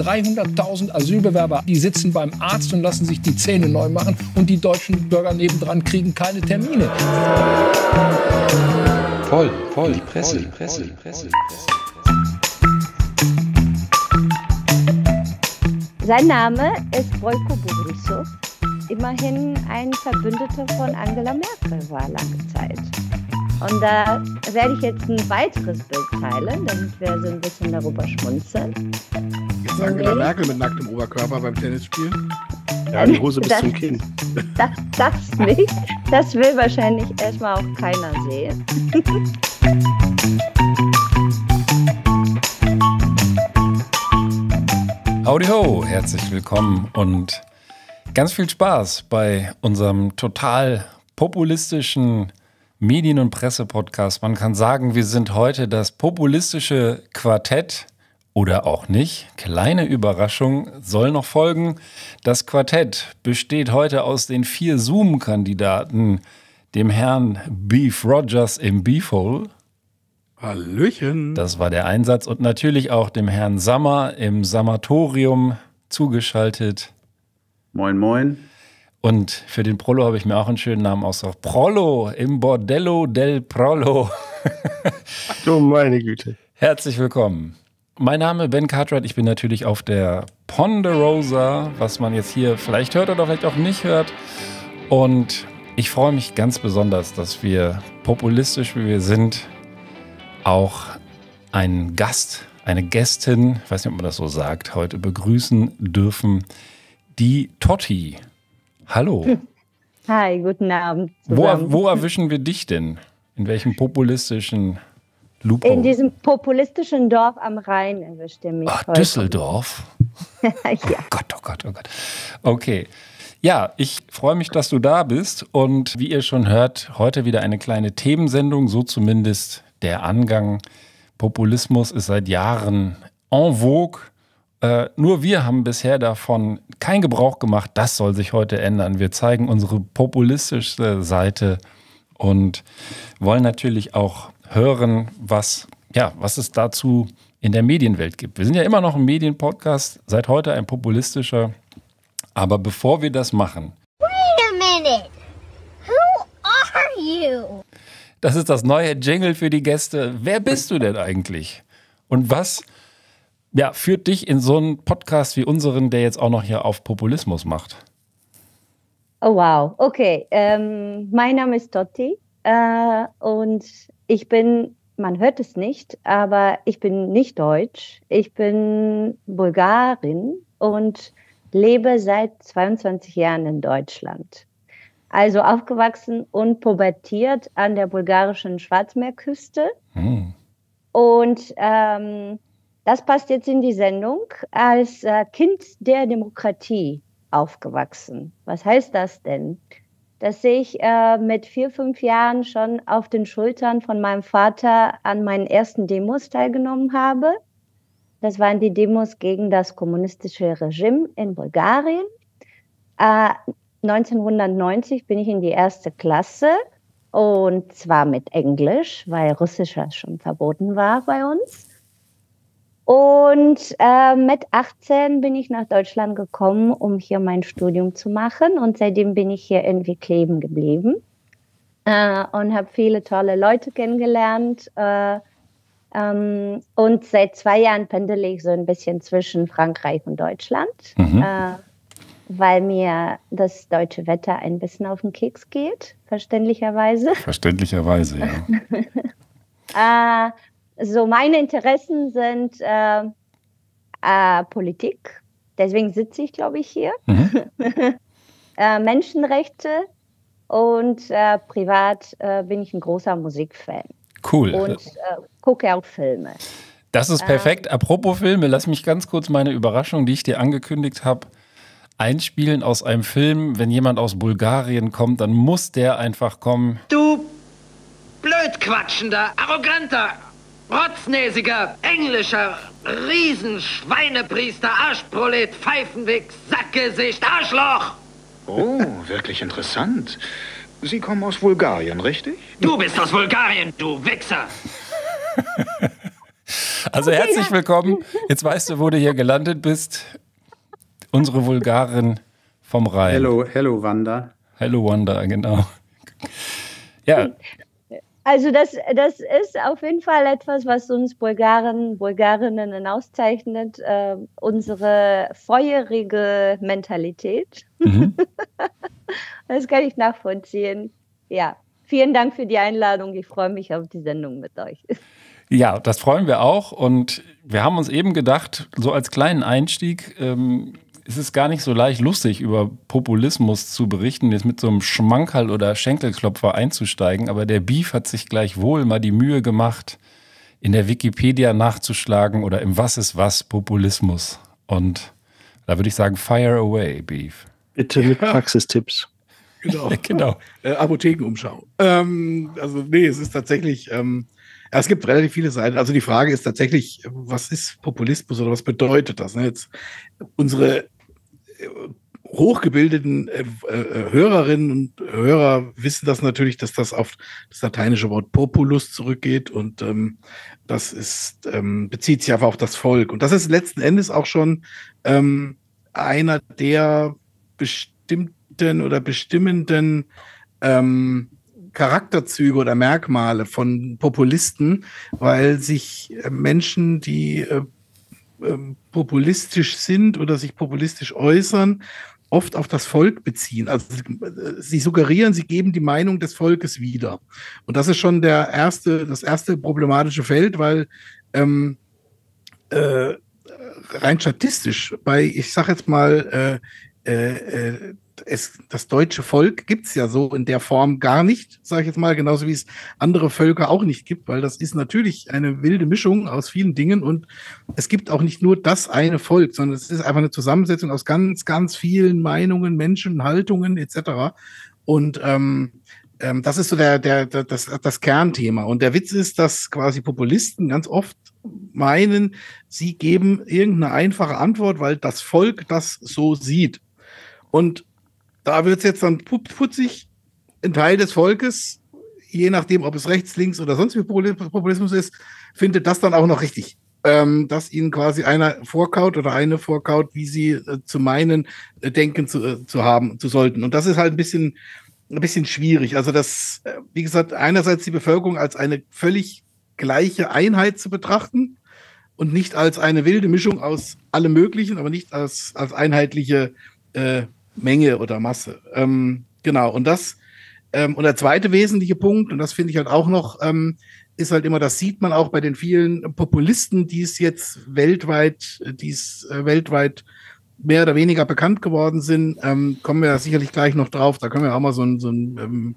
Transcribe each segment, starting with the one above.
300.000 Asylbewerber, die sitzen beim Arzt und lassen sich die Zähne neu machen und die deutschen Bürger nebendran kriegen keine Termine. Voll, voll, die Presse, die Presse, die Presse. Presse. Sein Name ist Boyko Borisov, immerhin ein Verbündeter von Angela Merkel war lange Zeit. Und da werde ich jetzt ein weiteres Bild teilen, damit wir so ein bisschen darüber schmunzeln. Jetzt Angela Merkel mit nacktem Oberkörper beim Tennisspielen? Ja, die Hose bis das, zum Kinn. Das, das nicht. Das will wahrscheinlich erstmal auch keiner sehen. Howdy ho, herzlich willkommen und ganz viel Spaß bei unserem total populistischen Medien- und Presse-Podcast. Man kann sagen, wir sind heute das populistische Quartett oder auch nicht. Kleine Überraschung soll noch folgen. Das Quartett besteht heute aus den vier Zoom-Kandidaten, dem Herrn Beef Rogers im Beefhole. Hallöchen. Das war der Einsatz und natürlich auch dem Herrn Sammer im Samatorium zugeschaltet. Moin, moin. Und für den Prolo habe ich mir auch einen schönen Namen ausgesucht. Prolo im Bordello del Prolo. du meine Güte. Herzlich willkommen. Mein Name ist Ben Cartwright. Ich bin natürlich auf der Ponderosa, was man jetzt hier vielleicht hört oder vielleicht auch nicht hört. Und ich freue mich ganz besonders, dass wir populistisch wie wir sind, auch einen Gast, eine Gästin, ich weiß nicht, ob man das so sagt, heute begrüßen dürfen, die Totti. Hallo. Hi, guten Abend. Wo, wo, erwischen wir dich denn? In welchem populistischen Lupo? In diesem populistischen Dorf am Rhein erwischt er mich. Ach, Düsseldorf? ja. Oh Gott, oh Gott, oh Gott. Okay. Ja, ich freue mich, dass du da bist. Und wie ihr schon hört, heute wieder eine kleine Themensendung, so zumindest der Angang Populismus ist seit Jahren en vogue. Äh, nur wir haben bisher davon keinen Gebrauch gemacht. Das soll sich heute ändern. Wir zeigen unsere populistische Seite und wollen natürlich auch hören, was, ja, was es dazu in der Medienwelt gibt. Wir sind ja immer noch ein Medienpodcast, seit heute ein populistischer. Aber bevor wir das machen. Wait a minute. Who are you? Das ist das neue Jingle für die Gäste. Wer bist du denn eigentlich? Und was ja, führt dich in so einen Podcast wie unseren, der jetzt auch noch hier auf Populismus macht? Oh wow, okay. Ähm, mein Name ist Totti äh, und ich bin, man hört es nicht, aber ich bin nicht deutsch. Ich bin Bulgarin und lebe seit 22 Jahren in Deutschland also aufgewachsen und pubertiert an der bulgarischen Schwarzmeerküste. Mhm. Und ähm, das passt jetzt in die Sendung als äh, Kind der Demokratie aufgewachsen. Was heißt das denn? Dass ich äh, mit vier, fünf Jahren schon auf den Schultern von meinem Vater an meinen ersten Demos teilgenommen habe. Das waren die Demos gegen das kommunistische Regime in Bulgarien. Äh, 1990 bin ich in die erste Klasse und zwar mit Englisch, weil Russisch schon verboten war bei uns. Und äh, mit 18 bin ich nach Deutschland gekommen, um hier mein Studium zu machen. Und seitdem bin ich hier irgendwie kleben geblieben äh, und habe viele tolle Leute kennengelernt. Äh, ähm, und seit zwei Jahren pendele ich so ein bisschen zwischen Frankreich und Deutschland. Mhm. Äh, weil mir das deutsche Wetter ein bisschen auf den Keks geht, verständlicherweise. Verständlicherweise, ja. äh, so, meine Interessen sind äh, äh, Politik, deswegen sitze ich, glaube ich, hier. Mhm. Äh, Menschenrechte und äh, privat äh, bin ich ein großer Musikfan. Cool. Und gucke auch Filme. Das ist perfekt. Apropos Filme, lass mich ganz kurz meine Überraschung, die ich dir angekündigt habe, einspielen aus einem Film. Wenn jemand aus Bulgarien kommt, dann muss der einfach kommen. Du blödquatschender, arroganter, rotznäsiger, englischer, Riesenschweinepriester, Arschprolet, Pfeifenwichs, Sackgesicht, Arschloch! Oh, wirklich interessant. Sie kommen aus Bulgarien, richtig? Du bist aus Bulgarien, du Wichser! Also herzlich willkommen. Jetzt weißt du, wo du hier gelandet bist. Unsere Vulgarin vom Rhein. Hello, hello Wanda. Hello Wanda, genau. Ja. Also das, das ist auf jeden Fall etwas, was uns Bulgaren, Bulgarinnen auszeichnet, äh, unsere feuerige Mentalität. Mhm. das kann ich nachvollziehen. Ja, vielen Dank für die Einladung. Ich freue mich auf die Sendung mit euch. Ja, das freuen wir auch. Und wir haben uns eben gedacht, so als kleinen Einstieg, ähm, ist es gar nicht so leicht lustig, über Populismus zu berichten, jetzt mit so einem Schmankerl oder Schenkelklopfer einzusteigen. Aber der Beef hat sich gleichwohl mal die Mühe gemacht, in der Wikipedia nachzuschlagen oder im Was ist was Populismus. Und da würde ich sagen, fire away, Beef. Bitte mit Praxistipps. Genau. genau. Äh, Apothekenumschau. Ähm, also, nee, es ist tatsächlich. Ähm, ja, es gibt relativ viele Seiten. Also die Frage ist tatsächlich, was ist Populismus oder was bedeutet das? Ne? Jetzt unsere hochgebildeten äh, äh, Hörerinnen und Hörer wissen das natürlich, dass das auf das lateinische Wort Populus zurückgeht und ähm, das ist, ähm, bezieht sich einfach auf das Volk. Und das ist letzten Endes auch schon ähm, einer der bestimmten oder bestimmenden ähm, Charakterzüge oder Merkmale von Populisten, weil sich äh, Menschen, die äh, ähm, populistisch sind oder sich populistisch äußern, oft auf das Volk beziehen. Also sie suggerieren, sie geben die Meinung des Volkes wieder. Und das ist schon der erste, das erste problematische Feld, weil ähm, äh, rein statistisch bei, ich sage jetzt mal, äh, äh, äh es, das deutsche Volk gibt es ja so in der Form gar nicht, sage ich jetzt mal, genauso wie es andere Völker auch nicht gibt, weil das ist natürlich eine wilde Mischung aus vielen Dingen und es gibt auch nicht nur das eine Volk, sondern es ist einfach eine Zusammensetzung aus ganz, ganz vielen Meinungen, Menschen, Haltungen etc. Und ähm, ähm, das ist so der, der, der, das, das Kernthema. Und der Witz ist, dass quasi Populisten ganz oft meinen, sie geben irgendeine einfache Antwort, weil das Volk das so sieht. Und da wird es jetzt dann putzig. Ein Teil des Volkes, je nachdem, ob es rechts, links oder sonst wie Populismus ist, findet das dann auch noch richtig. Ähm, dass ihnen quasi einer vorkaut oder eine vorkaut, wie sie äh, zu meinen, äh, denken zu, äh, zu haben, zu sollten. Und das ist halt ein bisschen, ein bisschen schwierig. Also das, äh, wie gesagt, einerseits die Bevölkerung als eine völlig gleiche Einheit zu betrachten und nicht als eine wilde Mischung aus allem Möglichen, aber nicht als, als einheitliche äh, Menge oder Masse. Ähm, genau, und das, ähm, und der zweite wesentliche Punkt, und das finde ich halt auch noch, ähm, ist halt immer, das sieht man auch bei den vielen Populisten, die es jetzt weltweit, die es äh, weltweit mehr oder weniger bekannt geworden sind, ähm, kommen wir ja sicherlich gleich noch drauf. Da können wir auch mal so ein, so ein ähm,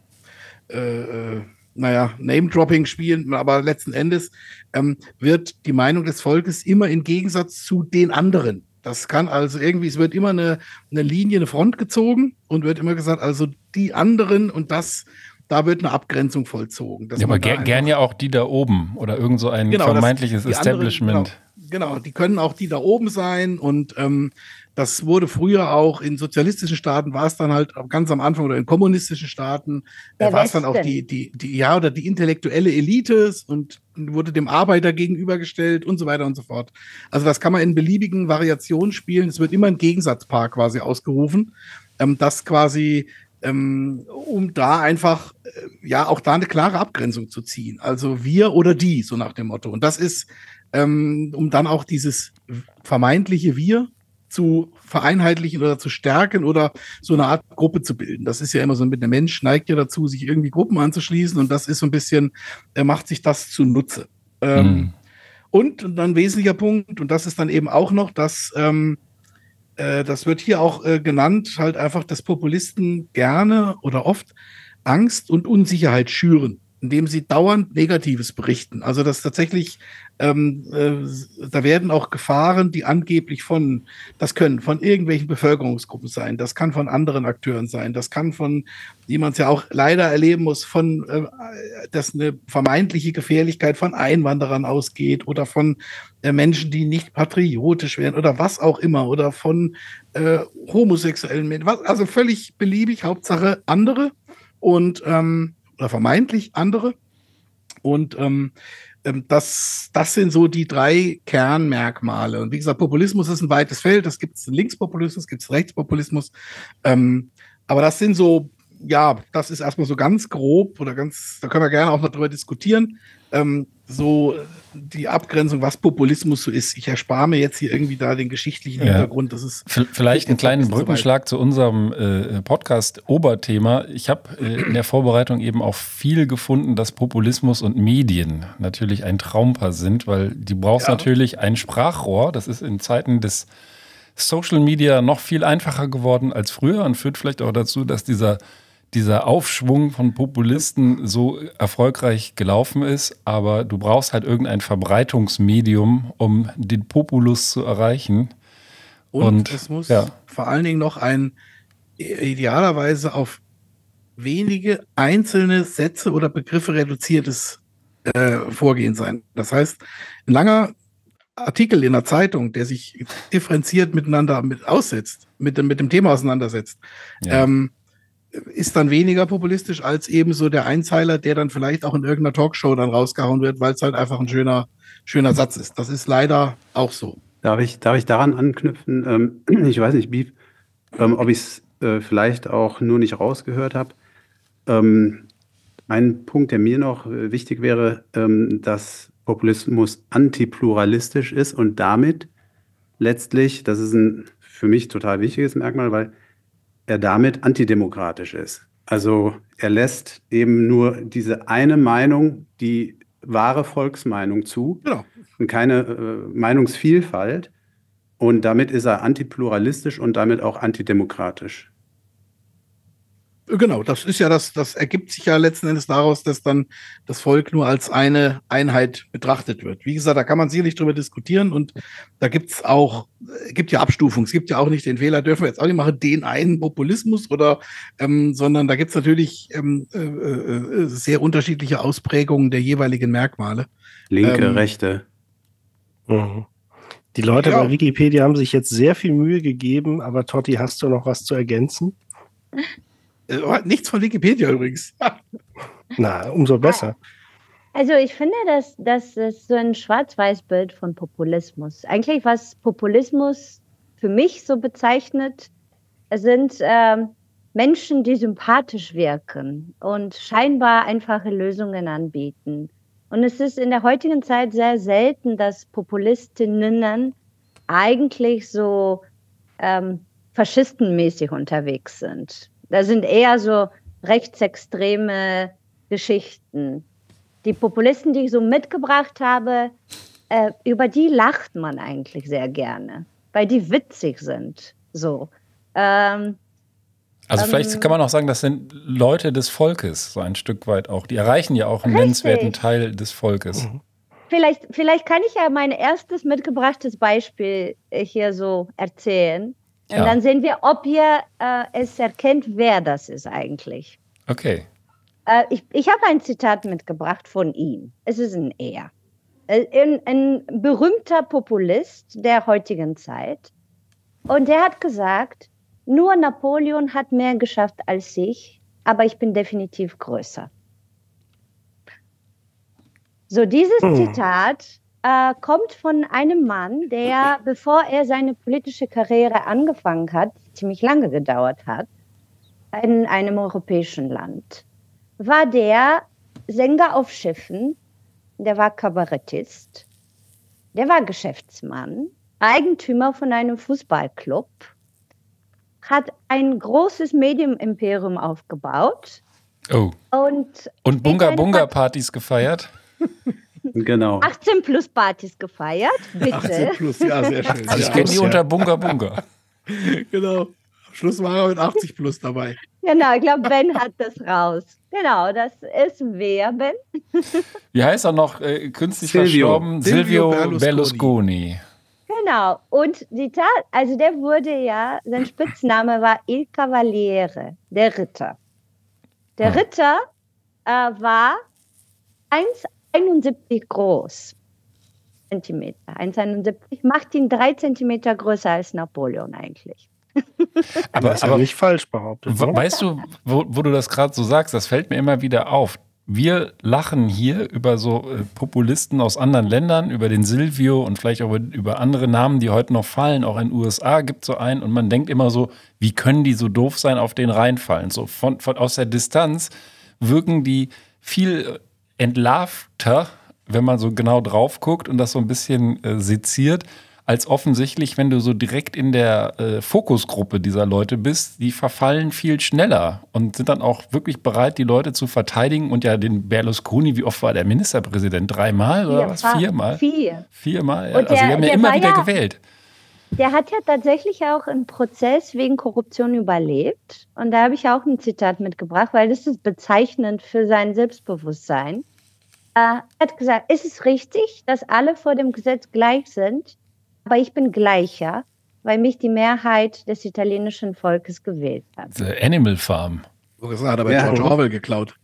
äh, äh, naja, Name-Dropping spielen, aber letzten Endes ähm, wird die Meinung des Volkes immer im Gegensatz zu den anderen das kann also irgendwie, es wird immer eine, eine Linie, eine Front gezogen und wird immer gesagt, also die anderen und das, da wird eine Abgrenzung vollzogen. Ja, aber ger gern ja auch die da oben oder irgend so ein genau, vermeintliches das, Establishment. Anderen, genau, genau, die können auch die da oben sein und ähm, das wurde früher auch in sozialistischen Staaten, war es dann halt ganz am Anfang oder in kommunistischen Staaten, äh, war es dann auch die, die, die, ja, oder die intellektuelle Elite und wurde dem Arbeiter gegenübergestellt und so weiter und so fort. Also das kann man in beliebigen Variationen spielen. Es wird immer ein Gegensatzpaar quasi ausgerufen, ähm, das quasi ähm, um da einfach, äh, ja, auch da eine klare Abgrenzung zu ziehen. Also wir oder die, so nach dem Motto. Und das ist, ähm, um dann auch dieses vermeintliche Wir zu vereinheitlichen oder zu stärken oder so eine Art Gruppe zu bilden. Das ist ja immer so mit einem Mensch neigt ja dazu, sich irgendwie Gruppen anzuschließen und das ist so ein bisschen, er macht sich das zunutze. Ähm, mhm. Und, und dann ein wesentlicher Punkt, und das ist dann eben auch noch, dass ähm, äh, das wird hier auch äh, genannt, halt einfach, dass Populisten gerne oder oft Angst und Unsicherheit schüren indem sie dauernd Negatives berichten. Also dass tatsächlich, ähm, äh, da werden auch Gefahren, die angeblich von, das können von irgendwelchen Bevölkerungsgruppen sein, das kann von anderen Akteuren sein, das kann von, wie man es ja auch leider erleben muss, von, äh, dass eine vermeintliche Gefährlichkeit von Einwanderern ausgeht oder von äh, Menschen, die nicht patriotisch wären oder was auch immer oder von äh, homosexuellen Menschen, also völlig beliebig, Hauptsache andere und ähm, oder vermeintlich andere. Und ähm, ähm, das, das sind so die drei Kernmerkmale. Und wie gesagt, Populismus ist ein weites Feld. Es gibt Linkspopulismus, gibt es Rechtspopulismus. Ähm, aber das sind so, ja, das ist erstmal so ganz grob oder ganz, da können wir gerne auch noch drüber diskutieren. Ähm, so die Abgrenzung, was Populismus so ist. Ich erspare mir jetzt hier irgendwie da den geschichtlichen Ja. Hintergrund. Das ist Vielleicht einen kleinen so. Brückenschlag zu unserem äh, Podcast-Oberthema. Ich habe äh, in der Vorbereitung eben auch viel gefunden, dass Populismus und Medien natürlich ein Traumpaar sind, weil die brauchst Ja. natürlich ein Sprachrohr. Das ist in Zeiten des Social Media noch viel einfacher geworden als früher und führt vielleicht auch dazu, dass dieser, dieser Aufschwung von Populisten so erfolgreich gelaufen ist. Aber du brauchst halt irgendein Verbreitungsmedium, um den Populus zu erreichen. Und, Und, es muss ja. vor allen Dingen noch ein idealerweise auf wenige einzelne Sätze oder Begriffe reduziertes äh, Vorgehen sein. Das heißt, ein langer Artikel in der Zeitung, der sich differenziert miteinander mit aussetzt, mit dem, mit dem Thema auseinandersetzt, Ja. ähm, ist dann weniger populistisch als eben so der Einzeiler, der dann vielleicht auch in irgendeiner Talkshow dann rausgehauen wird, weil es halt einfach ein schöner, schöner Satz ist. Das ist leider auch so. Darf ich, darf ich daran anknüpfen? Ähm, ich weiß nicht, wie, ähm, ob ich es äh, vielleicht auch nur nicht rausgehört habe. Ähm, ein Punkt, der mir noch äh, wichtig wäre, dass Populismus antipluralistisch ist und damit letztlich, das ist ein für mich total wichtiges Merkmal, weil er damit antidemokratisch ist. Also er lässt eben nur diese eine Meinung, die wahre Volksmeinung zu Genau. und keine äh, Meinungsvielfalt. Und damit ist er antipluralistisch und damit auch antidemokratisch. Genau, das ist ja das, das ergibt sich ja letzten Endes daraus, dass dann das Volk nur als eine Einheit betrachtet wird. Wie gesagt, da kann man sicherlich drüber diskutieren und da gibt's auch, äh, gibt ja Abstufungen. Es gibt ja auch nicht den Fehler, dürfen wir jetzt auch nicht machen, den einen Populismus oder, ähm, sondern da gibt's natürlich ähm, äh, äh, sehr unterschiedliche Ausprägungen der jeweiligen Merkmale. Linke, Ähm, Rechte. Mhm. Die Leute Ja. bei Wikipedia haben sich jetzt sehr viel Mühe gegeben, aber Totti, hast du noch was zu ergänzen? Äh, nichts von Wikipedia übrigens. Na, umso besser. Also ich finde, dass das ist so ein Schwarz-Weiß-Bild von Populismus. Eigentlich, was Populismus für mich so bezeichnet, sind ähm, Menschen, die sympathisch wirken und scheinbar einfache Lösungen anbieten. Und es ist in der heutigen Zeit sehr selten, dass Populistinnen eigentlich so ähm, faschistenmäßig unterwegs sind. Da sind eher so rechtsextreme Geschichten. Die Populisten, die ich so mitgebracht habe, äh, über die lacht man eigentlich sehr gerne, weil die witzig sind. So. Ähm, Also Ähm, vielleicht kann man auch sagen, das sind Leute des Volkes, so ein Stück weit auch. Die erreichen ja auch einen Richtig. nennenswerten Teil des Volkes. Vielleicht, vielleicht kann ich ja mein erstes mitgebrachtes Beispiel hier so erzählen. Und Ja. dann sehen wir, ob ihr äh, es erkennt, wer das ist eigentlich. Okay. Äh, ich ich habe ein Zitat mitgebracht von ihm. Es ist ein Er. Äh, ein, ein berühmter Populist der heutigen Zeit. Und der hat gesagt, nur Napoleon hat mehr geschafft als ich, aber ich bin definitiv größer. So, dieses Hm. Zitat äh, kommt von einem Mann, der, bevor er seine politische Karriere angefangen hat, die ziemlich lange gedauert hat, in einem europäischen Land, war der Sänger auf Schiffen, der war Kabarettist, der war Geschäftsmann, Eigentümer von einem Fußballclub, hat ein großes Medienimperium aufgebaut Oh. und Und Bunga Bunga Part- Partys gefeiert? Genau. 18 plus Partys gefeiert, 18 bitte. plus, ja, sehr schön. Also ich kenne die unter Bunga Bunga. Genau. Am Schluss war er mit 80 plus dabei. Genau, ich glaube, Ben hat das raus. Genau, das ist wer, Ben? Wie heißt er noch? Äh, künstlich Silvio. verstorben? Silvio Silvio, Berlusconi. Berlusconi. Genau. Und die Tat, also der wurde ja, sein Spitzname war Il Cavaliere, der Ritter. Der Ah. Ritter äh, war 1,71 groß. Zentimeter. 1,71 macht ihn drei Zentimeter größer als Napoleon eigentlich. Aber, das ist aber nicht falsch behauptet. Ne? weißt du, wo, wo du das gerade so sagst, das fällt mir immer wieder auf. wir lachen hier über so äh, Populisten aus anderen Ländern, über den Silvio und vielleicht auch über andere Namen, die heute noch fallen. Auch in den USA gibt es so einen und man denkt immer so, wie können die so doof sein, auf den reinfallen? So von, von aus der Distanz wirken die viel entlarvter, wenn man so genau drauf guckt und das so ein bisschen äh, seziert als offensichtlich, wenn du so direkt in der äh, Fokusgruppe dieser Leute bist, die verfallen viel schneller und sind dann auch wirklich bereit, die Leute zu verteidigen. Und ja, den Berlusconi, wie oft war der Ministerpräsident? Dreimal oder was? Viermal? Vier. Viermal, ja. also wir haben ja immer wieder ja, gewählt. Der hat ja tatsächlich auch einen Prozess wegen Korruption überlebt. Und da habe ich auch ein Zitat mitgebracht, weil das ist bezeichnend für sein Selbstbewusstsein. Er hat gesagt, ist es richtig, dass alle vor dem Gesetz gleich sind? aber ich bin gleicher, weil mich die Mehrheit des italienischen Volkes gewählt hat. The Animal Farm. Das hat aber ja. George Orwell geklaut.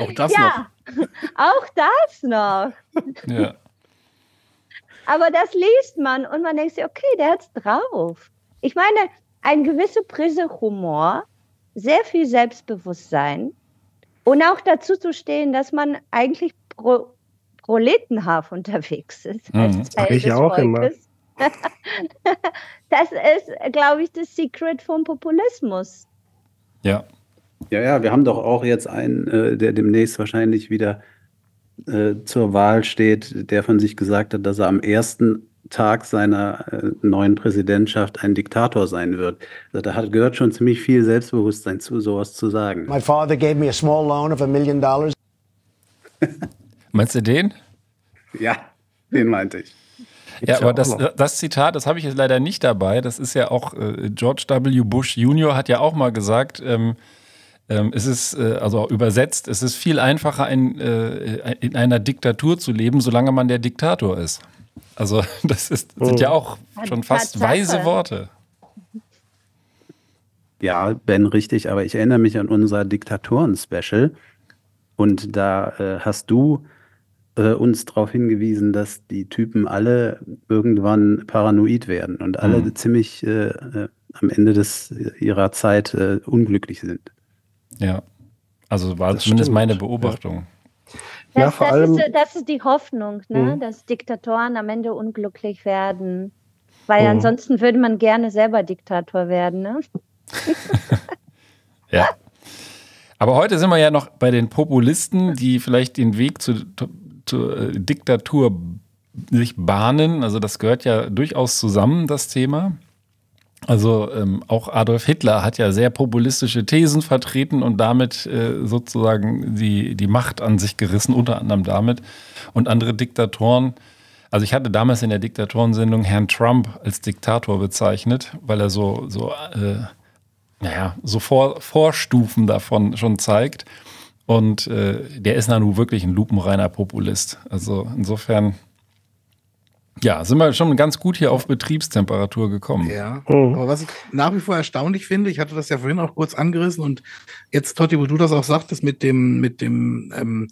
Auch das ja, noch. Auch das noch. Ja. Aber das liest man und man denkt sich, okay, der hat's drauf. Ich meine, ein gewisse Prise Humor, sehr viel Selbstbewusstsein und auch dazu zu stehen, dass man eigentlich pro proletenhaft unterwegs ist. Mhm. Sag ich auch Volkes. immer. das ist, glaube ich, das Secret vom Populismus. Ja. Ja, ja, wir haben doch auch jetzt einen, äh, der demnächst wahrscheinlich wieder äh, zur Wahl steht, der von sich gesagt hat, dass er am ersten Tag seiner äh, neuen Präsidentschaft ein Diktator sein wird. Also da hat, gehört schon ziemlich viel Selbstbewusstsein zu, sowas zu sagen. My father gave me a small loan of a million dollars. Meinst du den? Ja, den meinte ich. Ja, aber das, das Zitat, das habe ich jetzt leider nicht dabei. Das ist ja auch äh, George W. Bush Jr. hat ja auch mal gesagt, ähm, ähm, es ist, äh, also übersetzt, es ist viel einfacher, ein, äh, in einer Diktatur zu leben, solange man der Diktator ist. Also, das ist, sind ja auch schon fast weise Worte. Ja, Ben, richtig, aber ich erinnere mich an unser Diktatoren-Special. Und da äh, hast du äh, uns darauf hingewiesen, dass die Typen alle irgendwann paranoid werden und alle mhm. ziemlich äh, äh am Ende des, ihrer Zeit äh, unglücklich sind. Ja, also war das zumindest stimmt. meine Beobachtung. Ja. Das, ja, das, ist, das, ist, die Hoffnung, ne? Mhm. dass Diktatoren am Ende unglücklich werden. Weil mhm. ansonsten würde man gerne selber Diktator werden. Ne? ja. Aber heute sind wir ja noch bei den Populisten, die vielleicht den Weg zu zur äh, Diktatur sich bahnen. Also das gehört ja durchaus zusammen, das Thema. Also ähm, auch Adolf Hitler hat ja sehr populistische Thesen vertreten und damit äh, sozusagen die, die Macht an sich gerissen, unter anderem damit. Und andere Diktatoren, also ich hatte damals in der Diktatorensendung Herrn Trump als Diktator bezeichnet, weil er so, so, äh, naja, so Vor Vorstufen davon schon zeigt. Und äh, der ist nun wirklich ein lupenreiner Populist. Also insofern, ja, sind wir schon ganz gut hier auf Betriebstemperatur gekommen. Ja, mhm. aber was ich nach wie vor erstaunlich finde, ich hatte das ja vorhin auch kurz angerissen und jetzt, Totti, wo du das auch sagtest, mit dem, mit dem ähm,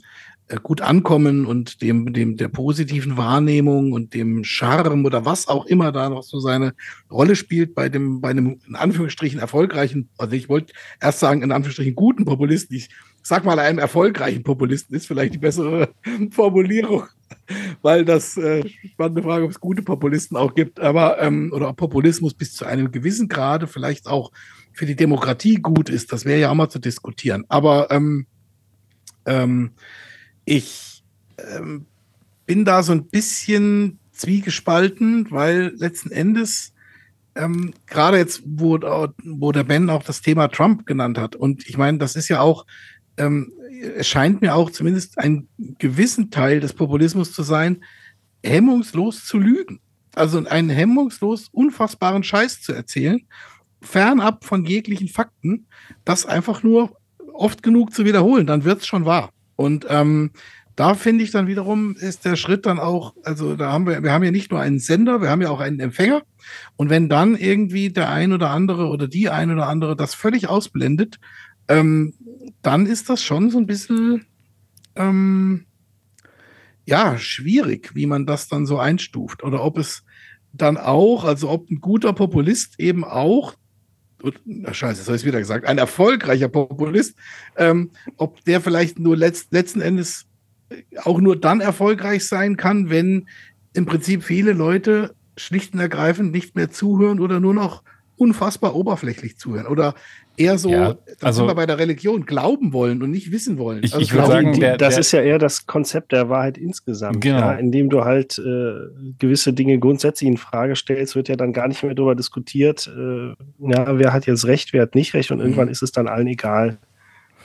äh, gut ankommen und dem, dem, der positiven Wahrnehmung und dem Charme oder was auch immer da noch so seine Rolle spielt bei dem, bei einem, in Anführungsstrichen, erfolgreichen, also ich wollte erst sagen, in Anführungsstrichen guten Populisten. Ich sag mal, einem erfolgreichen Populisten ist vielleicht die bessere Formulierung, weil das äh, spannende Frage, ob es gute Populisten auch gibt, aber ähm, oder ob Populismus bis zu einem gewissen Grade vielleicht auch für die Demokratie gut ist, das wäre ja auch mal zu diskutieren. Aber ähm, ähm, ich ähm, bin da so ein bisschen zwiegespalten, weil letzten Endes ähm, gerade jetzt, wo, wo der Ben auch das Thema Trump genannt hat, und ich meine, das ist ja auch ähm, es scheint mir auch zumindest einen gewissen Teil des Populismus zu sein, hemmungslos zu lügen. Also einen hemmungslos unfassbaren Scheiß zu erzählen, fernab von jeglichen Fakten, das einfach nur oft genug zu wiederholen, dann wird es schon wahr. Und ähm, da finde ich dann wiederum, ist der Schritt dann auch, also da haben wir, wir haben ja nicht nur einen Sender, wir haben ja auch einen Empfänger. Und wenn dann irgendwie der ein oder andere oder die ein oder andere das völlig ausblendet, ähm, dann ist das schon so ein bisschen ähm, ja schwierig, wie man das dann so einstuft. Oder ob es dann auch, also ob ein guter Populist eben auch na scheiße, das habe ich wieder gesagt, ein erfolgreicher Populist, ähm, ob der vielleicht nur letzt, letzten Endes auch nur dann erfolgreich sein kann, wenn im Prinzip viele Leute schlicht und ergreifend nicht mehr zuhören oder nur noch unfassbar oberflächlich zuhören oder eher so, Ja, das also- sind wir bei der Religion, glauben wollen und nicht wissen wollen. Ich- Also ich würd glauben sagen, der- das ist ja eher das Konzept der Wahrheit insgesamt. Genau. Ja, indem du halt äh, gewisse Dinge grundsätzlich in Frage stellst, wird ja dann gar nicht mehr darüber diskutiert, äh, ja, wer hat jetzt recht, wer hat nicht recht und irgendwann ist es dann allen egal.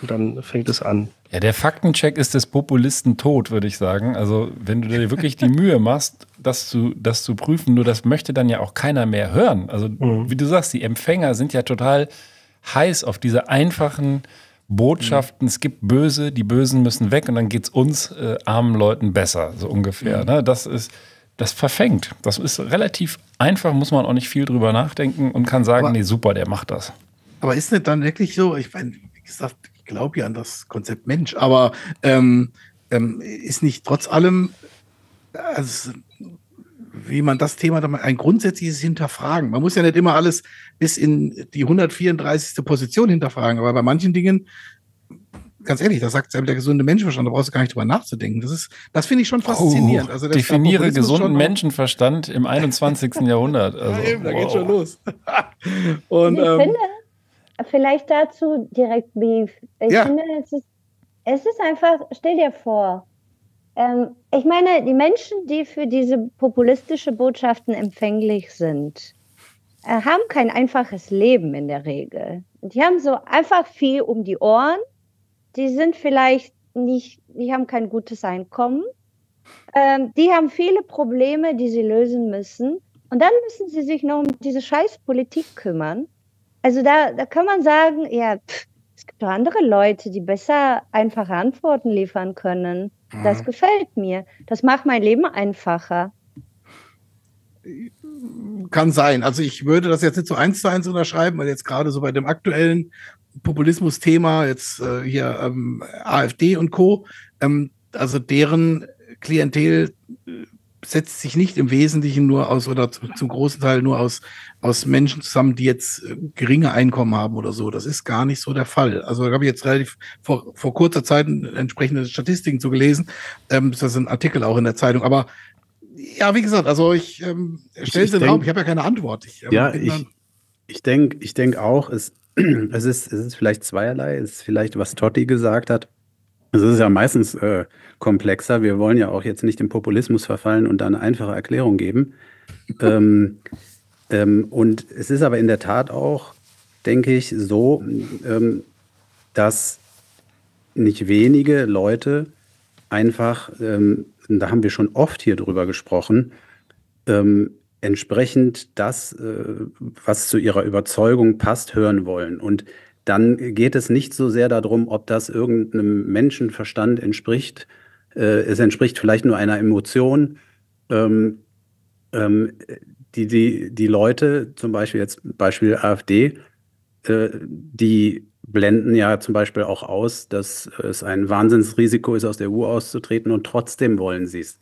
Und dann fängt es an. Ja, der Faktencheck ist des Populisten tot, würde ich sagen. Also, wenn du dir wirklich die Mühe machst, das zu, das zu prüfen, nur das möchte dann ja auch keiner mehr hören. Also, wie du sagst, die Empfänger sind ja total heiß auf diese einfachen Botschaften. Es gibt Böse, die Bösen müssen weg und dann geht es uns äh, armen Leuten besser, so ungefähr. Ne? Das ist, das verfängt. Das ist relativ einfach, muss man auch nicht viel drüber nachdenken und kann sagen, Aber- nee, super, der macht das. Aber ist nicht dann wirklich so, ich meine, wie gesagt, ich glaube ja an das Konzept Mensch, aber ähm, ähm, ist nicht trotz allem, also, wie man das Thema dann mal ein grundsätzliches Hinterfragen. Man muss ja nicht immer alles bis in die 134. Position hinterfragen, aber bei manchen Dingen, ganz ehrlich, da sagt selbst der gesunde Menschenverstand, da brauchst du gar nicht drüber nachzudenken. Das ist, das finde ich schon faszinierend. Oh, Also das- definiere gesunden Menschenverstand im 21. Jahrhundert. Also, Ja, eben, da wow. geht schon los. Und ich ähm, finde, vielleicht dazu direkt Beef. Ich Ja. finde, es ist, es ist einfach, stell dir vor, ähm, ich meine, die Menschen, die für diese populistische Botschaften empfänglich sind, äh, haben kein einfaches Leben in der Regel. Die haben so einfach viel um die Ohren. Die sind vielleicht nicht, die haben kein gutes Einkommen. Ähm, die haben viele Probleme, die sie lösen müssen. Und dann müssen sie sich noch um diese scheiß Politik kümmern. Also da, da kann man sagen, ja, pff, es gibt andere Leute, die besser einfache Antworten liefern können. Das Mhm. gefällt mir. Das macht mein Leben einfacher. Kann sein. Also ich würde das jetzt nicht so eins zu eins unterschreiben, weil jetzt gerade so bei dem aktuellen Populismus-Thema, jetzt äh, hier ähm, AfD und Co., ähm, also deren Klientel äh, setzt sich nicht im Wesentlichen nur aus oder zu, zum großen Teil nur aus, aus Menschen zusammen, die jetzt äh, geringe Einkommen haben oder so. Das ist gar nicht so der Fall. Also da habe ich jetzt relativ vor, vor kurzer Zeit entsprechende Statistiken zu gelesen. Ähm, das ist ein Artikel auch in der Zeitung. Aber ja, wie gesagt, also ich ähm, stelle Ich- es in den Raum. Ich habe ja keine Antwort. Ich, ähm, Ja, ich, ich denke ich denk auch, es, es, ist, es ist vielleicht zweierlei. Es ist vielleicht, was Totti gesagt hat. Es ist ja meistens äh, komplexer. Wir wollen ja auch jetzt nicht im Populismus verfallen und da eine einfache Erklärung geben. ähm, ähm, und es ist aber in der Tat auch, denke ich, so, ähm, dass nicht wenige Leute einfach, ähm, da haben wir schon oft hier drüber gesprochen, ähm, entsprechend das, äh, was zu ihrer Überzeugung passt, hören wollen. Und dann geht es nicht so sehr darum, ob das irgendeinem Menschenverstand entspricht. Äh, es entspricht vielleicht nur einer Emotion. Ähm, ähm, die, die, die Leute, zum Beispiel jetzt Beispiel AfD, äh, die blenden ja zum Beispiel auch aus, dass es ein Wahnsinnsrisiko ist, aus der EU auszutreten und trotzdem wollen sie es.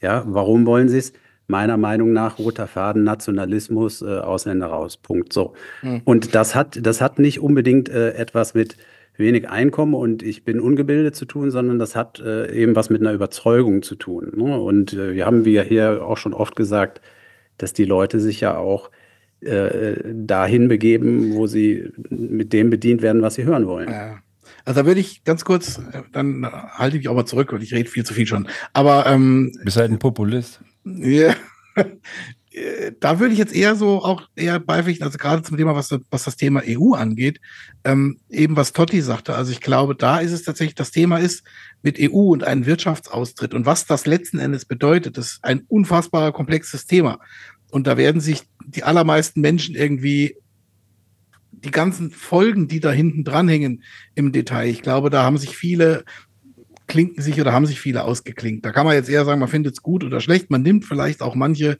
Ja, warum wollen sie es? Meiner Meinung nach roter Faden, Nationalismus, äh, Ausländer raus. Punkt. So. Hm. Und das hat, das hat nicht unbedingt äh, etwas mit wenig Einkommen und ich bin ungebildet zu tun, sondern das hat äh, eben was mit einer Überzeugung zu tun. Ne? Und äh, wir haben wir hier auch schon oft gesagt, dass die Leute sich ja auch äh, dahin begeben, wo sie mit dem bedient werden, was sie hören wollen. Ja. Also da würde ich ganz kurz, dann halte ich mich auch mal zurück, weil ich rede viel zu viel schon. Aber ähm, Bist halt ein Populist. Ja. Da würde ich jetzt eher so auch eher beipflichten, also gerade zum Thema, was, was das Thema EU angeht, ähm, eben was Totti sagte. Also ich glaube, da ist es tatsächlich, das Thema ist mit EU und einem Wirtschaftsaustritt und was das letzten Endes bedeutet, ist ein unfassbar komplexes Thema. Und da werden sich die allermeisten Menschen irgendwie die ganzen Folgen, die da hinten dranhängen im Detail. Ich glaube, da haben sich viele klinken sich oder haben sich viele ausgeklinkt. Da kann man jetzt eher sagen, man findet es gut oder schlecht. Man nimmt vielleicht auch manche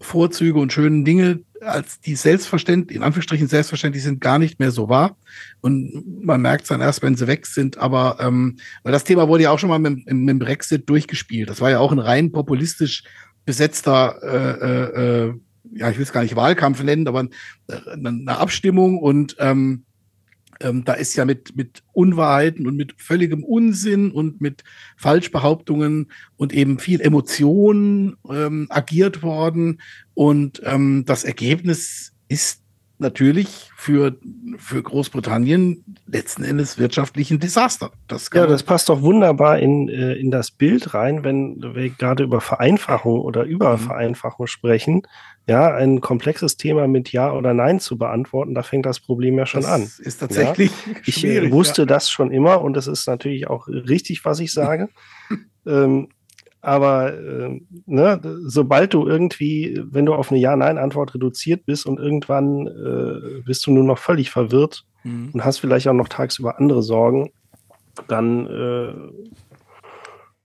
Vorzüge und schönen Dinge, als die selbstverständlich, in Anführungsstrichen selbstverständlich sind, gar nicht mehr so wahr. Und man merkt es dann erst, wenn sie weg sind. Aber ähm, weil das Thema wurde ja auch schon mal mit, mit dem Brexit durchgespielt. Das war ja auch ein rein populistisch besetzter äh, äh, ja, ich will es gar nicht Wahlkampf nennen, aber äh, eine Abstimmung und ähm, ähm, da ist ja mit, mit Unwahrheiten und mit völligem Unsinn und mit Falschbehauptungen und eben viel Emotionen ähm, agiert worden. Und ähm, das Ergebnis ist natürlich für, für Großbritannien letzten Endes wirtschaftlich ein Desaster. Das ja, das passt doch wunderbar in, äh, in das Bild rein, wenn wir gerade über Vereinfachung oder Übervereinfachung mhm. sprechen. Ja, ein komplexes Thema mit Ja oder Nein zu beantworten, da fängt das Problem ja schon das an. Ist tatsächlich. Ja? Ich wusste ja. das schon immer und das ist natürlich auch richtig, was ich sage. ähm, aber äh, ne, sobald du irgendwie, wenn du auf eine Ja-Nein-Antwort reduziert bist und irgendwann äh, bist du nur noch völlig verwirrt mhm. und hast vielleicht auch noch tagsüber andere Sorgen, dann äh,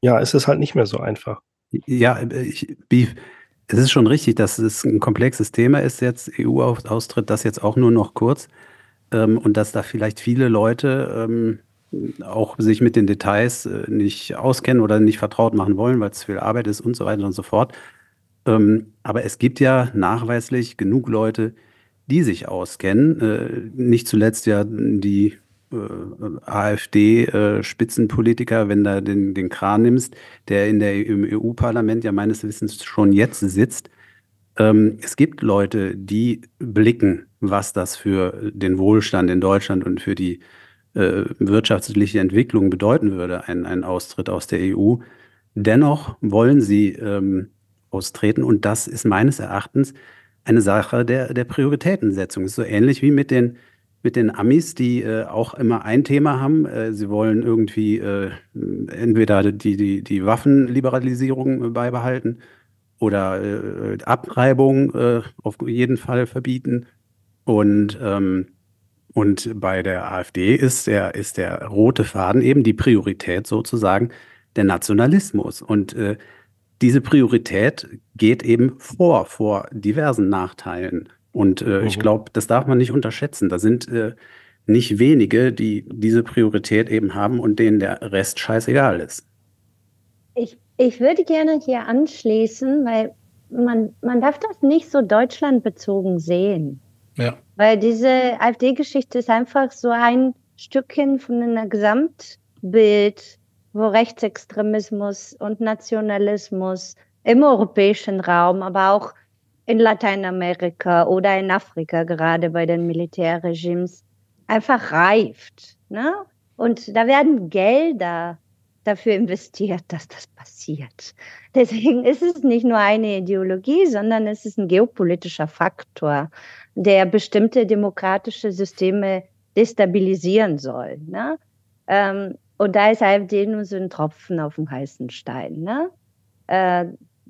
ja, ist es halt nicht mehr so einfach. Ja, ich, Beef, es ist schon richtig, dass es ein komplexes Thema ist jetzt, EU-Austritt, das jetzt auch nur noch kurz ähm, und dass da vielleicht viele Leute ähm, auch sich mit den Details äh, nicht auskennen oder nicht vertraut machen wollen, weil es viel Arbeit ist und so weiter und so fort. Ähm, aber es gibt ja nachweislich genug Leute, die sich auskennen. Äh, nicht zuletzt ja die AfD-Spitzenpolitiker, wenn du den, den Kran nimmst, der in der, im EU-Parlament ja meines Wissens schon jetzt sitzt. Ähm, es gibt Leute, die blicken, was das für den Wohlstand in Deutschland und für die äh, wirtschaftliche Entwicklung bedeuten würde, ein, ein Austritt aus der EU. Dennoch wollen sie ähm, austreten und das ist meines Erachtens eine Sache der, der Prioritätensetzung. ist so ähnlich wie mit den, mit den Amis, die äh, auch immer ein Thema haben. Äh, sie wollen irgendwie äh, entweder die, die, die Waffenliberalisierung beibehalten oder äh, Abtreibung äh, auf jeden Fall verbieten. Und ähm, und bei der AfD ist der, ist der rote Faden eben die Priorität sozusagen der Nationalismus. Und äh, diese Priorität geht eben vor, vor diversen Nachteilen. Und äh, mhm. ich glaube, das darf man nicht unterschätzen. Da sind äh, nicht wenige, die diese Priorität eben haben und denen der Rest scheißegal ist. Ich, ich würde gerne hier anschließen, weil man, man darf das nicht so deutschlandbezogen sehen. Ja. Weil diese AfD-Geschichte ist einfach so ein Stückchen von einem Gesamtbild, wo Rechtsextremismus und Nationalismus im europäischen Raum, aber auch in Lateinamerika oder in Afrika, gerade bei den Militärregimes, einfach reift. Ne? Und da werden Gelder dafür investiert, dass das passiert. Deswegen ist es nicht nur eine Ideologie, sondern es ist ein geopolitischer Faktor der bestimmte demokratische Systeme destabilisieren soll. Ne? Ähm, und da ist AfD nur so ein Tropfen auf dem heißen Stein. Ne?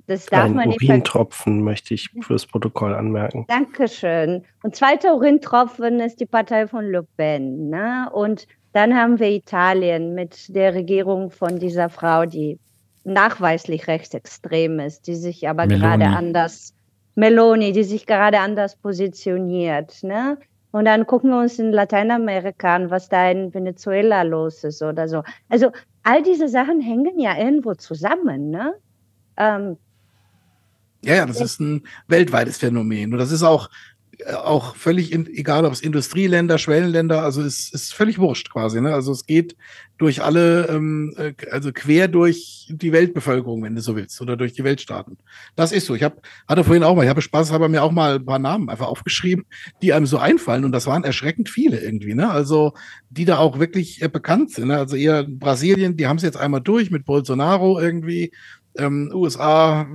Das darf ein man nicht Urintropfen möchte ich fürs Protokoll anmerken. Dankeschön. Und zweiter Urintropfen ist die Partei von Le Pen. Ne? Und dann haben wir Italien mit der Regierung von dieser Frau, die nachweislich rechtsextrem ist, die sich aber Meloni. gerade anders Meloni, die sich gerade anders positioniert. Ne? Und dann gucken wir uns in Lateinamerika an, was da in Venezuela los ist oder so. Also all diese Sachen hängen ja irgendwo zusammen. Ne? Ähm, ja, ja, das ist ein weltweites Phänomen. Und das ist auch auch völlig in, egal, ob es Industrieländer, Schwellenländer, also es ist völlig wurscht quasi. Ne? Also es geht durch alle, ähm, äh, also quer durch die Weltbevölkerung, wenn du so willst, oder durch die Weltstaaten. Das ist so. Ich habe hatte vorhin auch mal, ich habe Spaß, habe mir auch mal ein paar Namen einfach aufgeschrieben, die einem so einfallen und das waren erschreckend viele irgendwie. Ne? Also die da auch wirklich äh, bekannt sind. Ne? Also eher Brasilien, die haben es jetzt einmal durch mit Bolsonaro irgendwie. Ähm, USA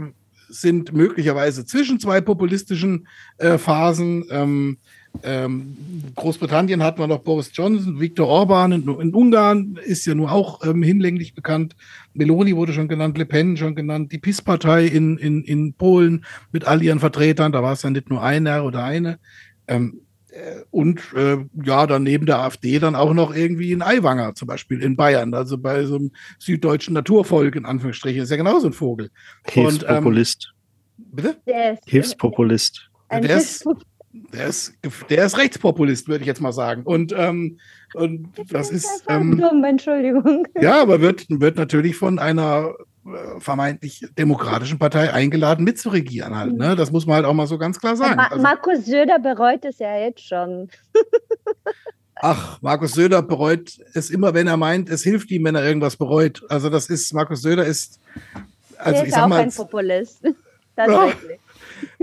sind möglicherweise zwischen zwei populistischen äh, Phasen. Ähm, ähm, Großbritannien hat man noch Boris Johnson, Viktor Orban in, in Ungarn ist ja nur auch ähm, hinlänglich bekannt. Meloni wurde schon genannt, Le Pen schon genannt, die PiS-Partei in, in, in Polen mit all ihren Vertretern, da war es ja nicht nur einer oder eine. Ähm, äh, und äh, ja, dann neben der AfD dann auch noch irgendwie in Aiwanger, zum Beispiel in Bayern, also bei so einem süddeutschen Naturvolk, in Anführungsstrichen, ist ja genauso ein Vogel. Hilfspopulist. Und, ähm, bitte? Ist, Hilfspopulist. Der ist, der ist, der ist Rechtspopulist, würde ich jetzt mal sagen. Und, ähm, und das ist. Ähm, dumm, Entschuldigung. Ja, aber wird, wird natürlich von einer äh, vermeintlich demokratischen Partei eingeladen, mitzuregieren halt. Ne? Das muss man halt auch mal so ganz klar sagen. Ma Also, Markus Söder bereut es ja jetzt schon. ach, Markus Söder bereut es immer, wenn er meint, es hilft ihm, wenn er irgendwas bereut. Also das ist, Markus Söder ist, also Der ich ist sag auch mal, ein Populist. Tatsächlich.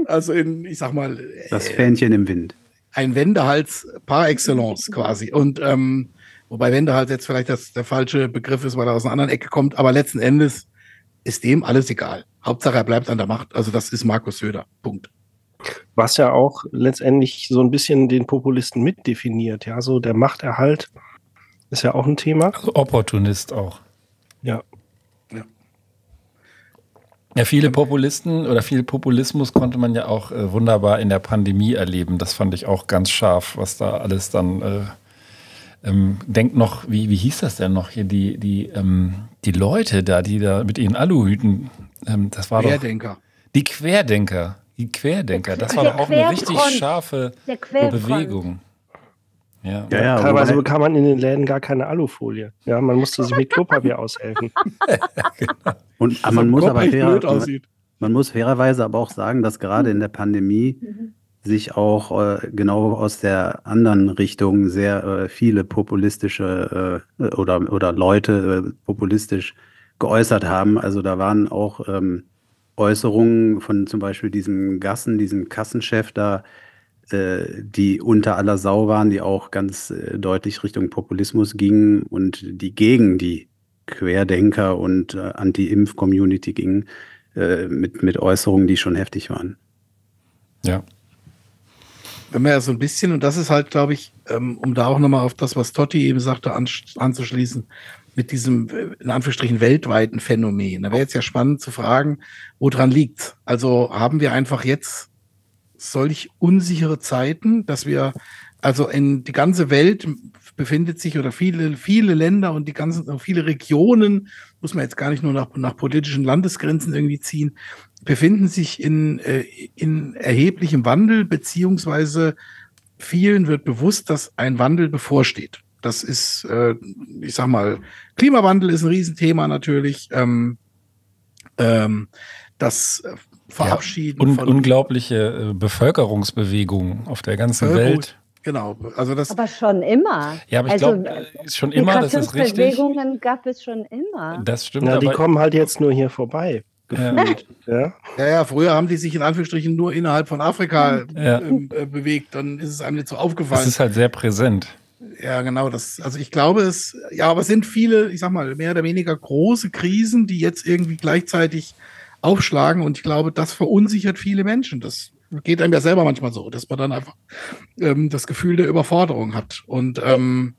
also in, ich sag mal, Das äh, Fähnchen im Wind. ein Wendehals par excellence quasi. Und ähm, wobei Wendehals jetzt vielleicht das, der falsche Begriff ist, weil er aus einer anderen Ecke kommt, aber letzten Endes ist dem alles egal. Hauptsache er bleibt an der Macht. Also das ist Markus Söder. Punkt. Was ja auch letztendlich so ein bisschen den Populisten mitdefiniert. Ja, so der Machterhalt ist ja auch ein Thema. Also Opportunist auch. Ja. Ja, viele Populisten oder viel Populismus konnte man ja auch äh, wunderbar in der Pandemie erleben. Das fand ich auch ganz scharf, was da alles dann. Äh, ähm, denkt noch, wie, wie hieß das denn noch hier? Die, die, ähm, die Leute da, die da mit ihren Aluhüten, ähm, das war Querdenker. doch. Die Querdenker. Die Querdenker. Das war doch auch eine richtig scharfe. Bewegung. Ja. Ja, ja, Teilweise wobei- bekam man in den Läden gar keine Alufolie. Ja, man musste sich mit Klopapier aushelfen. Und Was man am muss aber blöd man, aussieht. man muss fairerweise aber auch sagen, dass gerade in der Pandemie sich auch äh, genau aus der anderen Richtung sehr äh, viele populistische äh, oder, oder Leute äh, populistisch geäußert haben. Also da waren auch ähm, Äußerungen von zum Beispiel diesem Gassen, diesem Kassenchef da, äh, die unter aller Sau waren, die auch ganz äh, deutlich Richtung Populismus gingen und die gegen die Querdenker und Anti-Impf-Community gingen, mit, mit Äußerungen, die schon heftig waren. ja. Wenn man ja so ein bisschen, und das ist halt, glaube ich, ähm, um da auch nochmal auf das, was Totti eben sagte, an, anzuschließen, mit diesem, äh, in Anführungsstrichen, weltweiten Phänomen. Da wäre jetzt ja spannend zu fragen, woran liegt Also haben wir einfach jetzt solch unsichere Zeiten, dass wir, also in die ganze Welt befindet sich oder viele, viele Länder und die ganzen, viele Regionen, muss man jetzt gar nicht nur nach, nach politischen Landesgrenzen irgendwie ziehen, befinden sich in, äh, in erheblichem Wandel, beziehungsweise vielen wird bewusst, dass ein Wandel bevorsteht. Das ist, äh, ich sag mal, Klimawandel ist ein Riesenthema natürlich. Ähm, ähm, das äh, Verabschieden Un von unglaubliche äh, Bevölkerungsbewegung auf der ganzen Völkerung- Welt. Genau, also das, Aber schon immer. Ja, aber ich Also, glaube, ist schon immer, das ist richtig. Migrationsbewegungen gab es schon immer. Das stimmt, Ja, die kommen halt jetzt nur hier vorbei. Ja. Gefühlt. Ja. ja, ja, früher haben die sich in Anführungsstrichen nur innerhalb von Afrika Ja. ähm, äh, bewegt, dann ist es einem nicht so es aufgefallen. ist halt sehr präsent. Ja, genau. Das, also ich glaube, es, ja, aber es sind viele, ich sag mal, mehr oder weniger große Krisen, die jetzt irgendwie gleichzeitig aufschlagen. Und ich glaube, das verunsichert viele Menschen. Das geht einem ja selber manchmal so, dass man dann einfach ähm, das Gefühl der Überforderung hat. Und ähm,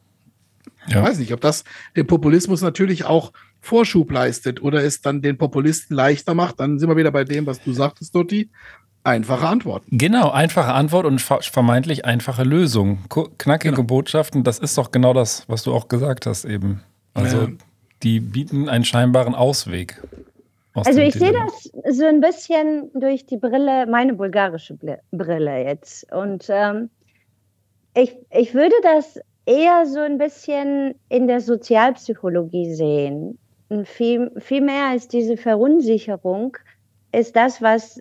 ich Ja. weiß nicht, ob das dem Populismus natürlich auch Vorschub leistet oder es dann den Populisten leichter macht. Dann sind wir wieder bei dem, was du sagtest, Dotti. Einfache Antworten. Genau, einfache Antwort und ver- vermeintlich einfache Lösung. Knackige Genau. Botschaften, das ist doch genau das, was du auch gesagt hast eben. Also Ja. die bieten einen scheinbaren Ausweg. aus Also ich sehe das so ein bisschen durch die Brille, meine bulgarische Brille jetzt. Und ähm, ich, ich würde das eher so ein bisschen in der Sozialpsychologie sehen. Und viel, viel mehr als diese Verunsicherung ist das, was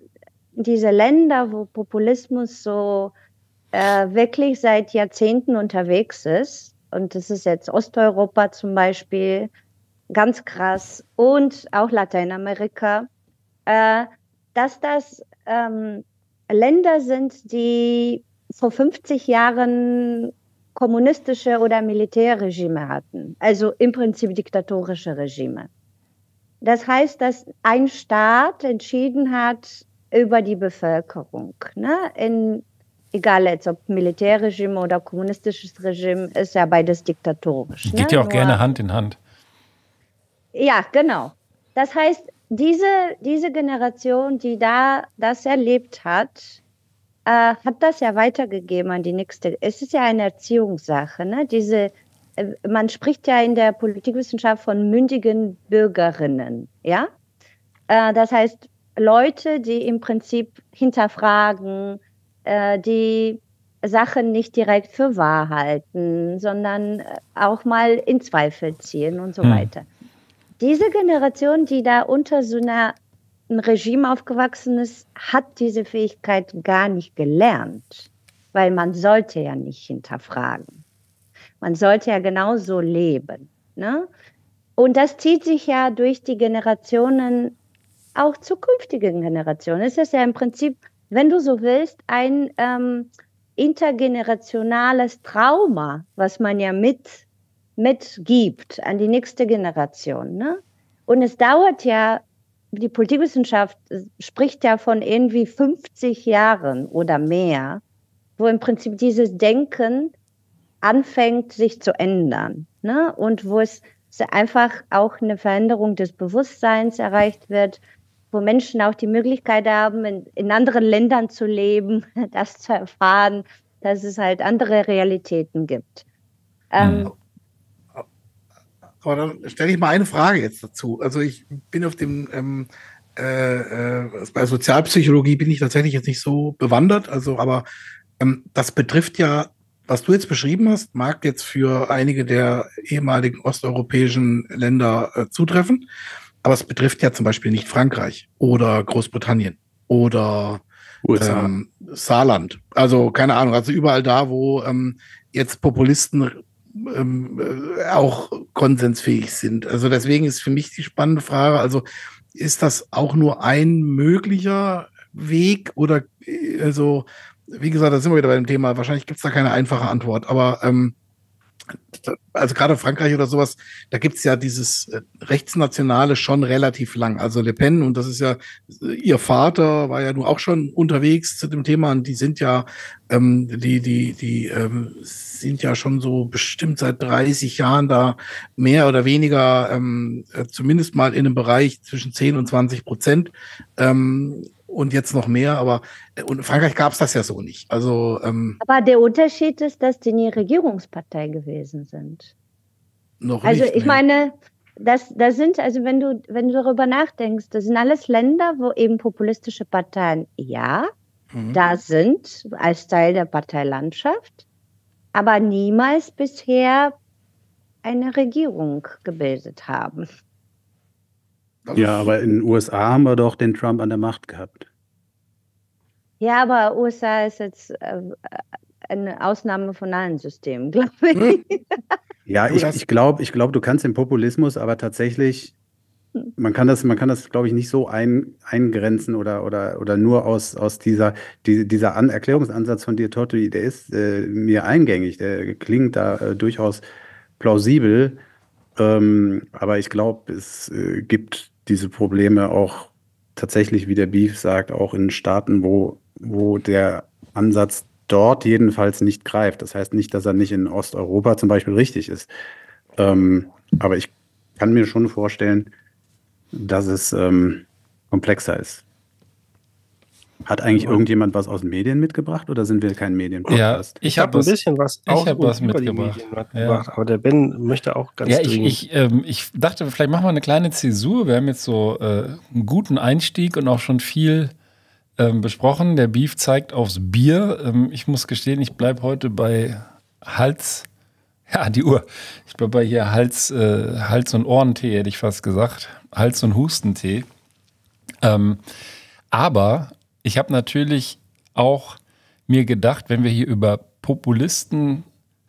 diese Länder, wo Populismus so äh, wirklich seit Jahrzehnten unterwegs ist, und das ist jetzt Osteuropa zum Beispiel, ganz krass und auch Lateinamerika, äh, dass das ähm, Länder sind, die vor 50 Jahren kommunistische oder Militärregime hatten, also im Prinzip diktatorische Regime. Das heißt, dass ein Staat entschieden hat über die Bevölkerung. Ne? In, egal jetzt ob Militärregime oder kommunistisches Regime, ist ja beides diktatorisch. Geht ne? ja auch Nur- gerne Hand in Hand. ja, genau. Das heißt, diese, diese Generation, die da das erlebt hat, äh, hat das ja weitergegeben an die nächste. Es ist ja eine Erziehungssache. Ne? Diese, äh, man spricht ja in der Politikwissenschaft von mündigen Bürgerinnen. Ja? Äh, das heißt, Leute, die im Prinzip hinterfragen, äh, die Sachen nicht direkt für wahr halten, sondern äh, auch mal in Zweifel ziehen und so Hm. weiter diese Generation, die da unter so einer ein Regime aufgewachsen ist, hat diese Fähigkeit gar nicht gelernt, weil man sollte ja nicht hinterfragen. Man sollte ja genauso leben. Ne? Und das zieht sich ja durch die Generationen, auch zukünftigen Generationen. Es ist ja im Prinzip, wenn du so willst, ein ähm, intergenerationales Trauma, was man ja mit, mitgibt an die nächste Generation. Ne? Und es dauert ja, die Politikwissenschaft spricht ja von irgendwie 50 Jahren oder mehr, wo im Prinzip dieses Denken anfängt, sich zu ändern. Ne? Und wo es einfach auch eine Veränderung des Bewusstseins erreicht wird, wo Menschen auch die Möglichkeit haben, in, in anderen Ländern zu leben, das zu erfahren, dass es halt andere Realitäten gibt. Ähm, aber dann stelle ich mal eine Frage jetzt dazu. Also ich bin auf dem ähm, äh, äh, bei Sozialpsychologie bin ich tatsächlich jetzt nicht so bewandert, also aber ähm, das betrifft ja was du jetzt beschrieben hast, mag jetzt für einige der ehemaligen osteuropäischen Länder äh, zutreffen, aber es betrifft ja zum Beispiel nicht Frankreich oder Großbritannien oder ähm, Saarland. Also keine Ahnung, also überall da, wo ähm, jetzt Populisten ähm, äh, auch konsensfähig sind. Also deswegen ist für mich die spannende Frage, also ist das auch nur ein möglicher Weg oder äh, also wie gesagt, da sind wir wieder bei dem Thema. Wahrscheinlich gibt es da keine einfache Antwort, aber ähm, also gerade Frankreich oder sowas, da gibt es ja dieses äh, Rechtsnationale schon relativ lang. Also Le Pen, und das ist ja, ihr Vater war ja nun auch schon unterwegs zu dem Thema und die sind ja, ähm, die, die, die ähm, sind ja schon so bestimmt seit 30 Jahren da mehr oder weniger, ähm, äh, zumindest mal in einem Bereich zwischen 10 und 20 Prozent. Ähm, und jetzt noch mehr, aber in Frankreich gab es das ja so nicht. Also, ähm, aber der Unterschied ist, dass die nie Regierungspartei gewesen sind. Noch also nicht, ich nee. meine, das, das sind, also wenn du, wenn du darüber nachdenkst, das sind alles Länder, wo eben populistische Parteien ja Mhm. da sind, als Teil der Parteilandschaft, aber niemals bisher eine Regierung gebildet haben. Ja, aber in den USA haben wir doch den Trump an der Macht gehabt. Ja, aber USA ist jetzt äh, eine Ausnahme von allen Systemen, glaube ich. Ja, Du, ich, ich glaube, ich glaub, du kannst den Populismus, aber tatsächlich, man kann das, man kann das, glaube ich, nicht so ein, eingrenzen oder, oder, oder nur aus, aus dieser, die, dieser An Erklärungsansatz von dir, Totti, der ist äh, mir eingängig, der klingt da äh, durchaus plausibel. Ähm, aber ich glaube, es äh, gibt diese Probleme auch tatsächlich, wie der Beef sagt, auch in Staaten, wo, wo der Ansatz dort jedenfalls nicht greift. Das heißt nicht, dass er nicht in Osteuropa zum Beispiel richtig ist. Ähm, aber ich kann mir schon vorstellen, dass es ähm, komplexer ist. Hat eigentlich irgendjemand was aus den Medien mitgebracht oder sind wir kein Ja, Medienpodcast? ich Ich habe habe ein was. bisschen was ich auch hab was über die mitgebracht. Medien mitgebracht, aber der Ben möchte auch ganz Ja, ich, dringend. ich, ähm, ich dachte, vielleicht machen wir eine kleine Zäsur. Wir haben jetzt so äh, einen guten Einstieg und auch schon viel ähm, besprochen. Der Beef zeigt aufs Bier. Ähm, ich muss gestehen, ich bleibe heute bei Hals. Ja, die Uhr. Ich bleibe bei hier Hals, äh, Hals- und Ohrentee, hätte ich fast gesagt. Hals- und Hustentee. Ähm, aber ich habe natürlich auch mir gedacht, wenn wir hier über Populisten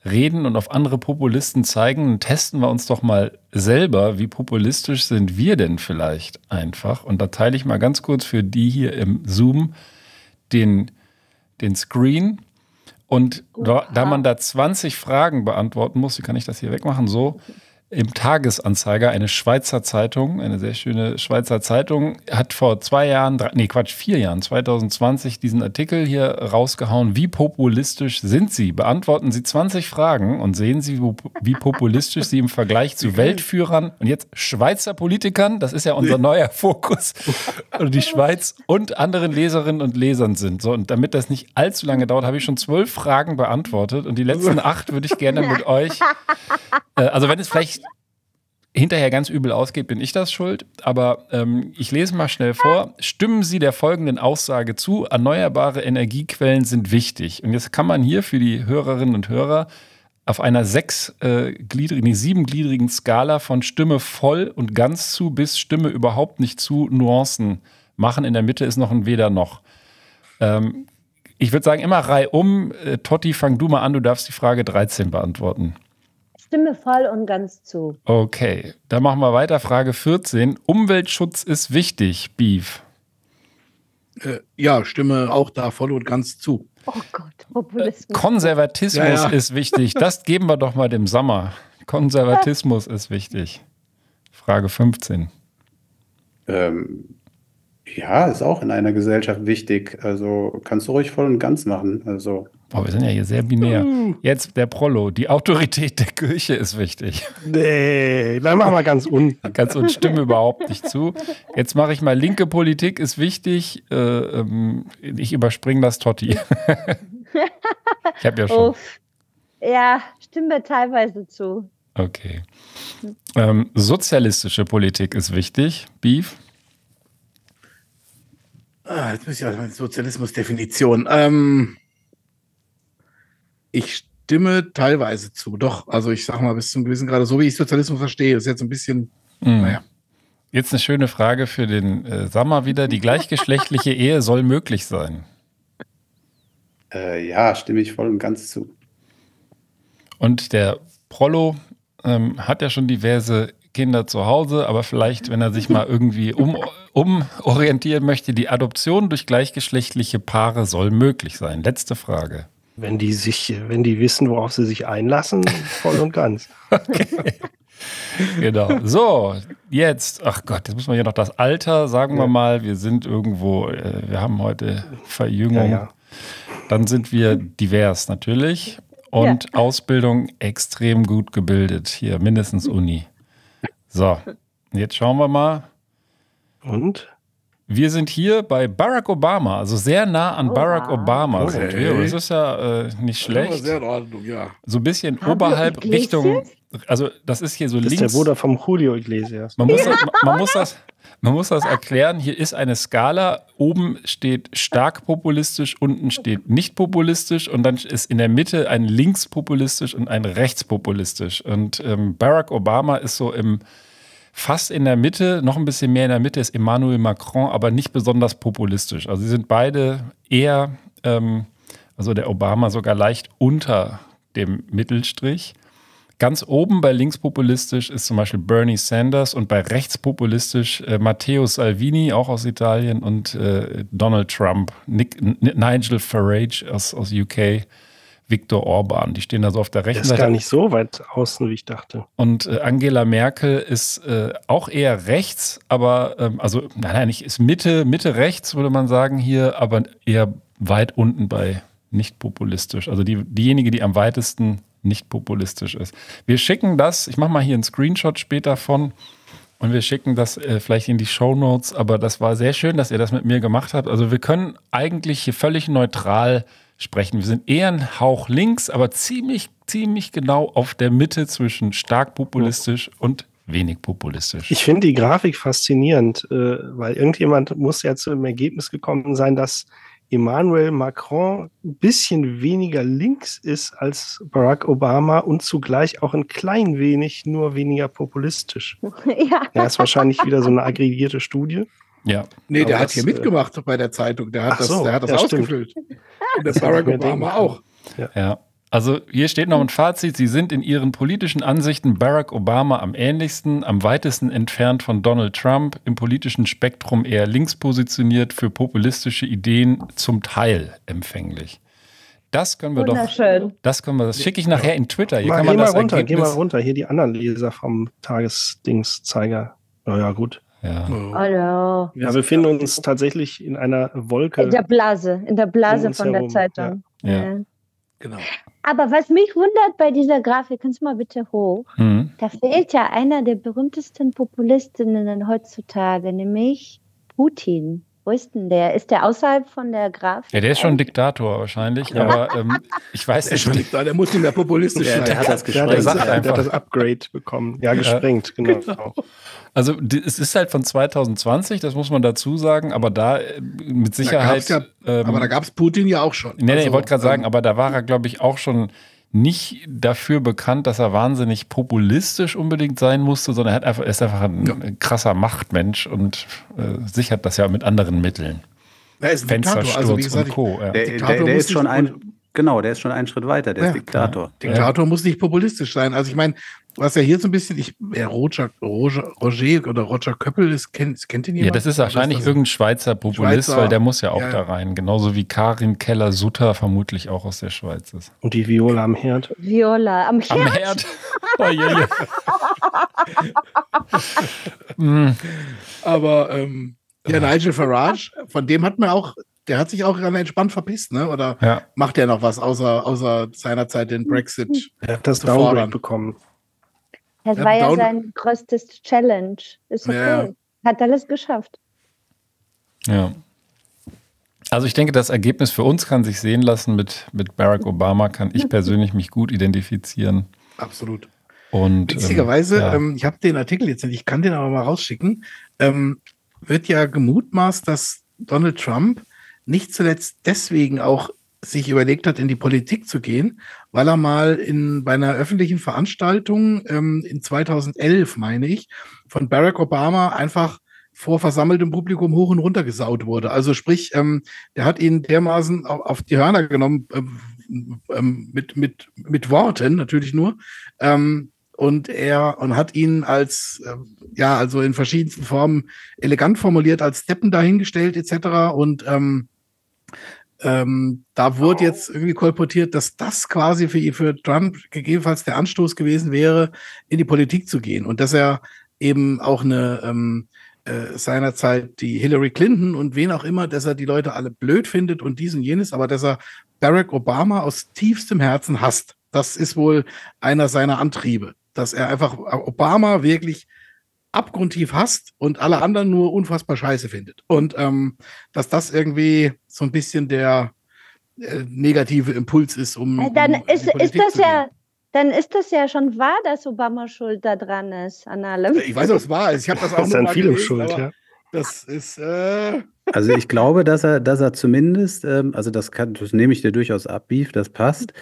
reden und auf andere Populisten zeigen, dann testen wir uns doch mal selber, wie populistisch sind wir denn vielleicht einfach. Und da teile ich mal ganz kurz für die hier im Zoom den, den Screen. Und da, da man da 20 Fragen beantworten muss, wie kann ich das hier wegmachen? So, im Tagesanzeiger, eine Schweizer Zeitung, eine sehr schöne Schweizer Zeitung, hat vor zwei Jahren, drei, nee, Quatsch, vier Jahren, 2020, diesen Artikel hier rausgehauen. Wie populistisch sind Sie? Beantworten Sie 20 Fragen und sehen Sie, wie populistisch Sie im Vergleich zu Weltführern und jetzt Schweizer Politikern, das ist ja unser neuer Fokus, die Schweiz und anderen Leserinnen und Lesern sind. So, und damit das nicht allzu lange dauert, habe ich schon zwölf Fragen beantwortet und die letzten acht würde ich gerne mit euch äh, also wenn es vielleicht hinterher ganz übel ausgeht, bin ich das schuld. Aber ähm, ich lese mal schnell vor. Stimmen Sie der folgenden Aussage zu? Erneuerbare Energiequellen sind wichtig. Und jetzt kann man hier für die Hörerinnen und Hörer auf einer sechsgliedrigen, nee, siebengliedrigen Skala von Stimme voll und ganz zu bis Stimme überhaupt nicht zu Nuancen machen. In der Mitte ist noch ein Weder noch. Ähm, ich würde sagen, immer reihum. Äh, Totti, fang du mal an, du darfst die Frage 13 beantworten. Stimme voll und ganz zu. Okay, dann machen wir weiter. Frage 14. Umweltschutz ist wichtig, Beef. Äh, ja, stimme auch da voll und ganz zu. Oh Gott, Populismus. Konservatismus Ja, ja. ist wichtig. Das geben wir doch mal dem Sommer. Konservatismus ist wichtig. Frage 15. Ähm, ja, ist auch in einer Gesellschaft wichtig. Also kannst du ruhig voll und ganz machen. Also Boah, wir sind ja hier sehr binär. Jetzt der Prollo. Die Autorität der Kirche ist wichtig. Nee, dann machen wir ganz unten. Ganz und stimme überhaupt nicht zu. Jetzt mache ich mal linke Politik ist wichtig. Äh, ähm, ich überspringe das Totti. ich habe ja schon. Uff. Ja, stimme teilweise zu. Okay. Ähm, sozialistische Politik ist wichtig. Beef. Ah, jetzt muss ich also meine Sozialismusdefinition. Ähm, ich stimme teilweise zu. Doch, also ich sag mal, bis zum gewissen Grade, so wie ich Sozialismus verstehe, ist jetzt ein bisschen, Mhm. naja. Jetzt eine schöne Frage für den äh, Sammer wieder. Die gleichgeschlechtliche Ehe soll möglich sein. äh, ja, stimme ich voll und ganz zu. Und der Prollo ähm, hat ja schon diverse Kinder zu Hause, aber vielleicht, wenn er sich mal irgendwie um, umorientieren möchte, die Adoption durch gleichgeschlechtliche Paare soll möglich sein. Letzte Frage. Wenn die sich, wenn die wissen, worauf sie sich einlassen, voll und ganz. Genau. So, jetzt, ach Gott, jetzt muss man hier noch das Alter, sagen wir mal, wir sind irgendwo, äh, wir haben heute Verjüngung. Ja, ja. Dann sind wir divers natürlich und Ausbildung extrem gut gebildet. Hier, mindestens Uni. So, jetzt schauen wir mal. Und? Wir sind hier bei Barack Obama, also sehr nah an Oh, Barack. Obama Okay. sind wir. Das ist ja äh, nicht schlecht. Sehr in Ordnung, ja. So ein bisschen Pablo oberhalb? Richtung, also das ist hier so Das ist links. der Bruder vom Julio Iglesias. Man muss, das, man, muss das, man muss das erklären. Hier ist eine Skala. Oben steht stark populistisch, unten steht nicht populistisch und dann ist in der Mitte ein linkspopulistisch und ein rechtspopulistisch. Und ähm, Barack Obama ist so im fast in der Mitte, noch ein bisschen mehr in der Mitte ist Emmanuel Macron, aber nicht besonders populistisch. Also sie sind beide eher, ähm, also der Obama sogar leicht unter dem Mittelstrich. Ganz oben bei linkspopulistisch ist zum Beispiel Bernie Sanders und bei rechtspopulistisch äh, Matteo Salvini, auch aus Italien, und äh, Donald Trump, Nick, Nigel Farage aus, aus UK, Viktor Orban. Die stehen da so auf der rechten ist Seite. gar nicht so weit außen, wie ich dachte. Und äh, Angela Merkel ist äh, auch eher rechts, aber ähm, also nein, nein, nicht ist Mitte, Mitte rechts, würde man sagen hier, aber eher weit unten bei nicht populistisch. Also die, diejenige, die am weitesten nicht populistisch ist. Wir schicken das, ich mache mal hier einen Screenshot später von und wir schicken das äh, vielleicht in die Show Notes, aber das war sehr schön, dass ihr das mit mir gemacht habt. Also wir können eigentlich hier völlig neutral sprechen. Wir sind eher ein Hauch links, aber ziemlich, ziemlich genau auf der Mitte zwischen stark populistisch und wenig populistisch. Ich finde die Grafik faszinierend, äh, weil irgendjemand muss ja zu dem Ergebnis gekommen sein, dass Emmanuel Macron ein bisschen weniger links ist als Barack Obama und zugleich auch ein klein wenig nur weniger populistisch. ja. Ja, ist wahrscheinlich wieder so eine aggregierte Studie. Ja. Nee, der Aber hat hier das, äh, mitgemacht bei der Zeitung. Der hat Ach das, so, der hat das ja, stimmt. ausgefüllt. Und der Barack Obama auch. Ja. Also hier steht noch ein Fazit. Sie sind in ihren politischen Ansichten Barack Obama am ähnlichsten, am weitesten entfernt von Donald Trump, im politischen Spektrum eher links positioniert, für populistische Ideen zum Teil empfänglich. Das können wir doch, das können wir, das schicke ich nachher in Twitter. Hier Mal, kann geh man mal das runter, geh mal Ergebnis, runter. Hier die anderen Leser vom Tagesdingszeiger. Naja, gut. ja. Hallo. Wir befinden uns tatsächlich in einer Wolke. In der Blase, in der Blase von der herum, Zeitung. Ja. Genau. Aber was mich wundert bei dieser Grafik, kannst du mal bitte hoch? Hm. Da fehlt ja einer der berühmtesten Populistinnen heutzutage, nämlich Putin. Wo ist denn der? Ist der außerhalb von der Grafik? ja, der ist schon ein Diktator wahrscheinlich, aber ähm, ich weiß Der, nicht. der muss nicht mehr populistisch Der, sein. der hat das Der Der der hat einfach- das Upgrade bekommen. Ja, gesprengt, genau. Also die- es ist halt von 2020, das muss man dazu sagen, aber da äh, mit Da Sicherheit. gab's ja, ähm, aber da gab es Putin ja auch schon. Nee, nee, Also, ich wollte gerade sagen, ähm, aber da war er, glaube ich, auch schon nicht dafür bekannt, dass er wahnsinnig populistisch unbedingt sein musste, sondern er, hat einfach, er ist einfach ein ja. krasser Machtmensch und äh, sichert das ja mit anderen Mitteln. Er ist ein Diktator, also wie gesagt, und Co. Ja. Der, der, der ist schon ein, genau, der ist schon einen Schritt weiter, der ja, ist Diktator. Diktator muss nicht populistisch sein. Also ich meine, was ja hier so ein bisschen, ich, ja, Roger, Roger, Roger oder Roger Köppel ist, kennt, kennt ihn jemand? Ja, das ist wahrscheinlich das irgendein Schweizer Populist, Schweizer, weil der muss ja auch ja. da rein. Genauso wie Karin Keller-Sutter vermutlich auch aus der Schweiz ist. Und die Viola am Herd. Viola am Herd. Am Herd. oh, je, je. Aber ähm, ja, Nigel Farage, von dem hat man auch, der hat sich auch ganz entspannt verpisst, ne? Oder ja. macht er noch was außer, außer seinerzeit den Brexit? Er hat das Downgrade bekommen. Das war ja sein größtes Challenge. Ist okay. Ja. Hat alles geschafft. Ja. Also ich denke, das Ergebnis für uns kann sich sehen lassen. Mit, mit Barack Obama kann ich persönlich mich gut identifizieren. Absolut. Und, Witzigerweise, ähm, ja. ähm, ich habe den Artikel jetzt nicht, ich kann den aber mal rausschicken, ähm, wird ja gemutmaßt, dass Donald Trump nicht zuletzt deswegen auch sich überlegt hat, in die Politik zu gehen, weil er mal in, bei einer öffentlichen Veranstaltung ähm, in 2011, meine ich, von Barack Obama einfach vor versammeltem Publikum hoch und runter gesaut wurde. Also sprich, ähm, der hat ihn dermaßen auf, auf die Hörner genommen, ähm, ähm, mit, mit, mit Worten natürlich nur. Ähm, und er und hat ihn als, äh, ja, also in verschiedensten Formen elegant formuliert, als Steppen dahingestellt, etc. Und ähm, ähm, da wurde jetzt irgendwie kolportiert, dass das quasi für, für Trump gegebenenfalls der Anstoß gewesen wäre, in die Politik zu gehen und dass er eben auch eine ähm, äh, seinerzeit die Hillary Clinton und wen auch immer, dass er die Leute alle blöd findet und dies und jenes, aber dass er Barack Obama aus tiefstem Herzen hasst. Das ist wohl einer seiner Antriebe, dass er einfach Obama wirklich abgrundtief hasst und alle anderen nur unfassbar scheiße findet. Und ähm, dass das irgendwie so ein bisschen der äh, negative Impuls ist, um. Äh, dann um ist, ist das ja. Dann ist das ja schon wahr, dass Obama schuld da dran ist an allem. Ich weiß, was wahr ist. Ich habe das auch das ist an vielem schuld, ja. Das ist. Äh also ich glaube, dass er, dass er zumindest, ähm, also das kann, das nehme ich dir durchaus ab, Beef, das passt.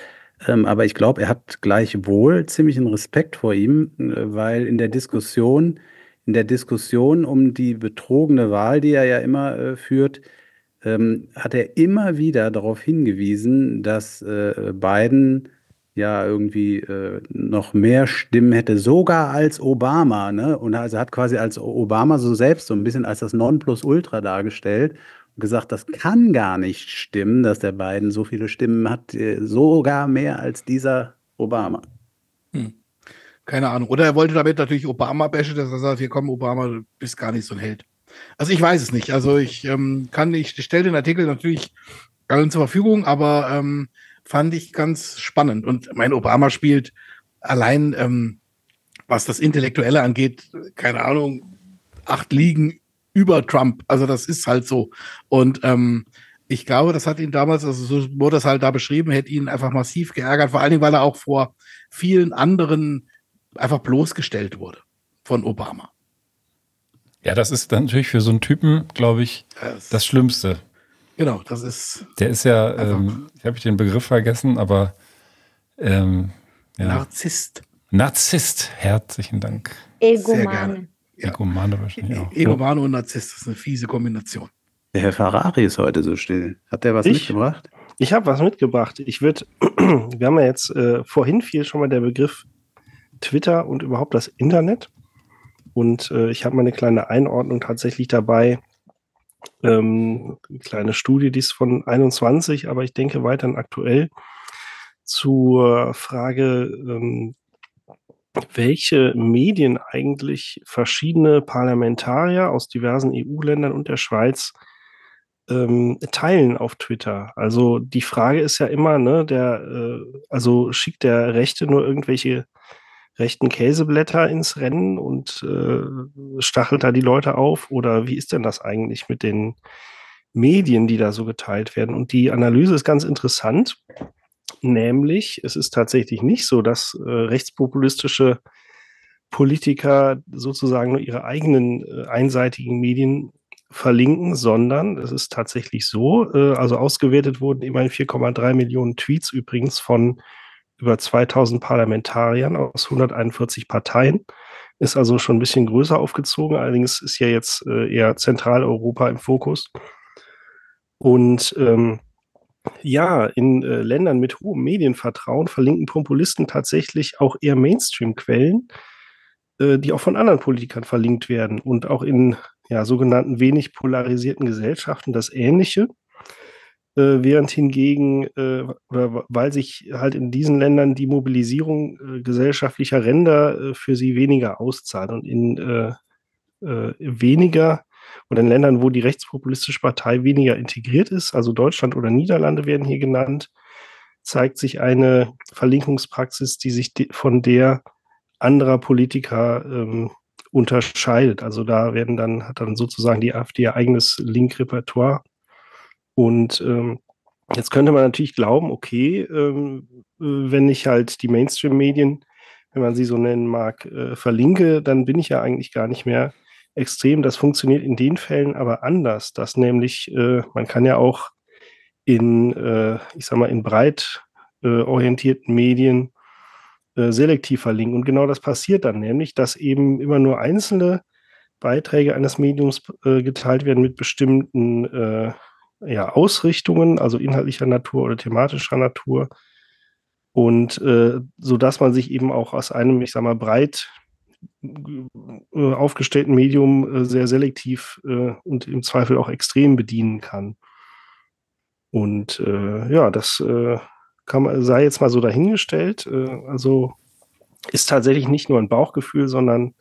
Ähm, aber ich glaube, er hat gleichwohl ziemlich einen Respekt vor ihm, äh, weil in der Diskussion in der Diskussion um die betrogene Wahl, die er ja immer äh, führt, ähm, hat er immer wieder darauf hingewiesen, dass äh, Biden ja irgendwie äh, noch mehr Stimmen hätte, sogar als Obama. Ne? Und also hat quasi als Obama so selbst so ein bisschen als das Nonplusultra dargestellt und gesagt, das kann gar nicht stimmen, dass der Biden so viele Stimmen hat, äh, sogar mehr als dieser Obama. Hm. Keine Ahnung. Oder er wollte damit natürlich Obama bashen, dass er sagt, hier komm, Obama, du bist gar nicht so ein Held. Also ich weiß es nicht. Also ich ähm, kann ich stelle den Artikel natürlich allen zur Verfügung, aber ähm, fand ich ganz spannend. Und mein Obama spielt allein, ähm, was das Intellektuelle angeht, keine Ahnung, acht Ligen über Trump. Also das ist halt so. Und ähm, ich glaube, das hat ihn damals, also so wurde das halt da beschrieben, hätte ihn einfach massiv geärgert, vor allen Dingen, weil er auch vor vielen anderen einfach bloßgestellt wurde von Obama. Ja, das ist dann natürlich für so einen Typen, glaube ich, das, das, Schlimmste. Genau, das ist. Der ist ja, ähm, ich habe den Begriff vergessen, aber ähm, ja. Narzisst. Narzisst, herzlichen Dank. Egomane. Ja. Egomane wahrscheinlich auch. Egomane und Narzisst, das ist eine fiese Kombination. Der Herr Ferrari ist heute so still. Hat der was ich? mitgebracht? Ich habe was mitgebracht. Ich würde, wir haben ja jetzt äh, vorhin fiel schon mal der Begriff Twitter und überhaupt das Internet. Und äh, ich habe mal eine kleine Einordnung tatsächlich dabei. Ähm, eine kleine Studie, die ist von 21, aber ich denke weiterhin aktuell zur Frage, ähm, welche Medien eigentlich verschiedene Parlamentarier aus diversen EU-Ländern und der Schweiz ähm, teilen auf Twitter. Also die Frage ist ja immer, ne, der, äh, also schickt der Rechte nur irgendwelche rechten Käseblätter ins Rennen und äh, stachelt da die Leute auf? Oder wie ist denn das eigentlich mit den Medien, die da so geteilt werden? Und die Analyse ist ganz interessant, nämlich es ist tatsächlich nicht so, dass äh, rechtspopulistische Politiker sozusagen nur ihre eigenen äh, einseitigen Medien verlinken, sondern es ist tatsächlich so, äh, also ausgewertet wurden immerhin 4,3 Millionen Tweets übrigens von über 2000 Parlamentariern aus 141 Parteien. Ist also schon ein bisschen größer aufgezogen. Allerdings ist ja jetzt äh, eher Zentraleuropa im Fokus. Und ähm, ja, in äh, Ländern mit hohem Medienvertrauen verlinken Populisten tatsächlich auch eher Mainstream-Quellen, äh, die auch von anderen Politikern verlinkt werden. Und auch in ja, sogenannten wenig polarisierten Gesellschaften das Ähnliche. Äh, während hingegen, äh, oder weil sich halt in diesen Ländern die Mobilisierung äh, gesellschaftlicher Ränder äh, für sie weniger auszahlt und in weniger oder in Ländern, wo die rechtspopulistische Partei weniger integriert ist, also Deutschland oder Niederlande werden hier genannt, zeigt sich eine Verlinkungspraxis, die sich von der anderer Politiker ähm, unterscheidet. Also da werden dann, hat dann sozusagen die AfD ihr eigenes Link-Repertoire. Und ähm, jetzt könnte man natürlich glauben, okay, ähm, äh, wenn ich halt die Mainstream-Medien, wenn man sie so nennen mag, äh, verlinke, dann bin ich ja eigentlich gar nicht mehr extrem. Das funktioniert in den Fällen aber anders, dass nämlich äh, man kann ja auch in, äh, ich sag mal, in breit äh, orientierten Medien äh, selektiv verlinken. Und genau das passiert dann nämlich, dass eben immer nur einzelne Beiträge eines Mediums äh, geteilt werden mit bestimmten äh, ja, Ausrichtungen, also inhaltlicher Natur oder thematischer Natur. Und äh, so dass man sich eben auch aus einem, ich sag mal, breit äh, aufgestellten Medium äh, sehr selektiv äh, und im Zweifel auch extrem bedienen kann. Und ja, das kann, sei jetzt mal so dahingestellt. also ist tatsächlich nicht nur ein Bauchgefühl, sondern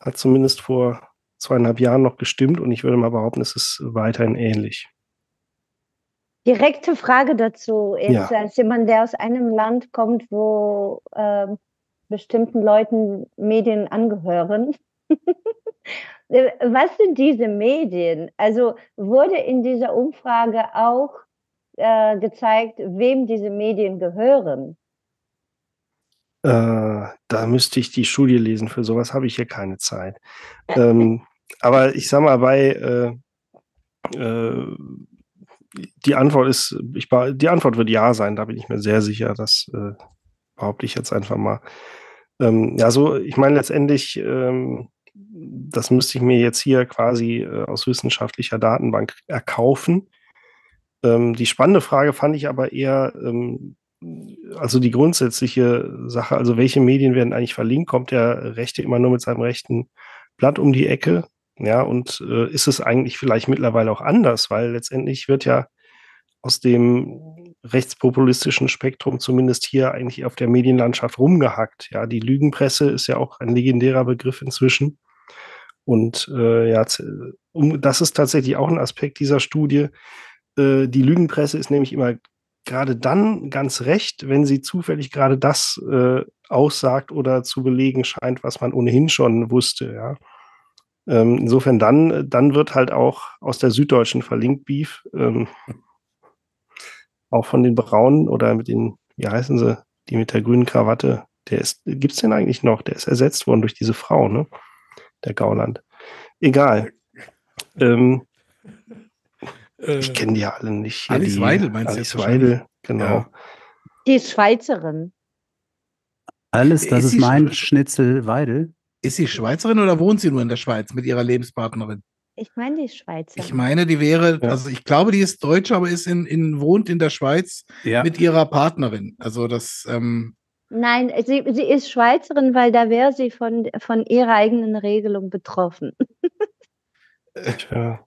hat zumindest vor zweieinhalb Jahren noch gestimmt und ich würde mal behaupten, es ist weiterhin ähnlich. Direkte Frage dazu ist, ja. als jemand, der aus einem Land kommt, wo ähm, bestimmten Leuten Medien angehören. Was sind diese Medien? Also wurde in dieser Umfrage auch äh, gezeigt, wem diese Medien gehören? Äh, da müsste ich die Studie lesen. Für sowas habe ich hier keine Zeit. ähm, aber ich sage mal, bei äh, äh, die Antwort ist, ich, die Antwort wird ja sein. Da bin ich mir sehr sicher. Das äh, behaupte ich jetzt einfach mal. Ähm, ja, so, ich meine letztendlich, ähm, das müsste ich mir jetzt hier quasi äh, aus wissenschaftlicher Datenbank erkaufen. Ähm, die spannende Frage fand ich aber eher, ähm, also die grundsätzliche Sache, also welche Medien werden eigentlich verlinkt, kommt der Rechte immer nur mit seinem rechten Blatt um die Ecke. Ja, und äh, ist es eigentlich vielleicht mittlerweile auch anders, weil letztendlich wird ja aus dem rechtspopulistischen Spektrum zumindest hier eigentlich auf der Medienlandschaft rumgehackt. Ja, die Lügenpresse ist ja auch ein legendärer Begriff inzwischen. Und äh, ja, um, das ist tatsächlich auch ein Aspekt dieser Studie. Äh, die Lügenpresse ist nämlich immer gerade dann ganz recht, wenn sie zufällig gerade das äh, aussagt oder zu belegen scheint, was man ohnehin schon wusste. Ja. Ähm, insofern dann, dann wird halt auch aus der Süddeutschen verlinkt Beef ähm, auch von den Braunen oder mit den, wie heißen sie, die mit der grünen Krawatte, der ist, gibt's den eigentlich noch? Der ist ersetzt worden durch diese Frau, ne? Der Gauland. Egal. Ähm, äh, ich kenne die ja alle nicht. Alice die, Weidel meinst Alice du? Alice Weidel, genau. Ja. Die ist Schweizerin. Alles, das ist, ist mein Schnitzel Weidel. Ist sie Schweizerin oder wohnt sie nur in der Schweiz mit ihrer Lebenspartnerin? Ich meine, die ist Schweizer. Ich meine, die wäre, ja. also ich glaube, die ist Deutsch, aber ist in, in wohnt in der Schweiz ja. mit ihrer Partnerin. Also das. Ähm Nein, sie, sie ist Schweizerin, weil da wäre sie von, von ihrer eigenen Regelung betroffen. ja.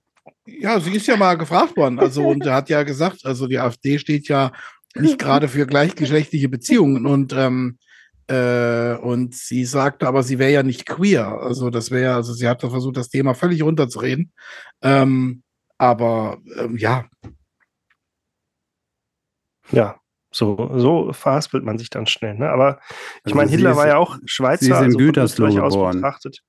ja, sie ist ja mal gefragt worden. Also und er hat ja gesagt, also die AfD steht ja nicht gerade für gleichgeschlechtliche Beziehungen und ähm, äh, und sie sagte aber, sie wäre ja nicht queer. Also das wäre, also sie hat versucht, das Thema völlig runterzureden. Ähm, aber ähm, ja. Ja, so, so verhaspelt man sich dann schnell. Ne? Aber ich also meine, Hitler war ja auch Schweizer, sie ist also Gütersloh geboren. betrachtet.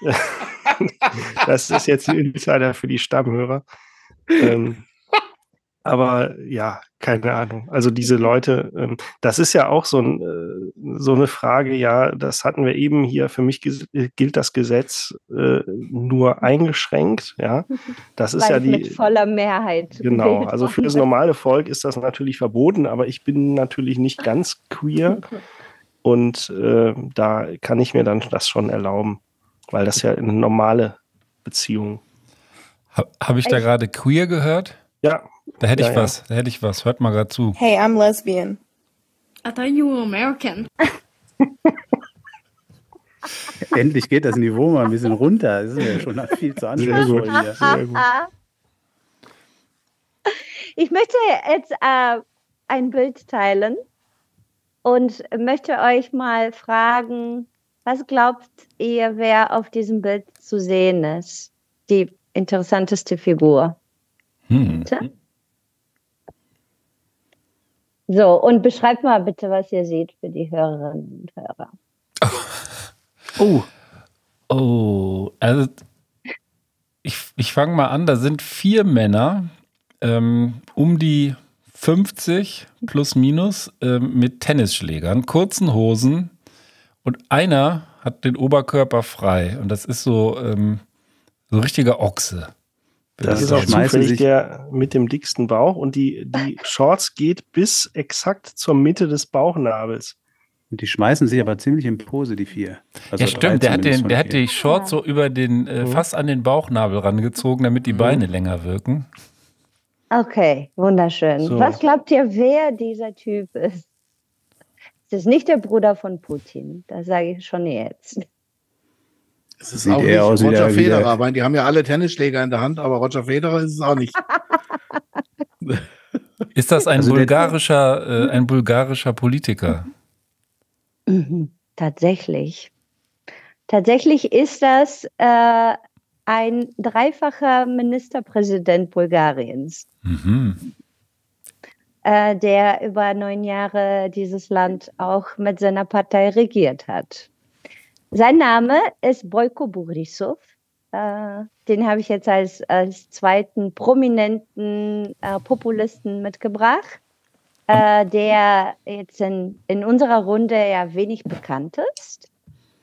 das ist jetzt ein Insider für die Stammhörer. Ähm, aber ja, Keine Ahnung. Also diese Leute, ähm, das ist ja auch so, ein, äh, so, eine Frage, ja, das hatten wir eben hier, für mich gilt das Gesetz äh, nur eingeschränkt, ja. Das ist Weil ja die. mit voller Mehrheit. Genau, also für das normale Volk ist das natürlich verboten, aber ich bin natürlich nicht ganz queer und äh, da kann ich mir dann das schon erlauben, weil das ja eine normale Beziehung. Ha, Habe ich da gerade queer gehört? Ja. Da hätte ich Ja, ja. was, da hätte ich was. Hört mal gerade zu. Hey, I'm lesbian. I thought you were American. Endlich geht das Niveau mal ein bisschen runter. Das ist ja schon viel zu anspruchsvoll hier. Ich möchte jetzt äh, ein Bild teilen und möchte euch mal fragen, was glaubt ihr, wer auf diesem Bild zu sehen ist? Die interessanteste Figur. Hm. Bitte? So, und beschreibt mal bitte, was ihr seht für die Hörerinnen und Hörer. Oh. Oh, also ich, ich fange mal an, da sind vier Männer ähm, um die 50 plus minus ähm, mit Tennisschlägern, kurzen Hosen und einer hat den Oberkörper frei und das ist so, ähm, so richtiger Ochse. Das ist auch zufällig der mit dem dicksten Bauch und die, die Shorts geht bis exakt zur Mitte des Bauchnabels. Und die schmeißen sich aber ziemlich in Pose, die vier. Also ja, stimmt, der hat, den, der hat die Shorts so über den, äh, fast an den Bauchnabel rangezogen, damit die Beine länger wirken. Okay, wunderschön. So. Was glaubt ihr, wer dieser Typ ist? Es ist nicht der Bruder von Putin, das sage ich schon jetzt. Es ist Sieht auch nicht eher aus Roger wie der- Federer, weil die haben ja alle Tennisschläger in der Hand, aber Roger Federer ist es auch nicht. Ist das ein Also bulgarischer, äh, ein bulgarischer Politiker? Mhm, Tatsächlich. Tatsächlich ist das äh, ein dreifacher Ministerpräsident Bulgariens, Mhm. äh, der über neun Jahre dieses Land auch mit seiner Partei regiert hat. Sein Name ist Boyko Borisov. Äh, den habe ich jetzt als, als zweiten prominenten äh, Populisten mitgebracht, äh, der jetzt in, in unserer Runde ja wenig bekannt ist,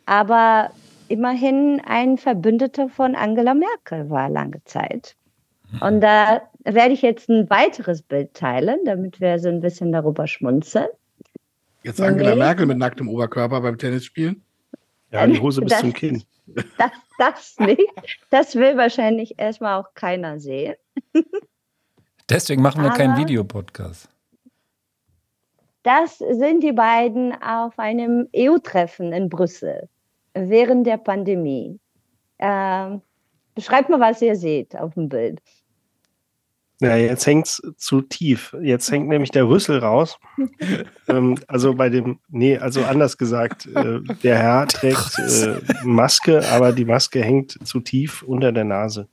aber immerhin ein Verbündeter von Angela Merkel war lange Zeit. Und da werde ich jetzt ein weiteres Bild teilen, damit wir so ein bisschen darüber schmunzeln. Jetzt Angela. Merkel mit nacktem Oberkörper beim Tennisspielen. Ja, die Hose bis Das- zum Kinn. Das, das nicht. Das will wahrscheinlich erstmal auch keiner sehen. Deswegen machen wir keinen Aber- Videopodcast. Das sind die beiden auf einem EU-Treffen in Brüssel während der Pandemie. Ähm, beschreibt mal, was ihr seht auf dem Bild. Ja, jetzt hängt's zu tief. Jetzt hängt nämlich der Rüssel raus. ähm, also bei dem, nee, also anders gesagt, äh, der Herr trägt äh, Maske, aber die Maske hängt zu tief unter der Nase.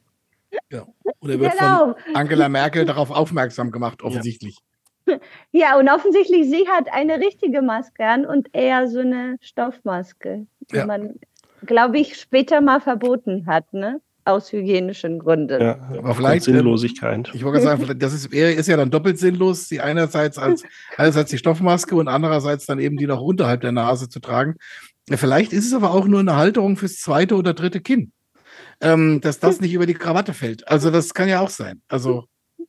Oder wird Genau. von Angela Merkel darauf aufmerksam gemacht, offensichtlich. Ja, und offensichtlich, sie hat eine richtige Maske an und er so eine Stoffmaske, die Ja. man, glaube ich, später mal verboten hat, ne? Aus hygienischen Gründen. Ja, Aber vielleicht, ähm, Sinnlosigkeit. Ich wollte gerade sagen, das ist, ist ja dann doppelt sinnlos, sie einerseits als einerseits die Stoffmaske und andererseits dann eben die noch unterhalb der Nase zu tragen. Vielleicht ist es aber auch nur eine Halterung fürs zweite oder dritte Kinn, ähm, dass das nicht über die Krawatte fällt. Also das kann ja auch sein. Also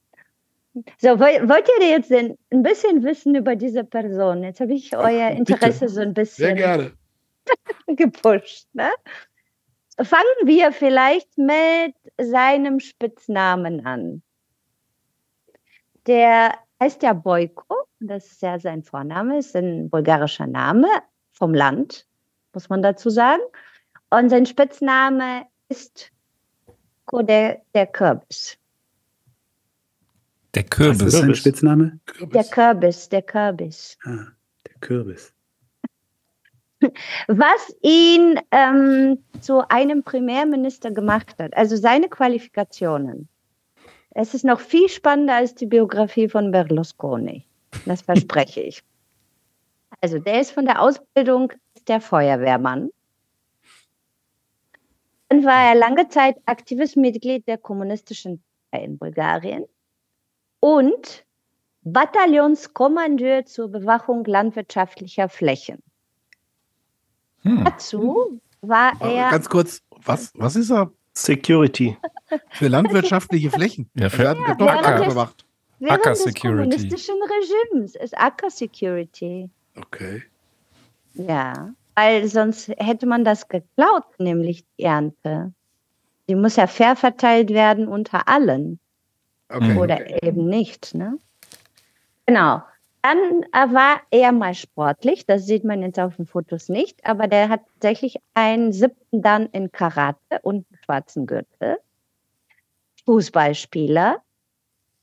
So, woll- wollt ihr jetzt denn ein bisschen wissen über diese Person? Jetzt habe ich euer Interesse so ein sehr bisschen gerne. gepusht. Ne? Fangen wir vielleicht mit seinem Spitznamen an. Der heißt ja Boyko, das ist ja sein Vorname, ist ein bulgarischer Name vom Land, muss man dazu sagen. Und sein Spitzname ist der, der Kürbis. Der Was Kürbis. ist sein Spitzname? Der Kürbis, der Kürbis. Ah, der Kürbis. Was ihn ähm, zu einem Premierminister gemacht hat, also seine Qualifikationen. Es ist noch viel spannender als die Biografie von Berlusconi. Das verspreche ich. Also der ist von der Ausbildung der Feuerwehrmann. Dann war er lange Zeit aktives Mitglied der Kommunistischen Partei in Bulgarien. Und Bataillonskommandeur zur Bewachung landwirtschaftlicher Flächen. Hm. Dazu war er. Ganz kurz, was, was ist er? Security. Für landwirtschaftliche Flächen. Ja, für hat Ja, des- bewacht. Während Acker des Security. kommunistischen Regimes ist Acker Security. Okay. Ja, weil sonst hätte man das geklaut, nämlich die Ernte. Die muss ja fair verteilt werden unter allen Okay. oder eben nicht. Ne? Genau. Dann äh, war er mal sportlich, das sieht man jetzt auf den Fotos nicht, aber der hat tatsächlich einen siebten Dan in Karate und einen schwarzen Gürtel. Fußballspieler.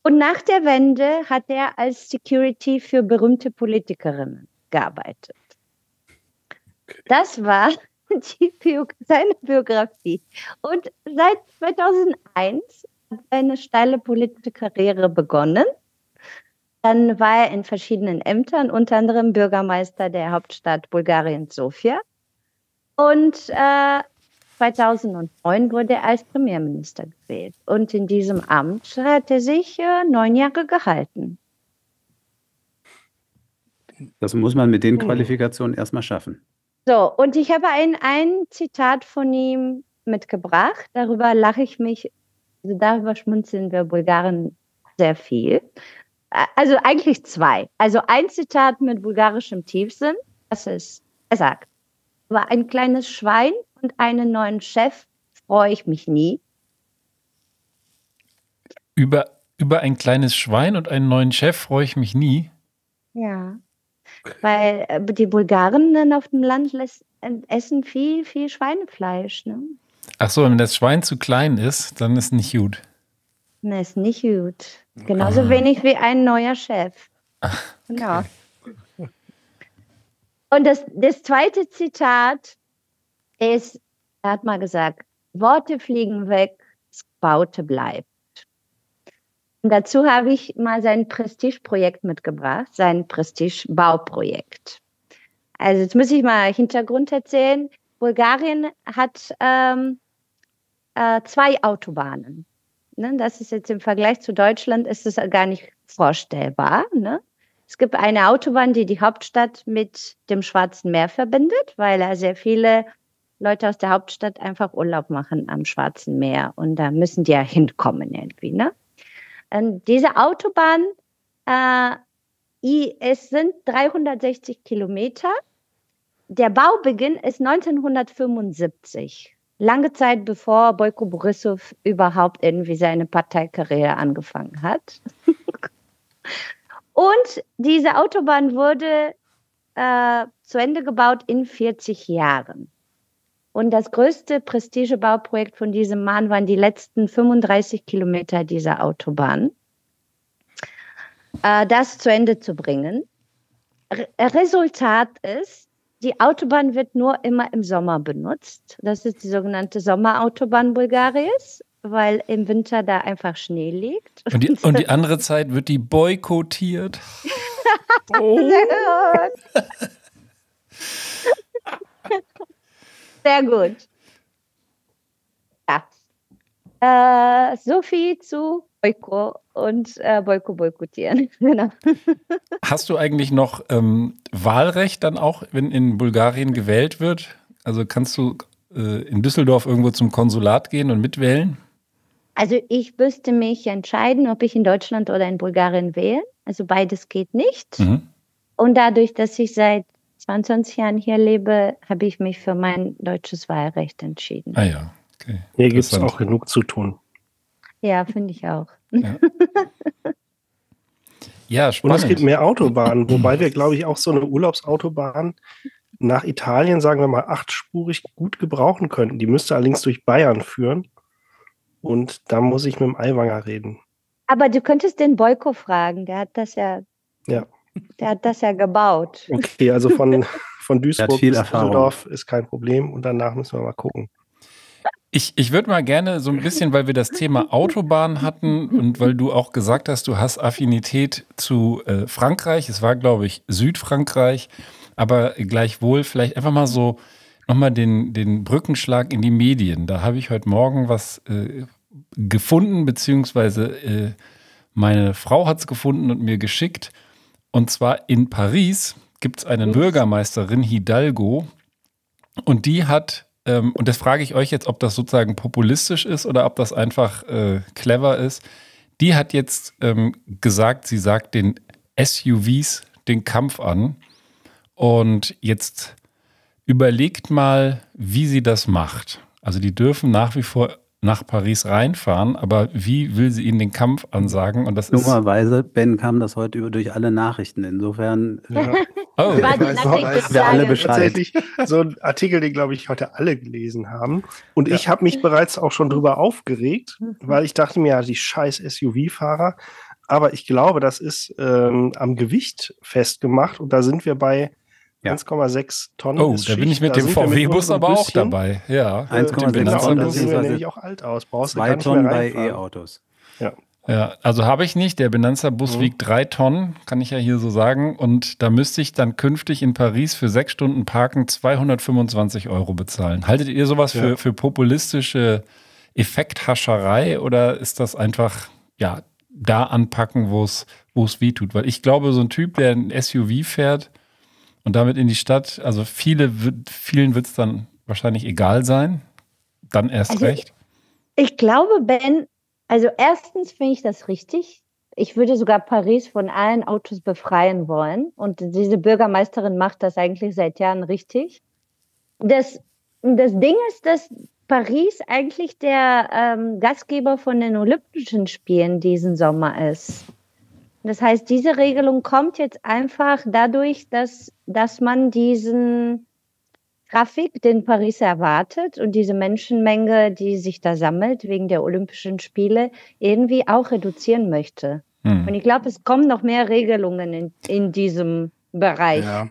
Und nach der Wende hat er als Security für berühmte Politikerinnen gearbeitet. Das war Bio seine Biografie. Und seit 2001 hat er eine steile politische Karriere begonnen. Dann war er in verschiedenen Ämtern, unter anderem Bürgermeister der Hauptstadt Bulgariens Sofia. Und äh, 2009 wurde er als Premierminister gewählt. Und in diesem Amt hat er sich äh, neun Jahre gehalten. Das muss man mit den Oh. Qualifikationen erstmal schaffen. So, und ich habe ein, ein Zitat von ihm mitgebracht. Darüber lache ich mich, also darüber schmunzeln wir Bulgaren sehr viel. Also eigentlich zwei. Also ein Zitat mit bulgarischem Tiefsinn. Das ist, er sagt, über ein kleines Schwein und einen neuen Chef freue ich mich nie. Über, über ein kleines Schwein und einen neuen Chef freue ich mich nie. Ja. Weil äh, die Bulgaren dann auf dem Land äh, essen viel, viel Schweinefleisch. Ne? Ach so, wenn das Schwein zu klein ist, dann ist nicht gut. Ne, ist nicht gut. Genauso wenig wie ein neuer Chef. Genau. Und das, das zweite Zitat ist, er hat mal gesagt, Worte fliegen weg, das Baute bleibt. Und dazu habe ich mal sein Prestigeprojekt mitgebracht, sein Prestigebauprojekt. Also jetzt muss ich mal Hintergrund erzählen. Bulgarien hat ähm, äh, zwei Autobahnen. Ne, das ist jetzt im Vergleich zu Deutschland ist es gar nicht vorstellbar. Ne? Es gibt eine Autobahn, die die Hauptstadt mit dem Schwarzen Meer verbindet, weil da sehr viele Leute aus der Hauptstadt einfach Urlaub machen am Schwarzen Meer und da müssen die ja hinkommen irgendwie. Ne? Und diese Autobahn, äh, es sind 360 Kilometer. Der Baubeginn ist 1975 lange Zeit bevor Boyko Borissow überhaupt irgendwie seine Parteikarriere angefangen hat. Und diese Autobahn wurde äh, zu Ende gebaut in 40 Jahren. Und das größte Prestigebauprojekt von diesem Mann waren die letzten 35 Kilometer dieser Autobahn, äh, das zu Ende zu bringen. Re Resultat ist, die Autobahn wird nur immer im Sommer benutzt. Das ist die sogenannte Sommerautobahn Bulgariens, weil im Winter da einfach Schnee liegt. Und die, und die andere Zeit wird die boykottiert. Oh. Sehr gut. Ja. Äh, so viel zu Boyko und äh, Boyko boykottieren. genau. Hast du eigentlich noch ähm, Wahlrecht dann auch, wenn in Bulgarien gewählt wird? Also kannst du äh, in Düsseldorf irgendwo zum Konsulat gehen und mitwählen? Also ich müsste mich entscheiden, ob ich in Deutschland oder in Bulgarien wähle. Also beides geht nicht. Mhm. Und dadurch, dass ich seit 22 Jahren hier lebe, habe ich mich für mein deutsches Wahlrecht entschieden. Ah ja, okay. Hier gibt es auch genug zu tun. Ja, finde ich auch. Ja, ja Und spannend. es gibt mehr Autobahnen, wobei wir, glaube ich, auch so eine Urlaubsautobahn nach Italien, sagen wir mal, achtspurig gut gebrauchen könnten. Die müsste allerdings durch Bayern führen. Und da muss ich mit dem Aiwanger reden. Aber du könntest den Boyko fragen, der hat das ja, Ja. der hat das ja gebaut. Okay, also von, von Duisburg bis. Düsseldorf ist kein Problem. Und danach müssen wir mal gucken. Ich, ich würde mal gerne so ein bisschen, weil wir das Thema Autobahn hatten und weil du auch gesagt hast, du hast Affinität zu äh, Frankreich. Es war, glaube ich, Südfrankreich, aber gleichwohl vielleicht einfach mal so nochmal den, den Brückenschlag in die Medien. Da habe ich heute Morgen was äh, gefunden, beziehungsweise äh, Meine Frau hat es gefunden und mir geschickt. Und zwar in Paris gibt es eine Bürgermeisterin Hidalgo und die hat, ähm, und das frage ich euch jetzt, ob das sozusagen populistisch ist oder ob das einfach äh, clever ist. Die hat jetzt ähm, gesagt, sie sagt den SUVs den Kampf an. Und jetzt überlegt mal, wie sie das macht. Also die dürfen nach wie vor nach Paris reinfahren, aber wie will sie ihnen den Kampf ansagen? Und das Dummerweise, Ben, kam das heute über durch alle Nachrichten. Insofern ja. oh. wir alle Bescheid. Tatsächlich so ein Artikel, den, glaube ich, heute alle gelesen haben. Und ja. ich habe mich bereits auch schon drüber aufgeregt, weil ich dachte mir, ja, die scheiß SUV-Fahrer. Aber ich glaube, das ist ähm, am Gewicht festgemacht und da sind wir bei ja. 1,6 Tonnen. Oh, da bin ich mit dem VW-Bus aber auch dabei. Ja, 1,6 genau, Tonnen. Da sehen wir nämlich auch alt aus. Brauchst zwei Tonnen bei E-Autos. Ja. Ja, also habe ich nicht. Der Benanza-Bus mhm. wiegt drei Tonnen, kann ich ja hier so sagen. Und da müsste ich dann künftig in Paris für sechs Stunden Parken 225 Euro bezahlen. Haltet ihr sowas ja. für, für populistische Effekthascherei oder ist das einfach, ja, da anpacken, wo es weh tut? Weil ich glaube, so ein Typ, der ein SUV fährt, und damit in die Stadt, also viele, vielen wird es dann wahrscheinlich egal sein. Dann erst also, recht. Ich glaube, Ben, also erstens finde ich das richtig. Ich würde sogar Paris von allen Autos befreien wollen. Und diese Bürgermeisterin macht das eigentlich seit Jahren richtig. Das, das Ding ist, dass Paris eigentlich der ähm, Gastgeber von den Olympischen Spielen diesen Sommer ist. Das heißt, diese Regelung kommt jetzt einfach dadurch, dass, dass man diesen Traffic, den Paris erwartet und diese Menschenmenge, die sich da sammelt wegen der Olympischen Spiele, irgendwie auch reduzieren möchte. Hm. Und ich glaube, es kommen noch mehr Regelungen in, in diesem Bereich. Ja,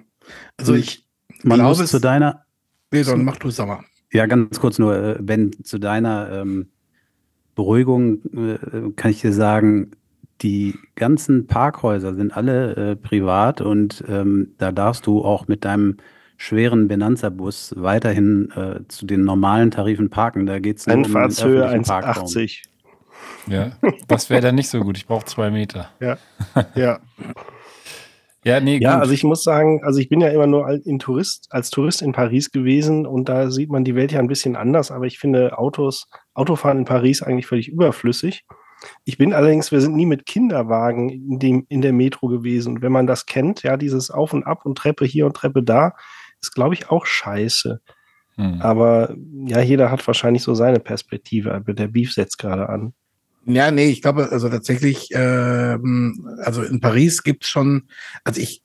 also ich, man glaube, zu deiner. Nee, dann mach du es aber. Ja, ganz kurz nur, äh, Ben, zu deiner ähm, Beruhigung äh, kann ich dir sagen, die ganzen Parkhäuser sind alle äh, privat und ähm, da darfst du auch mit deinem schweren Benanza-Bus weiterhin äh, zu den normalen Tarifen parken. Da geht es nur Einfahrtshöhe um 1,80. Ja, das wäre dann nicht so gut. Ich brauche zwei Meter. Ja, ja. Ja, nee, ja, also ich muss sagen, also ich bin ja immer nur in Tourist, als Tourist in Paris gewesen und da sieht man die Welt ja ein bisschen anders, aber ich finde Autos, Autofahren in Paris eigentlich völlig überflüssig. Ich bin allerdings, wir sind nie mit Kinderwagen in, dem, in der Metro gewesen. Und wenn man das kennt, ja, dieses Auf und Ab und Treppe hier und Treppe da, ist, glaube ich, auch scheiße. Hm. Aber ja, jeder hat wahrscheinlich so seine Perspektive. Aber der Beef setzt gerade an. Ja, nee, ich glaube, also tatsächlich, ähm, also in Paris gibt es schon, also ich,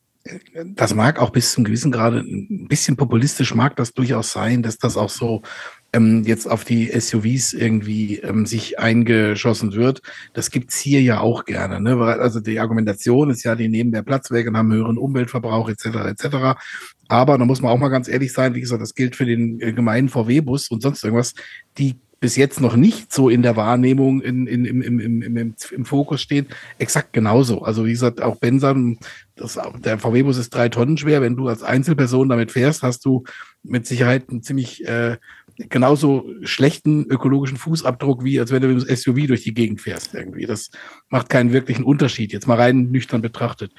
das mag auch bis zum gewissen Grade ein bisschen populistisch mag das durchaus sein, dass das auch so ähm, jetzt auf die SUVs irgendwie ähm, sich eingeschossen wird. Das gibt's hier ja auch gerne. Ne? Also die Argumentation ist ja, die nehmen mehr Platz weg und haben höheren Umweltverbrauch etc. etc. Aber da muss man auch mal ganz ehrlich sein, wie gesagt, das gilt für den äh, gemeinen VW-Bus und sonst irgendwas. Die bis jetzt noch nicht so in der Wahrnehmung in, in, im, im, im, im, im Fokus stehen, exakt genauso. Also wie gesagt, auch Benson, das, der VW-Bus ist drei Tonnen schwer. Wenn du als Einzelperson damit fährst, hast du mit Sicherheit einen ziemlich äh, genauso schlechten ökologischen Fußabdruck, wie als wenn du mit dem SUV durch die Gegend fährst irgendwie. Das macht keinen wirklichen Unterschied, jetzt mal rein nüchtern betrachtet.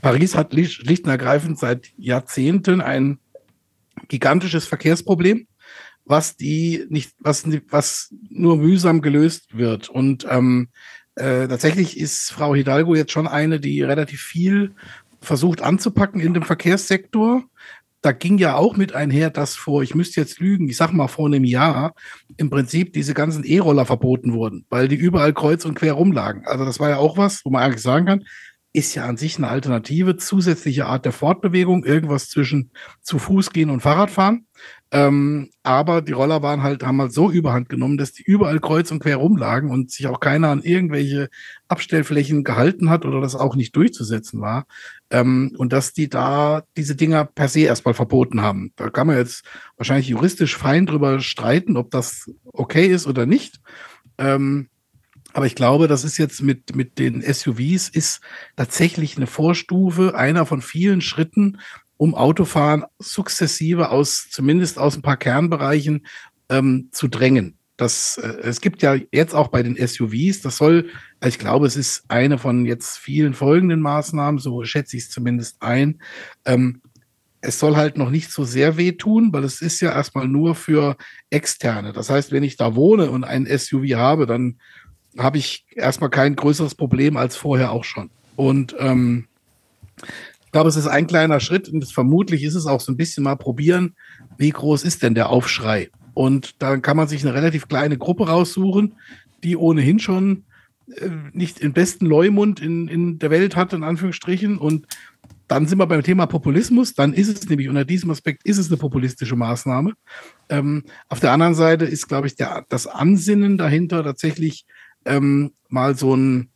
Paris hat schlicht und ergreifend seit Jahrzehnten ein gigantisches Verkehrsproblem, was die nicht, was, was nur mühsam gelöst wird. Und ähm, äh, tatsächlich ist Frau Hidalgo jetzt schon eine, die relativ viel versucht anzupacken in dem Verkehrssektor da ging ja auch mit einher, dass vor, ich müsste jetzt lügen, ich sag mal vor einem Jahr, im Prinzip diese ganzen E-Roller verboten wurden, weil die überall kreuz und quer rumlagen. Also das war ja auch was, wo man eigentlich sagen kann, ist ja an sich eine Alternative, zusätzliche Art der Fortbewegung, irgendwas zwischen zu Fuß gehen und Fahrradfahren. Ähm, aber die Roller waren halt, haben halt so überhand genommen, dass die überall kreuz und quer rumlagen und sich auch keiner an irgendwelche Abstellflächen gehalten hat oder das auch nicht durchzusetzen war. Ähm, und dass die da diese Dinger per se erstmal verboten haben. Da kann man jetzt wahrscheinlich juristisch fein drüber streiten, ob das okay ist oder nicht. Ähm, aber ich glaube, das ist jetzt mit, mit den SUVs ist tatsächlich eine Vorstufe, einer von vielen Schritten, um Autofahren sukzessive aus, zumindest aus ein paar Kernbereichen, ähm, zu drängen. Das, äh, es gibt ja jetzt auch bei den SUVs, das soll, ich glaube, es ist eine von jetzt vielen folgenden Maßnahmen, so schätze ich es zumindest ein. Ähm, es soll halt noch nicht so sehr wehtun, weil es ist ja erstmal nur für Externe. Das heißt, wenn ich da wohne und ein SUV habe, dann habe ich erstmal kein größeres Problem als vorher auch schon. Und ähm, ich glaube, es ist ein kleiner Schritt und vermutlich ist es auch so ein bisschen mal probieren, wie groß ist denn der Aufschrei? Und dann kann man sich eine relativ kleine Gruppe raussuchen, die ohnehin schon äh, nicht den besten Leumund in, in der Welt hat, in Anführungsstrichen. Und dann sind wir beim Thema Populismus. Dann ist es nämlich unter diesem Aspekt ist es eine populistische Maßnahme. Ähm, auf der anderen Seite ist, glaube ich, der, das Ansinnen dahinter tatsächlich ähm, mal so ein,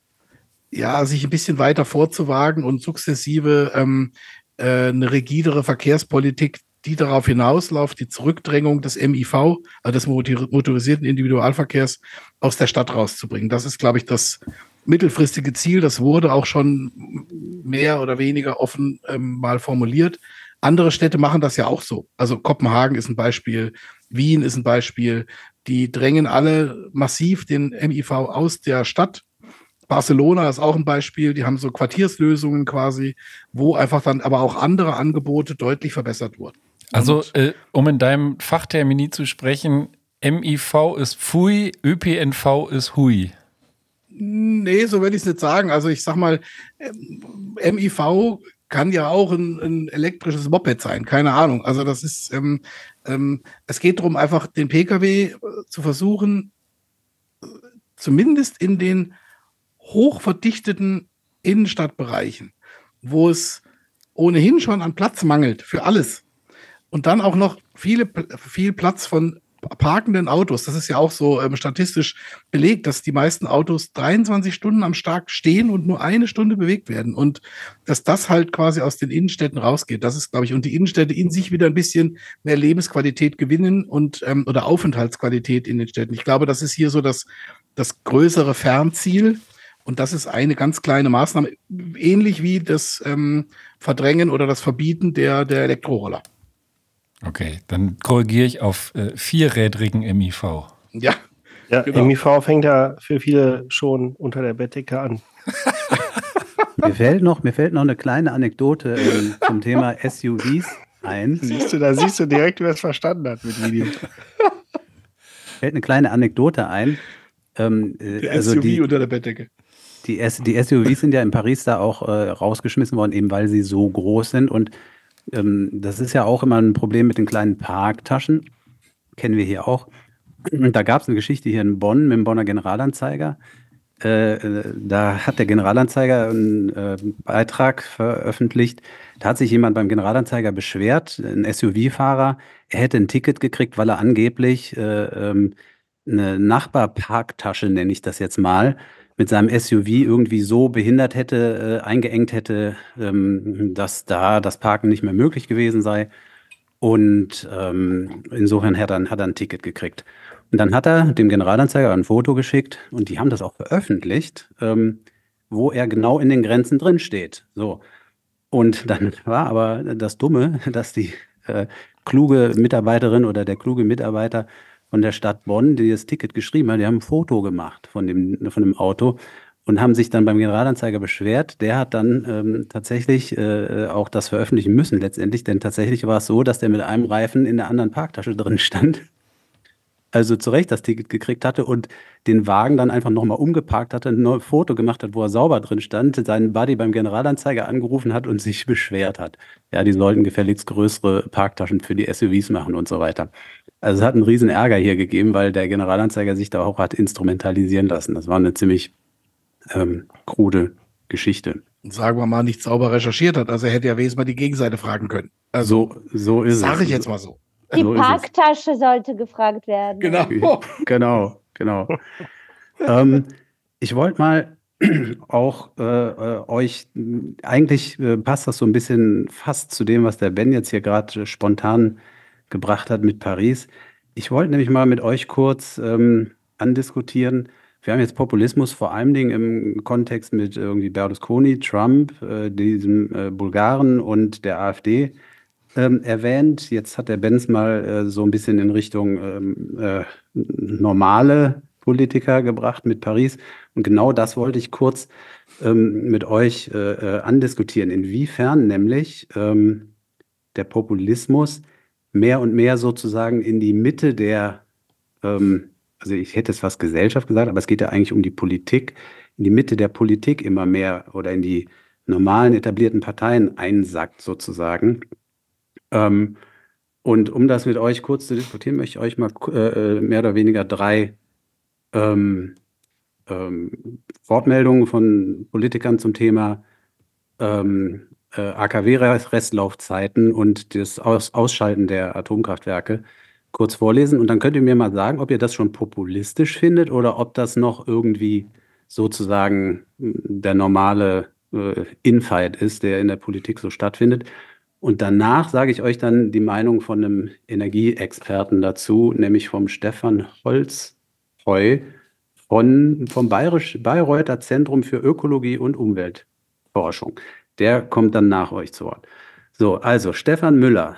ja, sich ein bisschen weiter vorzuwagen und sukzessive ähm, äh, eine rigidere Verkehrspolitik, die darauf hinausläuft, die Zurückdrängung des MIV, also des motorisierten Individualverkehrs, aus der Stadt rauszubringen. Das ist, glaube ich, das mittelfristige Ziel. Das wurde auch schon mehr oder weniger offen ähm, mal formuliert. Andere Städte machen das ja auch so. Also Kopenhagen ist ein Beispiel, Wien ist ein Beispiel. Die drängen alle massiv den MIV aus der Stadt. Barcelona ist auch ein Beispiel. Die haben so Quartierslösungen quasi, wo einfach dann aber auch andere Angebote deutlich verbessert wurden. Also, äh, um in deinem Fachtermini zu sprechen, MIV ist Fui, ÖPNV ist Hui. Nee, so würde ich es nicht sagen. Also ich sag mal, MIV ähm, kann ja auch ein, ein, elektrisches Moped sein, keine Ahnung. Also das ist, ähm, ähm, es geht darum, einfach den Pkw äh, zu versuchen, zumindest in den hochverdichteten Innenstadtbereichen, wo es ohnehin schon an Platz mangelt für alles. Und dann auch noch viele, viel Platz von parkenden Autos, das ist ja auch so ähm, statistisch belegt, dass die meisten Autos 23 Stunden am Start stehen und nur eine Stunde bewegt werden. Und dass das halt quasi aus den Innenstädten rausgeht, das ist, glaube ich, und die Innenstädte in sich wieder ein bisschen mehr Lebensqualität gewinnen und ähm, oder Aufenthaltsqualität in den Städten. Ich glaube, das ist hier so das, das größere Fernziel. Und das ist eine ganz kleine Maßnahme, ähnlich wie das ähm, Verdrängen oder das Verbieten der, der Elektroroller. Okay, dann korrigiere ich auf äh, vierrädrigen MIV. Ja. Ja, genau. MIV fängt ja für viele schon unter der Bettdecke an. mir, fällt noch, mir fällt noch eine kleine Anekdote ähm, zum Thema SUVs ein. Siehst du, da siehst du direkt, wer es verstanden hat mit Video. fällt eine kleine Anekdote ein. Ähm, äh, also SUV die, unter der Bettdecke. Die, die SUVs sind ja in Paris da auch äh, rausgeschmissen worden, eben weil sie so groß sind und das ist ja auch immer ein Problem mit den kleinen Parktaschen. Kennen wir hier auch. Da gab es eine Geschichte hier in Bonn mit dem Bonner Generalanzeiger. Äh, äh, da hat der Generalanzeiger einen äh, Beitrag veröffentlicht. Da hat sich jemand beim Generalanzeiger beschwert, ein SUV-Fahrer. Er hätte ein Ticket gekriegt, weil er angeblich äh, ähm, eine Nachbarparktasche, nenne ich das jetzt mal, mit seinem SUV irgendwie so behindert hätte, äh, eingeengt hätte, ähm, dass da das Parken nicht mehr möglich gewesen sei. Und ähm, insofern hat er, hat er ein Ticket gekriegt. Und dann hat er dem Generalanzeiger ein Foto geschickt und die haben das auch veröffentlicht, ähm, wo er genau in den Grenzen drin steht. So. Und dann war aber das Dumme, dass die äh, kluge Mitarbeiterin oder der kluge Mitarbeiter von der Stadt Bonn, die das Ticket geschrieben hat, die haben ein Foto gemacht von dem, von dem Auto und haben sich dann beim Generalanzeiger beschwert. Der hat dann ähm, tatsächlich äh, auch das veröffentlichen müssen letztendlich, denn tatsächlich war es so, dass der mit einem Reifen in der anderen Parktasche drin stand. Also zu Recht das Ticket gekriegt hatte und den Wagen dann einfach nochmal umgeparkt hatte, ein Foto gemacht hat, wo er sauber drin stand, seinen Buddy beim Generalanzeiger angerufen hat und sich beschwert hat. Ja, die sollten gefälligst größere Parktaschen für die SUVs machen und so weiter. Also es hat einen riesen Ärger hier gegeben, weil der Generalanzeiger sich da auch hat instrumentalisieren lassen. Das war eine ziemlich ähm, krude Geschichte. Sagen wir mal, nicht sauber recherchiert hat. Also er hätte ja wesentlich mal die Gegenseite fragen können. Also so, so ist sag es. Sage ich jetzt mal so. Die So Parktasche sollte gefragt werden. Genau. Genau, genau. ähm, ich wollte mal auch äh, äh, euch, eigentlich äh, passt das so ein bisschen fast zu dem, was der Ben jetzt hier gerade spontan gebracht hat mit Paris. Ich wollte nämlich mal mit euch kurz ähm, andiskutieren. Wir haben jetzt Populismus vor allen Dingen im Kontext mit irgendwie Berlusconi, Trump, äh, diesem äh, Bulgaren und der AfD ähm, erwähnt. Jetzt hat der Benz mal äh, so ein bisschen in Richtung ähm, äh, normale Politiker gebracht mit Paris. Und genau das wollte ich kurz ähm, mit euch äh, äh andiskutieren. Inwiefern nämlich ähm, der Populismus mehr und mehr sozusagen in die Mitte der, ähm, also ich hätte es fast Gesellschaft gesagt, aber es geht ja eigentlich um die Politik, in die Mitte der Politik immer mehr oder in die normalen etablierten Parteien einsackt sozusagen. Ähm, und um das mit euch kurz zu diskutieren, möchte ich euch mal äh, mehr oder weniger drei ähm, ähm, Wortmeldungen von Politikern zum Thema ähm, äh, AKW-Restlaufzeiten und das Aus Ausschalten der Atomkraftwerke kurz vorlesen. Und dann könnt ihr mir mal sagen, ob ihr das schon populistisch findet oder ob das noch irgendwie sozusagen hm, der normale äh, Infight ist, der in der Politik so stattfindet. Und danach sage ich euch dann die Meinung von einem Energieexperten dazu, nämlich vom Stefan Holzheu von, vom Bayerisch, Bayreuther Zentrum für Ökologie und Umweltforschung. Der kommt dann nach euch zu Wort. So, also Stefan Müller,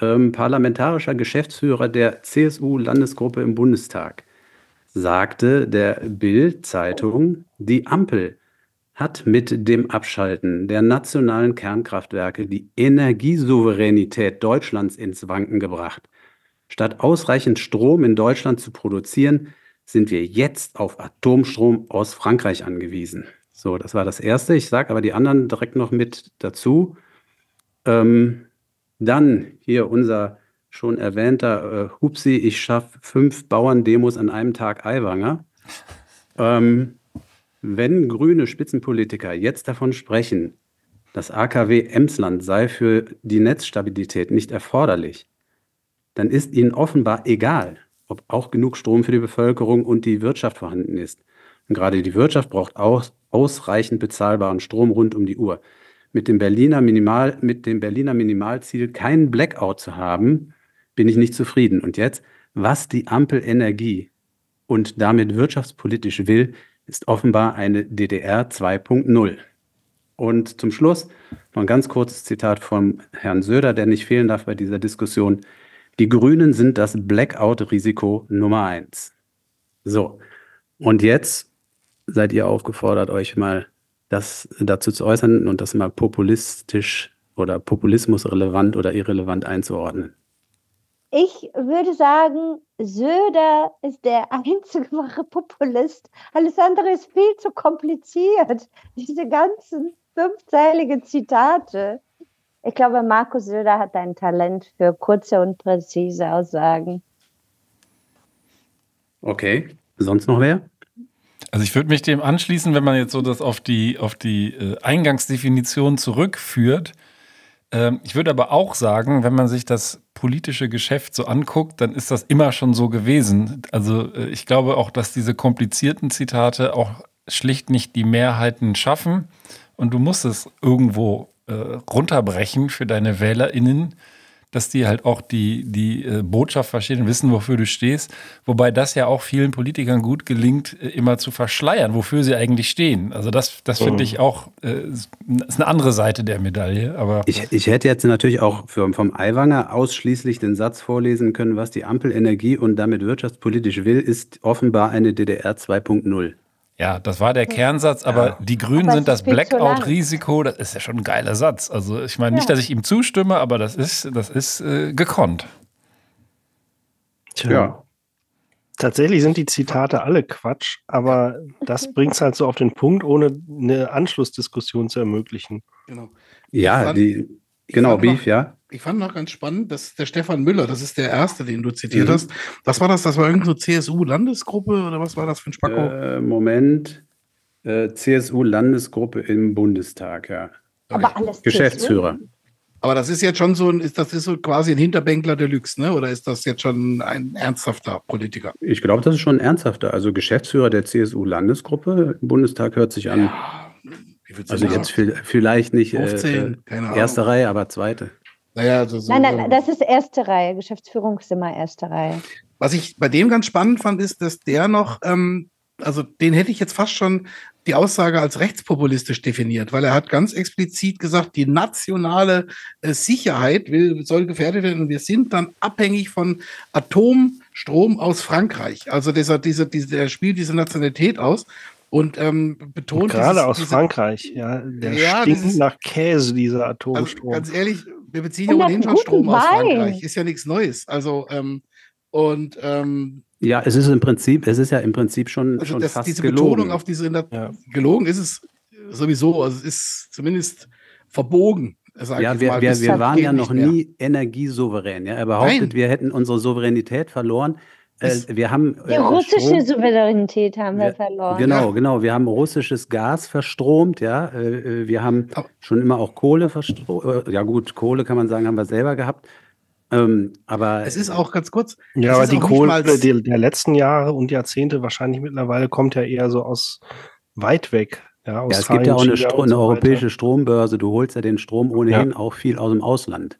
ähm, parlamentarischer Geschäftsführer der CSU-Landesgruppe im Bundestag, sagte der Bild-Zeitung, die Ampel hat mit dem Abschalten der nationalen Kernkraftwerke die Energiesouveränität Deutschlands ins Wanken gebracht. Statt ausreichend Strom in Deutschland zu produzieren, sind wir jetzt auf Atomstrom aus Frankreich angewiesen. So, das war das Erste. Ich sage aber die anderen direkt noch mit dazu. Ähm, dann hier unser schon erwähnter äh, Hupsi, ich schaffe fünf Bauerndemos an einem Tag Eiwanger. Ähm, wenn grüne Spitzenpolitiker jetzt davon sprechen, das AKW Emsland sei für die Netzstabilität nicht erforderlich, dann ist ihnen offenbar egal, ob auch genug Strom für die Bevölkerung und die Wirtschaft vorhanden ist. Und gerade die Wirtschaft braucht aus, ausreichend bezahlbaren Strom rund um die Uhr. Mit dem, Berliner Minimal, mit dem Berliner Minimalziel, keinen Blackout zu haben, bin ich nicht zufrieden. Und jetzt, was die Ampel Energie und damit wirtschaftspolitisch will, ist offenbar eine DDR 2.0. Und zum Schluss noch ein ganz kurzes Zitat von Herrn Söder, der nicht fehlen darf bei dieser Diskussion. Die Grünen sind das Blackout-Risiko Nummer eins. So, und jetzt seid ihr aufgefordert, euch mal das dazu zu äußern und das mal populistisch oder populismusrelevant oder irrelevant einzuordnen. Ich würde sagen, Söder ist der einzige wahre Populist. Alles andere ist viel zu kompliziert. Diese ganzen fünfzeilige Zitate. Ich glaube, Markus Söder hat ein Talent für kurze und präzise Aussagen. Okay. Sonst noch wer? Also ich würde mich dem anschließen, wenn man jetzt so das auf die, auf die äh, Eingangsdefinition zurückführt. Ähm, ich würde aber auch sagen, wenn man sich das politische Geschäft so anguckt, dann ist das immer schon so gewesen. Also äh, ich glaube auch, dass diese komplizierten Zitate auch schlicht nicht die Mehrheiten schaffen. Und du musst es irgendwo äh, runterbrechen für deine WählerInnen dass die halt auch die, die äh, Botschaft verstehen und wissen, wofür du stehst. Wobei das ja auch vielen Politikern gut gelingt, äh, immer zu verschleiern, wofür sie eigentlich stehen. Also das, das finde ich auch, äh, ist eine andere Seite der Medaille. Aber ich, ich hätte jetzt natürlich auch für, vom Aiwanger ausschließlich den Satz vorlesen können, was die Ampel Energie und damit wirtschaftspolitisch will, ist offenbar eine DDR 2.0. Ja, das war der Kernsatz, aber ja. die Grünen aber sind das Blackout-Risiko, das ist ja schon ein geiler Satz. Also ich meine ja. nicht, dass ich ihm zustimme, aber das ist, das ist äh, gekonnt. Tja. Ja. Tatsächlich sind die Zitate alle Quatsch, aber das bringt es halt so auf den Punkt, ohne eine Anschlussdiskussion zu ermöglichen. Genau. Ja, die, genau, Beef, ja ich fand noch ganz spannend, dass der Stefan Müller, das ist der erste, den du zitiert mhm. hast. Was war das? Das war irgendeine so CSU-Landesgruppe oder was war das für ein Spacko? Äh, Moment. Äh, CSU-Landesgruppe im Bundestag, ja. Aber alles Geschäftsführer. CSU? Aber das ist jetzt schon so ein, ist das ist so quasi ein Hinterbänkler Deluxe, ne? Oder ist das jetzt schon ein ernsthafter Politiker? Ich glaube, das ist schon ein ernsthafter. Also Geschäftsführer der CSU-Landesgruppe im Bundestag hört sich an. Ja, also jetzt vielleicht nicht 15, äh, erste Reihe, aber zweite. Naja, also so, nein, nein, nein, das ist erste Reihe. Geschäftsführung ist immer erste Reihe. Was ich bei dem ganz spannend fand, ist, dass der noch ähm, also den hätte ich jetzt fast schon die Aussage als rechtspopulistisch definiert, weil er hat ganz explizit gesagt, die nationale äh, Sicherheit will, soll gefährdet werden und wir sind dann abhängig von Atomstrom aus Frankreich. Also dieser, dieser, dieser, der spielt diese Nationalität aus und ähm, betont. Und gerade dieses, aus diese, Frankreich, ja. Der ja, stinkt dieses, nach Käse, dieser Atomstrom. Also ganz ehrlich, wir beziehen ja ohnehin schon Strom Wein. aus Frankreich. Ist ja nichts Neues. Also, ähm, und ähm, ja, es ist im Prinzip, es ist ja im Prinzip schon, also schon das, fast diese gelogen. Betonung auf diese ja. gelogen ist es sowieso, also es ist zumindest verbogen. Ja, wir, mal, wir, wir waren ja noch nie energiesouverän. Ja? Er behauptet, Nein. wir hätten unsere Souveränität verloren. Äh, wir haben, äh, die russische Strom, Souveränität haben wir, wir, verloren. Genau, ja. genau. Wir haben russisches Gas verstromt, ja. Äh, äh wir haben schon immer auch Kohle verstromt. Äh, ja gut, Kohle kann man sagen, haben wir selber gehabt. Ähm, aber es ist auch ganz kurz. Ja, aber die Kohle der, der letzten Jahre und Jahrzehnte wahrscheinlich mittlerweile kommt ja eher so aus weit weg. Ja, ja es gibt ja auch eine, Stro eine so europäische Strombörse. Du holst ja den Strom ohnehin ja. auch viel aus dem Ausland.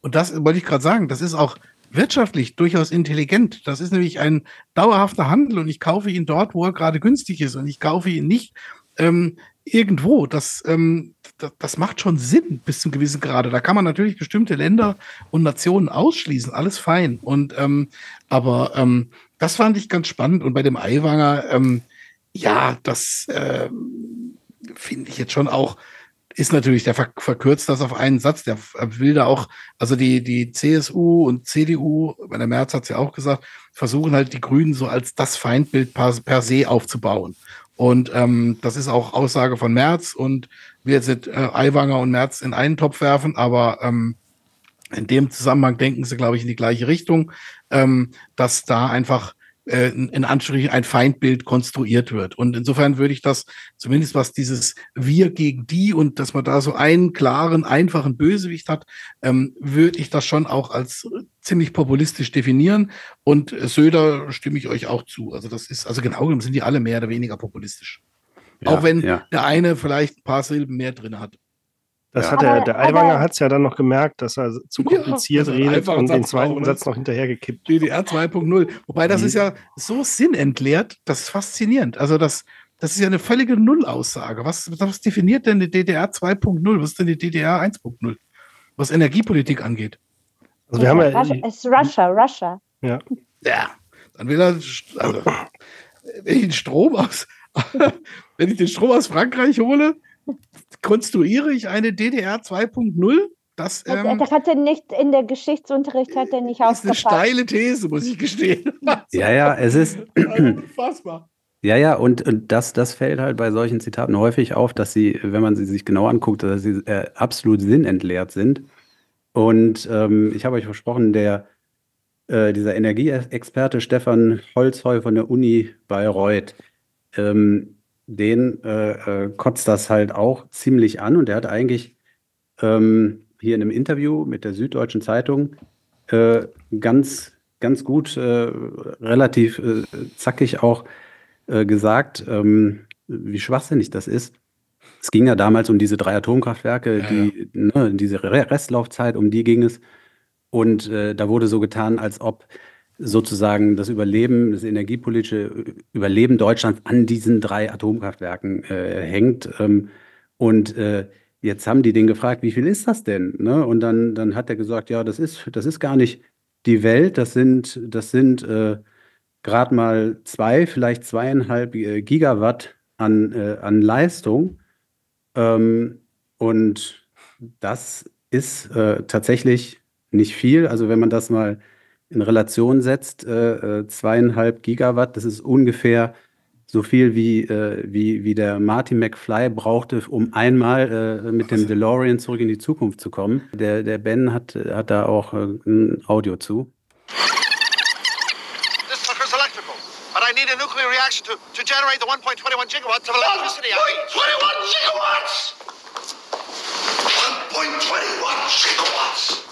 Und das wollte ich gerade sagen. Das ist auch wirtschaftlich durchaus intelligent. Das ist nämlich ein dauerhafter Handel und ich kaufe ihn dort, wo er gerade günstig ist und ich kaufe ihn nicht ähm, irgendwo. Das, ähm, das, das, macht schon Sinn bis zum gewissen Grade. Da kann man natürlich bestimmte Länder und Nationen ausschließen, alles fein. Und ähm, aber ähm, das fand ich ganz spannend. Und bei dem Eiwanger, ähm, ja, das äh, finde ich jetzt schon auch ist natürlich, der verkürzt das auf einen Satz, der will da auch, also die, die CSU und CDU, bei der Merz hat es ja auch gesagt, versuchen halt die Grünen so als das Feindbild per, per se aufzubauen. Und ähm, das ist auch Aussage von Merz und wir jetzt äh, Aiwanger und Merz in einen Topf werfen, aber ähm, in dem Zusammenhang denken sie, glaube ich, in die gleiche Richtung, ähm, dass da einfach äh, in Anführungszeichen ein Feindbild konstruiert wird. Und insofern würde ich das, zumindest was dieses Wir gegen die und dass man da so einen klaren, einfachen Bösewicht hat, ähm, würde ich das schon auch als ziemlich populistisch definieren. Und Söder stimme ich euch auch zu. Also das ist, also genau genommen sind die alle mehr oder weniger populistisch. Ja, auch wenn ja. der eine vielleicht ein paar Silben mehr drin hat. Das ja. hat der, der Aiwanger hat es ja dann noch gemerkt, dass er zu kompliziert ja, redet und den zweiten Satz noch hinterhergekippt. DDR 2.0. Wobei das mhm. ist ja so sinnentleert, das ist faszinierend. Also das, das ist ja eine völlige Nullaussage. Was, was definiert denn die DDR 2.0? Was ist denn die DDR 1.0? Was Energiepolitik angeht. Also wir haben ja, Russia, es ist Russia, Russia. Ja. Ja, dann will er, also, wenn ich den Strom aus, wenn ich den Strom aus Frankreich hole, konstruiere ich eine DDR 2.0? Das, ähm, das hat er nicht in der Geschichtsunterricht hat er nicht Das ist eine steile These, muss ich gestehen. ja, ja, es ist unfassbar. Ja, ja, und, und das, das fällt halt bei solchen Zitaten häufig auf, dass sie, wenn man sie sich genau anguckt, dass sie äh, absolut sinnentleert sind. Und ähm, ich habe euch versprochen, der, äh, dieser Energieexperte Stefan Holzheu von der Uni Bayreuth, ähm, den äh, äh, kotzt das halt auch ziemlich an und er hat eigentlich ähm, hier in einem Interview mit der Süddeutschen Zeitung äh, ganz, ganz gut, äh, relativ äh, zackig auch äh, gesagt, ähm, wie schwachsinnig das ist. Es ging ja damals um diese drei Atomkraftwerke, ja, die, ja. Ne, diese Restlaufzeit, um die ging es. Und da wurde so getan, als ob sozusagen das Überleben, das energiepolitische Überleben Deutschlands an diesen drei Atomkraftwerken äh, hängt. Ähm, und äh, jetzt haben die den gefragt, wie viel ist das denn? Ne? Und dann, dann hat er gesagt, ja, das ist, das ist gar nicht die Welt, das sind, das sind äh, gerade mal zwei, vielleicht zweieinhalb äh, Gigawatt an, äh, an Leistung. Ähm, und das ist äh, tatsächlich nicht viel. Also wenn man das mal in Relation setzt, äh, äh, zweieinhalb Gigawatt, das ist ungefähr so viel wie, äh, wie, wie der Marty McFly brauchte, um einmal äh, mit dem DeLorean zurück in die Zukunft zu kommen. Der, der Ben hat, hat da auch äh, ein Audio zu. This sucker's electrical, but I need a nuclear reaction to, to generate the 1.21 gigawatts of electricity. 1.21 gigawatts! 1.21 gigawatts!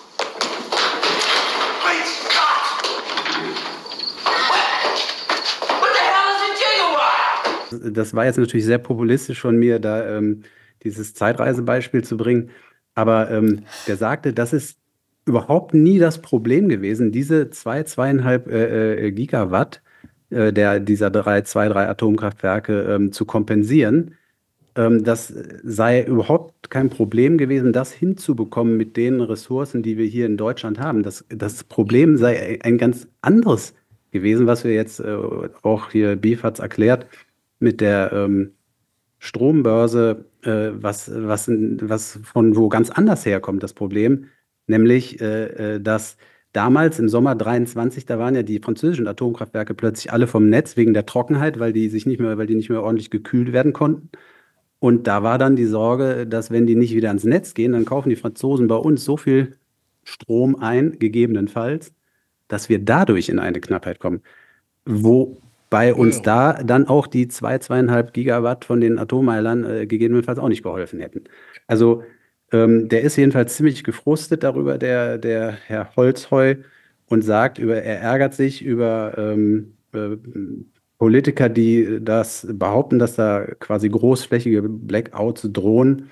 Das war jetzt natürlich sehr populistisch von mir, da ähm, dieses Zeitreisebeispiel zu bringen. Aber ähm, der sagte, das ist überhaupt nie das Problem gewesen. Diese zwei, zweieinhalb äh, äh, Gigawatt äh, der, dieser drei, zwei, drei Atomkraftwerke ähm, zu kompensieren. Ähm, das sei überhaupt kein Problem gewesen, das hinzubekommen mit den Ressourcen, die wir hier in Deutschland haben. Das, das Problem sei ein ganz anderes gewesen, was wir jetzt äh, auch hier hat erklärt mit der ähm, Strombörse, äh, was, was, was von wo ganz anders herkommt, das Problem, nämlich, äh dass damals im Sommer 23, da waren ja die französischen Atomkraftwerke plötzlich alle vom Netz wegen der Trockenheit, weil die sich nicht mehr, weil die nicht mehr ordentlich gekühlt werden konnten. Und da war dann die Sorge, dass wenn die nicht wieder ans Netz gehen, dann kaufen die Franzosen bei uns so viel Strom ein, gegebenenfalls, dass wir dadurch in eine Knappheit kommen. Wobei uns ja. da dann auch die zwei, zweieinhalb Gigawatt von den Atommeilern äh, gegebenenfalls auch nicht geholfen hätten. Also ähm, der ist jedenfalls ziemlich gefrustet darüber, der, der Herr Holzheu, und sagt, über, er ärgert sich über ähm, äh, Politiker, die das behaupten, dass da quasi großflächige Blackouts drohen.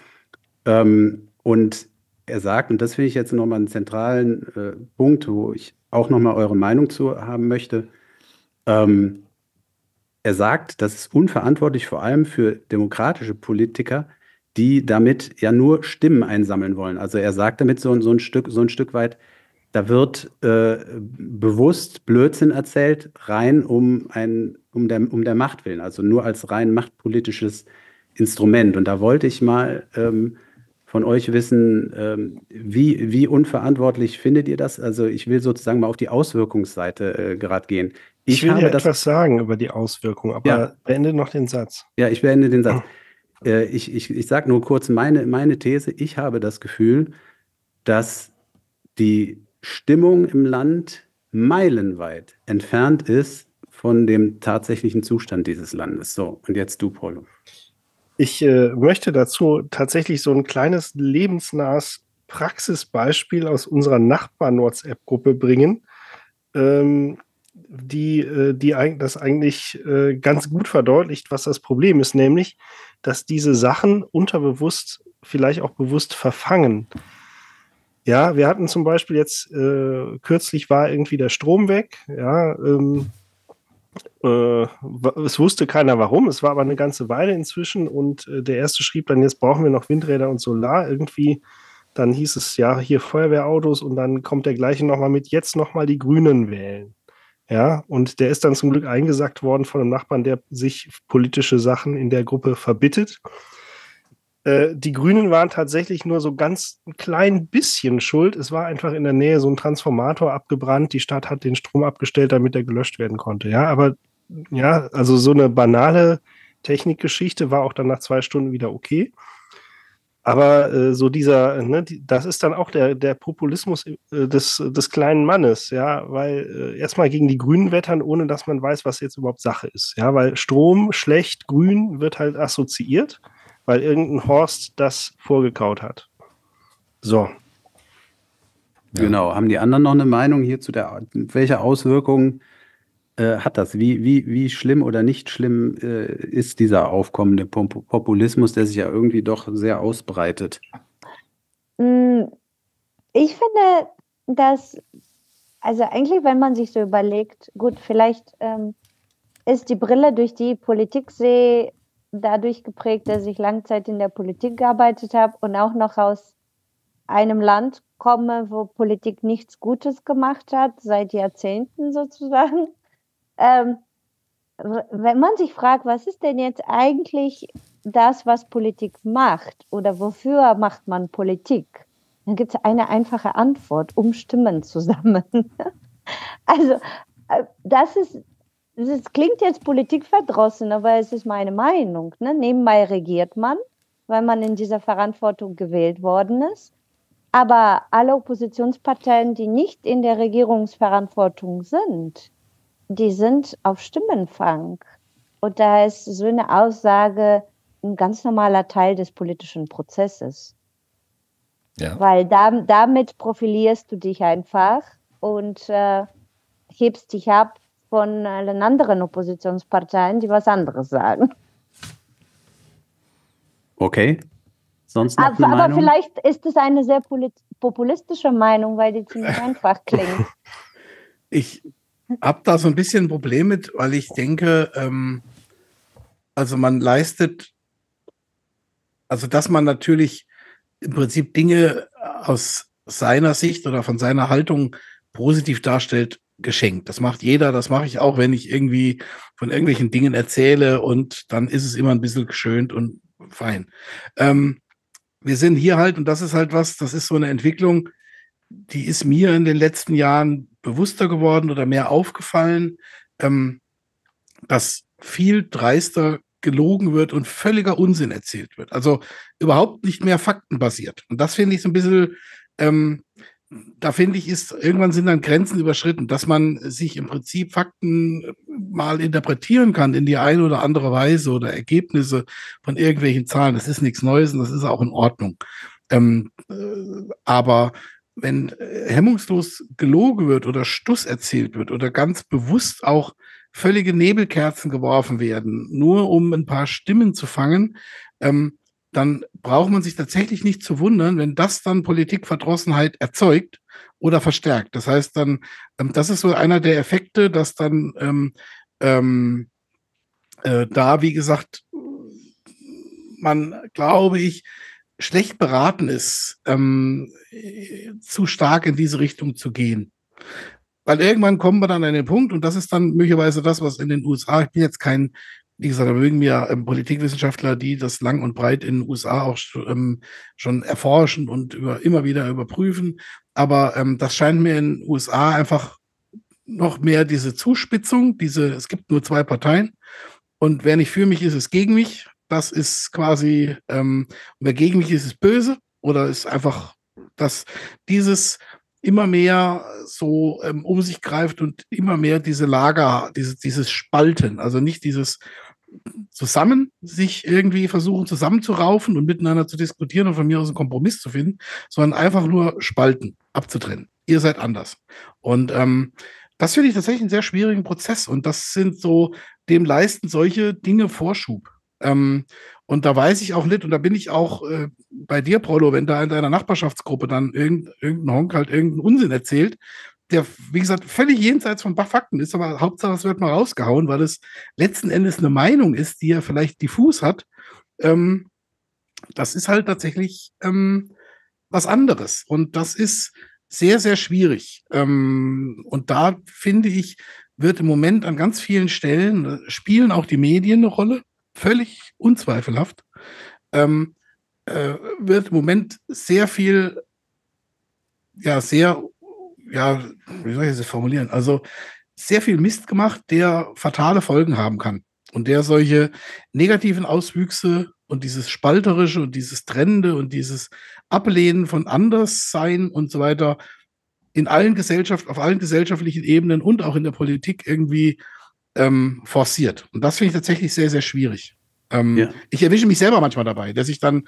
Ähm, und er sagt, und das finde ich jetzt nochmal einen zentralen äh, Punkt, wo ich auch nochmal eure Meinung zu haben möchte. Ähm, er sagt, das ist unverantwortlich vor allem für demokratische Politiker, die damit ja nur Stimmen einsammeln wollen. Also er sagt damit so, so, ein, Stück, so ein Stück weit, da wird äh, bewusst Blödsinn erzählt, rein um, ein, um, der, um der Macht willen, also nur als rein machtpolitisches Instrument. Und da wollte ich mal ähm, von euch wissen, ähm, wie, wie unverantwortlich findet ihr das? Also ich will sozusagen mal auf die Auswirkungsseite äh, gerade gehen. Ich, ich will habe ja etwas sagen über die Auswirkungen, aber ja. beende noch den Satz. Ja, ich beende den Satz. Äh, ich ich, ich sage nur kurz meine, meine These. Ich habe das Gefühl, dass die Stimmung im Land meilenweit entfernt ist von dem tatsächlichen Zustand dieses Landes. So, und jetzt du, Paulo. Ich äh, möchte dazu tatsächlich so ein kleines lebensnahes Praxisbeispiel aus unserer Nachbarn-WhatsApp-Gruppe bringen, ähm, die, äh, die das eigentlich äh, ganz gut verdeutlicht, was das Problem ist, nämlich, dass diese Sachen unterbewusst, vielleicht auch bewusst verfangen. Ja, wir hatten zum Beispiel jetzt, äh, kürzlich war irgendwie der Strom weg, ja, ähm, äh, es wusste keiner warum, es war aber eine ganze Weile inzwischen und äh, der erste schrieb dann, jetzt brauchen wir noch Windräder und Solar irgendwie. Dann hieß es ja hier Feuerwehrautos und dann kommt der gleiche nochmal mit, jetzt nochmal die Grünen wählen. Ja, und der ist dann zum Glück eingesagt worden von einem Nachbarn, der sich politische Sachen in der Gruppe verbittet. Äh, die Grünen waren tatsächlich nur so ganz ein klein bisschen schuld. Es war einfach in der Nähe so ein Transformator abgebrannt. Die Stadt hat den Strom abgestellt, damit er gelöscht werden konnte. Ja, aber ja, also so eine banale Technikgeschichte war auch dann nach zwei Stunden wieder okay. Aber äh, so dieser, ne, die, das ist dann auch der, der Populismus äh, des, des kleinen Mannes, ja, weil äh, erstmal gegen die Grünen wettern, ohne dass man weiß, was jetzt überhaupt Sache ist. Ja, weil Strom schlecht, grün wird halt assoziiert, weil irgendein Horst das vorgekaut hat. So. Ja. Genau. Haben die anderen noch eine Meinung hier zu der, welche Auswirkungen äh, hat das? Wie, wie, wie schlimm oder nicht schlimm äh, ist dieser aufkommende Populismus, der sich ja irgendwie doch sehr ausbreitet? Mm, ich finde, dass, also eigentlich, wenn man sich so überlegt, gut, vielleicht ähm, ist die Brille, durch die Politik sehe, dadurch geprägt, dass ich lange Zeit in der Politik gearbeitet habe und auch noch aus einem Land komme, wo Politik nichts Gutes gemacht hat, seit Jahrzehnten sozusagen ähm, wenn man sich fragt, was ist denn jetzt eigentlich das, was Politik macht oder wofür macht man Politik, dann gibt es eine einfache Antwort, um Stimmen zu sammeln. also äh, das ist, das klingt jetzt politikverdrossen, aber es ist meine Meinung. Ne? Nebenbei regiert man, weil man in dieser Verantwortung gewählt worden ist. Aber alle Oppositionsparteien, die nicht in der Regierungsverantwortung sind, die sind auf Stimmenfang. Und da ist so eine Aussage ein ganz normaler Teil des politischen Prozesses. Ja. Weil da, damit profilierst du dich einfach und äh, hebst dich ab von allen anderen Oppositionsparteien, die was anderes sagen. Okay. Sonst noch aber, aber vielleicht ist es eine sehr populistische Meinung, weil die ziemlich einfach klingt. Ich habe da so ein bisschen ein Problem mit, weil ich denke, ähm, also man leistet, also dass man natürlich im Prinzip Dinge aus seiner Sicht oder von seiner Haltung positiv darstellt, geschenkt. Das macht jeder, das mache ich auch, wenn ich irgendwie von irgendwelchen Dingen erzähle und dann ist es immer ein bisschen geschönt und fein. Ähm, wir sind hier halt, und das ist halt was, das ist so eine Entwicklung, die ist mir in den letzten Jahren bewusster geworden oder mehr aufgefallen, ähm, dass viel dreister gelogen wird und völliger Unsinn erzählt wird. Also überhaupt nicht mehr faktenbasiert. Und das finde ich so ein bisschen, ähm, da finde ich, ist irgendwann sind dann Grenzen überschritten, dass man sich im Prinzip Fakten mal interpretieren kann in die eine oder andere Weise oder Ergebnisse von irgendwelchen Zahlen. Das ist nichts Neues und das ist auch in Ordnung. Ähm, äh, aber wenn äh, hemmungslos gelogen wird oder Stuss erzählt wird oder ganz bewusst auch völlige Nebelkerzen geworfen werden, nur um ein paar Stimmen zu fangen, ähm, dann braucht man sich tatsächlich nicht zu wundern, wenn das dann Politikverdrossenheit erzeugt oder verstärkt. Das heißt dann, ähm, das ist so einer der Effekte, dass dann ähm, ähm, äh, da, wie gesagt, man, glaube ich, schlecht beraten ist, ähm, zu stark in diese Richtung zu gehen. Weil irgendwann kommen wir dann an den Punkt, und das ist dann möglicherweise das, was in den USA, ich bin jetzt kein wie gesagt, da mögen wir ähm, Politikwissenschaftler, die das lang und breit in den USA auch ähm, schon erforschen und über, immer wieder überprüfen. Aber ähm, das scheint mir in den USA einfach noch mehr diese Zuspitzung, diese, es gibt nur zwei Parteien und wer nicht für mich ist, ist gegen mich. Das ist quasi, ähm, wer gegen mich ist, ist böse oder ist einfach, dass dieses immer mehr so ähm, um sich greift und immer mehr diese Lager, diese, dieses Spalten, also nicht dieses zusammen sich irgendwie versuchen zusammenzuraufen und miteinander zu diskutieren und von mir aus einen Kompromiss zu finden, sondern einfach nur spalten, abzutrennen. Ihr seid anders. Und ähm, das finde ich tatsächlich einen sehr schwierigen Prozess. Und das sind so, dem leisten solche Dinge Vorschub. Ähm, und da weiß ich auch nicht, und da bin ich auch äh, bei dir, Prolo, wenn da in deiner Nachbarschaftsgruppe dann irgendein, irgendein Honk halt irgendeinen Unsinn erzählt, der, wie gesagt, völlig jenseits von Fakten ist, aber Hauptsache, es wird mal rausgehauen, weil es letzten Endes eine Meinung ist, die er vielleicht diffus hat. Ähm, das ist halt tatsächlich ähm, was anderes. Und das ist sehr, sehr schwierig. Ähm, und da finde ich, wird im Moment an ganz vielen Stellen, äh, spielen auch die Medien eine Rolle, völlig unzweifelhaft, ähm, äh, wird im Moment sehr viel, ja, sehr ja, wie soll ich das formulieren? Also sehr viel Mist gemacht, der fatale Folgen haben kann und der solche negativen Auswüchse und dieses Spalterische und dieses Trennende und dieses Ablehnen von Anderssein und so weiter in allen Gesellschaften, auf allen gesellschaftlichen Ebenen und auch in der Politik irgendwie ähm, forciert. Und das finde ich tatsächlich sehr, sehr schwierig. Ähm, ja. Ich erwische mich selber manchmal dabei, dass ich dann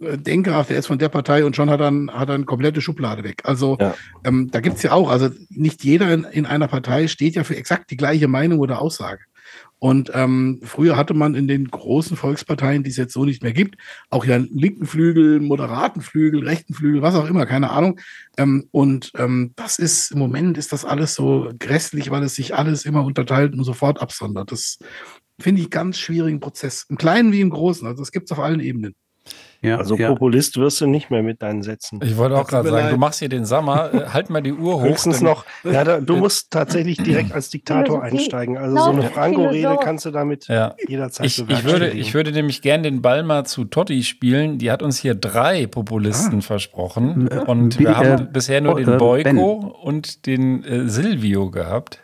äh, denke, ach, der ist von der Partei und schon hat er, hat er eine komplette Schublade weg. Also ja. ähm, da gibt's ja auch, also nicht jeder in, in, einer Partei steht ja für exakt die gleiche Meinung oder Aussage. Und ähm, früher hatte man in den großen Volksparteien, die es jetzt so nicht mehr gibt, auch ja linken Flügel, moderaten Flügel, rechten Flügel, was auch immer, keine Ahnung. Ähm, und ähm, das ist im Moment ist das alles so grässlich, weil es sich alles immer unterteilt und sofort absondert. Das finde ich ganz schwierigen Prozess. Im Kleinen wie im Großen. Also das gibt es auf allen Ebenen. Ja, also ja. Populist wirst du nicht mehr mit deinen Sätzen. Ich wollte auch gerade sagen, leid. du machst hier den Sommer, äh, halt mal die Uhr hoch. Höchstens noch, ja, da, du musst tatsächlich direkt als Diktator einsteigen. Also so eine Franco-Rede kannst du damit ja. jederzeit ich, ich würde, ich würde nämlich gern den Ball mal zu Totti spielen. Die hat uns hier drei Populisten ah. versprochen. Und Wie, wir haben äh, bisher nur den Boyko und den äh, Silvio gehabt.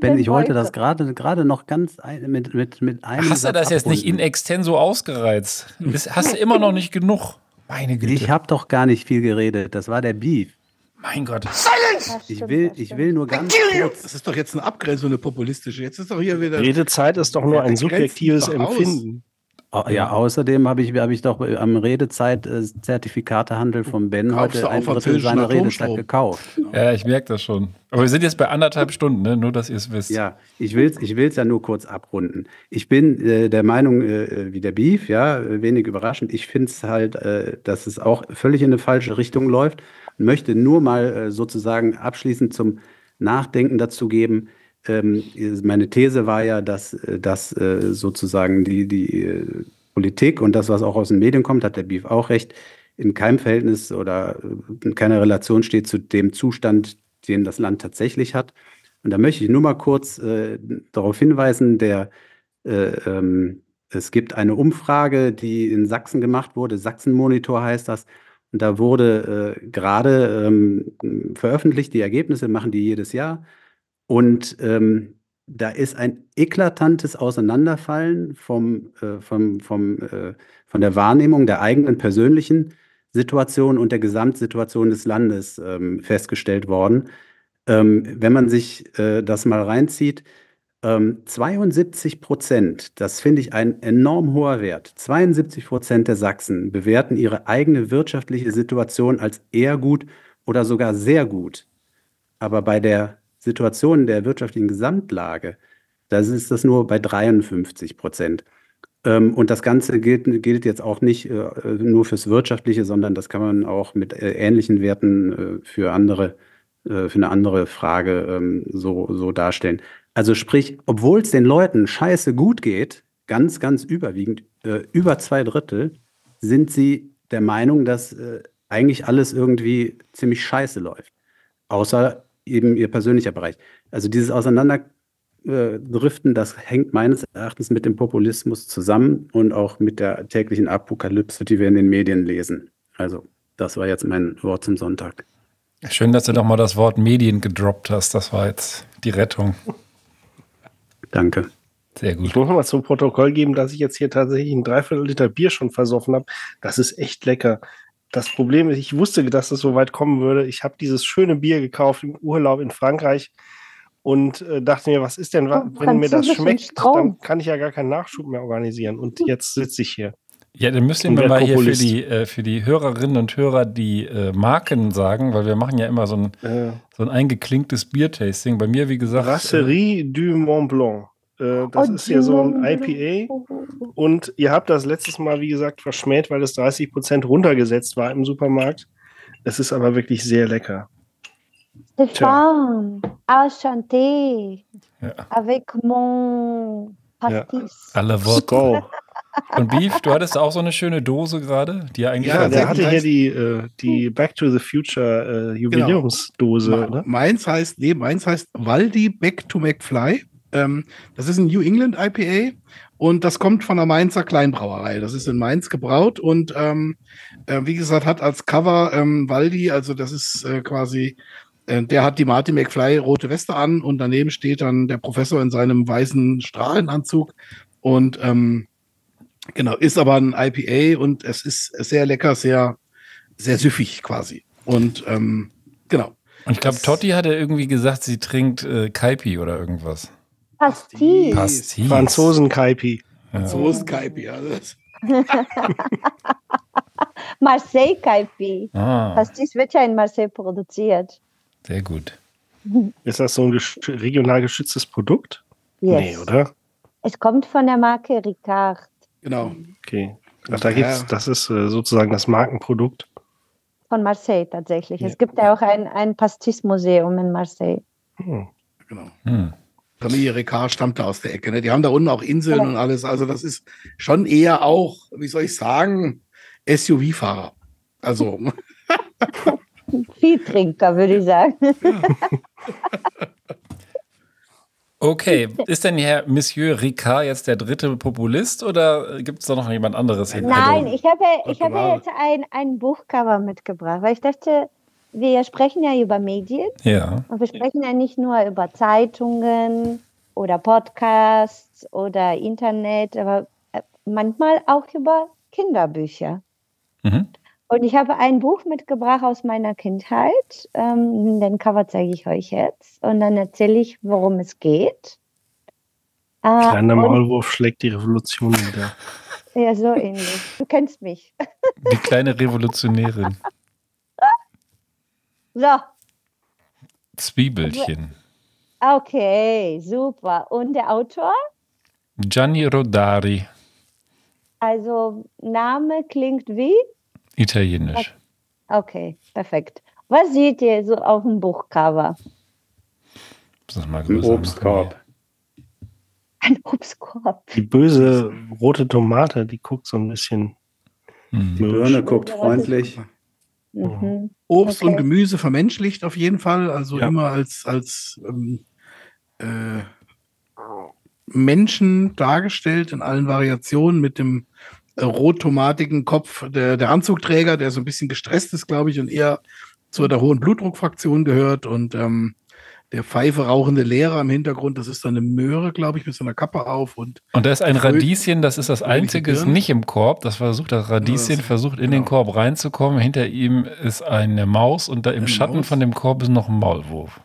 Ben, ich wollte das gerade gerade noch ganz mit, mit, mit einem. Hast du das abrunden. jetzt nicht in extenso ausgereizt? Hast du immer noch nicht genug? Meine Güte. Ich habe doch gar nicht viel geredet. Das war der Beef. Mein Gott. Silence! Ich will, ich will nur ganz kurz. Das ist doch jetzt eine Abgrenzung, eine populistische. Jetzt ist doch hier wieder. Redezeit ist doch nur ein subjektives Empfinden. Ja, außerdem habe ich, hab ich doch am Redezeit-Zertifikatehandel von Ben heute ein Drittel seiner Redezeit gekauft. Ja, ich merke das schon. Aber wir sind jetzt bei anderthalb Stunden, ne? nur dass ihr es wisst. Ja, ich will es ich will's ja nur kurz abrunden. Ich bin äh, der Meinung, äh, wie der Beef, ja, wenig überraschend. Ich finde es halt, äh, dass es auch völlig in eine falsche Richtung läuft. Und möchte nur mal äh, sozusagen abschließend zum Nachdenken dazu geben, ähm, meine These war ja, dass, dass äh, sozusagen die, die äh, Politik und das, was auch aus den Medien kommt, hat der Beef auch recht, in keinem Verhältnis oder in keiner Relation steht zu dem Zustand, den das Land tatsächlich hat. Und da möchte ich nur mal kurz äh, darauf hinweisen, der, äh, ähm, es gibt eine Umfrage, die in Sachsen gemacht wurde, Sachsen-Monitor heißt das. Und da wurde äh, gerade ähm, veröffentlicht, die Ergebnisse machen die jedes Jahr. Und ähm, da ist ein eklatantes Auseinanderfallen vom, äh, vom, vom, äh, von der Wahrnehmung der eigenen persönlichen Situation und der Gesamtsituation des Landes ähm, festgestellt worden. Ähm, wenn man sich äh, das mal reinzieht, ähm, 72 Prozent, das finde ich ein enorm hoher Wert, 72 Prozent der Sachsen bewerten ihre eigene wirtschaftliche Situation als eher gut oder sogar sehr gut. Aber bei der Situation der wirtschaftlichen Gesamtlage, da ist das nur bei 53 Prozent. Ähm, und das Ganze gilt, gilt jetzt auch nicht äh, nur fürs Wirtschaftliche, sondern das kann man auch mit äh, ähnlichen Werten äh, für andere, für eine andere Frage ähm, so, so darstellen. Also sprich, obwohl es den Leuten scheiße gut geht, ganz, ganz überwiegend, über zwei Drittel, sind sie der Meinung, dass eigentlich alles irgendwie ziemlich scheiße läuft. Außer eben ihr persönlicher Bereich. Also dieses Auseinander äh, das hängt meines Erachtens mit dem Populismus zusammen und auch mit der täglichen Apokalypse, die wir in den Medien lesen. Also, das war jetzt mein Wort zum Sonntag. Schön, dass du doch mal das Wort Medien gedroppt hast. Das war jetzt die Rettung. Danke. Sehr gut. Ich muss mal zum Protokoll geben, dass ich jetzt hier tatsächlich ein Dreiviertel Liter Bier schon versoffen habe. Das ist echt lecker. Das Problem ist, ich wusste, dass es so weit kommen würde. Ich habe dieses schöne Bier gekauft im Urlaub in Frankreich und äh, dachte mir, was ist denn, oh, wenn mir das schmeckt, dann kann ich ja gar keinen Nachschub mehr organisieren. Und jetzt sitze ich hier. Ja, dann müssten wir mal hier für die, äh, für die Hörerinnen und Hörer die äh, Marken sagen, weil wir machen ja immer so ein, äh. so ein eingeklinktes Biertasting. Bei mir, wie gesagt. Brasserie äh, du Mont Blanc. Äh, das oh, ist hier so ein IPA. Und ihr habt das letztes Mal, wie gesagt, verschmäht, weil es 30 Prozent runtergesetzt war im Supermarkt. Es ist aber wirklich sehr lecker. Stéphane, enchanté. Ja. Avec mon pastis. Ja. À la. Und Beef, du hattest auch so eine schöne Dose gerade, die ja eigentlich. Ja, der hatte hier die, äh, die Back to the Future äh, Jubiläumsdose. Genau. Ne? Meins heißt, nee, meins heißt Waldi Back to McFly. Ähm, das ist ein New England IPA und das kommt von der Mainzer Kleinbrauerei. Das ist in Mainz gebraut und ähm, äh, wie gesagt, hat als Cover ähm, Waldi, also das ist äh, quasi äh, der hat die Martin McFly rote Weste an und daneben steht dann der Professor in seinem weißen Strahlenanzug und ähm, genau, ist aber ein IPA und es ist sehr lecker, sehr, sehr süffig quasi. Und ähm, genau. Und ich glaube, Totti hatte irgendwie gesagt, sie trinkt äh, Kaipi oder irgendwas. Pastis. Pastis. Franzosen-Kaipi. Franzosen-Kaipi, ja. Marseille Kaipi. Ah. Pastis wird ja in Marseille produziert. Sehr gut. Ist das so ein regional geschütztes Produkt? Yes. Nee, oder? Es kommt von der Marke Ricard. Genau. Okay. Ach, da gibt's, das ist äh, sozusagen das Markenprodukt. Von Marseille tatsächlich. Ja. Es gibt ja auch ein, ein Pastis-Museum in Marseille. Hm. Genau. Hm. Familie Ricard stammt da aus der Ecke. Ne? Die haben da unten auch Inseln ja. und alles. Also das ist schon eher auch, wie soll ich sagen, SUV-Fahrer. Also. Viel Trinker, würde ich sagen. Okay, ist denn Herr Monsieur Ricard jetzt der dritte Populist oder gibt es da noch jemand anderes? Nein, ich habe, ich habe jetzt ein, ein Buchcover mitgebracht, weil ich dachte, wir sprechen ja über Medien. Ja. Und wir sprechen ja nicht nur über Zeitungen oder Podcasts oder Internet, aber äh, manchmal auch über Kinderbücher. Mhm. Und ich habe ein Buch mitgebracht aus meiner Kindheit. Ähm, den Cover zeige ich euch jetzt. Und dann erzähle ich, worum es geht. Äh, Kleiner Maulwurf schlägt die Revolution wieder. Ja, so ähnlich. Du kennst mich. Die kleine Revolutionärin. So. Zwiebelchen. Okay, super. Und der Autor? Gianni Rodari. Also Name klingt wie? Italienisch. Okay, perfekt. Was seht ihr so auf dem Buchcover? Das mal Ein Obstkorb. Ein Obstkorb. Die böse rote Tomate, die guckt so ein bisschen. Hm. Die Birne guckt freundlich. Mhm. Obst und Okay. Gemüse vermenschlicht auf jeden Fall. Also Ja. immer als, als ähm, äh, Menschen dargestellt in allen Variationen mit dem äh, rot-tomatigen Kopf der, der Anzugträger, der so ein bisschen gestresst ist, glaube ich, und eher zu der hohen Blutdruckfraktion gehört. Und ähm, der Pfeife rauchende Lehrer im Hintergrund, das ist dann eine Möhre, glaube ich, mit so einer Kappe auf. Und Und da ist ein Radieschen, das ist das einzige, ist nicht im Korb. Das versucht, das Radieschen das- versucht in den genau. Korb reinzukommen. Hinter ihm ist eine Maus und da im Eine Schatten Maus. von dem Korb ist noch ein Maulwurf.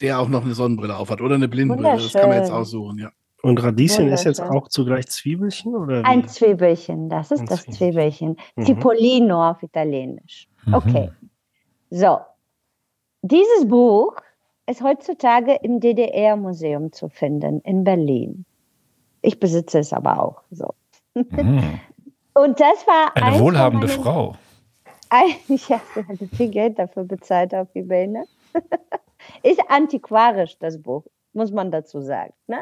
der auch noch eine Sonnenbrille aufhat oder eine Blindenbrille. Das kann man jetzt aussuchen, ja. Und Radieschen ist jetzt auch zugleich Zwiebelchen? Oder wie? Ein Zwiebelchen, das ist Ein das Zwiebelchen. Zwiebelchen. Mhm. Cipollino auf Italienisch. Mhm. Okay. So. Dieses Buch ist heutzutage im DDR-Museum zu finden in Berlin. Ich besitze es aber auch. So. Mhm. Und das war Eine wohlhabende meinen- Frau. Ein, ja, sie hatte viel Geld dafür bezahlt auf eBay, ne? Ist antiquarisch, das Buch, muss man dazu sagen. Ne?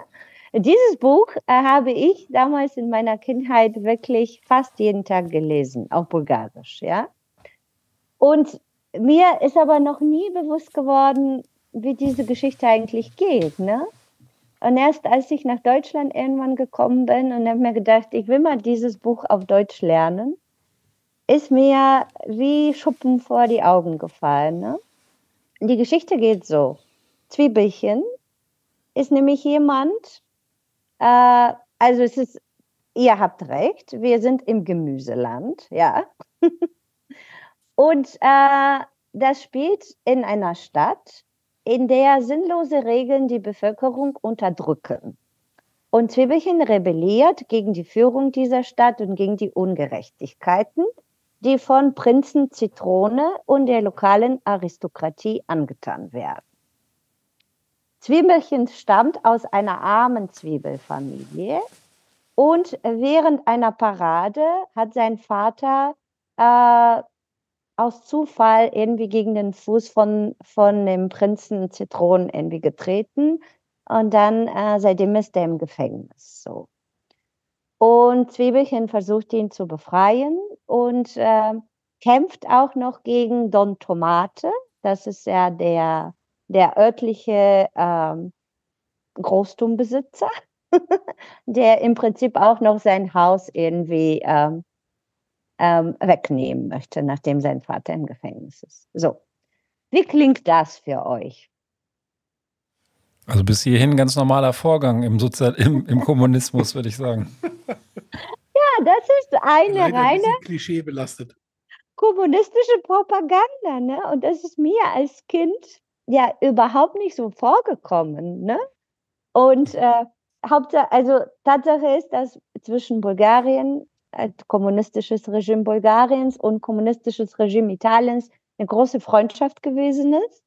Dieses Buch äh, habe ich damals in meiner Kindheit wirklich fast jeden Tag gelesen, auf Bulgarisch, ja. Und mir ist aber noch nie bewusst geworden, wie diese Geschichte eigentlich geht, ne? Und erst als ich nach Deutschland irgendwann gekommen bin und habe mir gedacht, ich will mal dieses Buch auf Deutsch lernen, ist mir wie Schuppen vor die Augen gefallen. Ne? Die Geschichte geht so. Zwiebelchen ist nämlich jemand, äh, also es ist, ihr habt recht, wir sind im Gemüseland, ja. Und äh, das spielt in einer Stadt, in der sinnlose Regeln die Bevölkerung unterdrücken. Und Zwiebelchen rebelliert gegen die Führung dieser Stadt und gegen die Ungerechtigkeiten, die von Prinzen Zitrone und der lokalen Aristokratie angetan werden. Zwiebelchen stammt aus einer armen Zwiebelfamilie und während einer Parade hat sein Vater äh, aus Zufall irgendwie gegen den Fuß von, von dem Prinzen Zitronen irgendwie getreten und dann äh, seitdem ist er im Gefängnis. So. Und Zwiebelchen versucht ihn zu befreien und äh, kämpft auch noch gegen Don Tomate. Das ist ja der, der örtliche ähm, Großtumbesitzer, der im Prinzip auch noch sein Haus irgendwie ähm, ähm, wegnehmen möchte, nachdem sein Vater im Gefängnis ist. So, wie klingt das für euch? Also bis hierhin ganz normaler Vorgang im, Sozial im, im Kommunismus, würde ich sagen. Ja, das ist eine Leider ein reine bisschen klischeebelastet. kommunistische Propaganda, ne? Und das ist mir als Kind ja überhaupt nicht so vorgekommen, ne? Und äh, Hauptsache, also Tatsache ist, dass zwischen Bulgarien, kommunistisches Regime Bulgariens und kommunistisches Regime Italiens eine große Freundschaft gewesen ist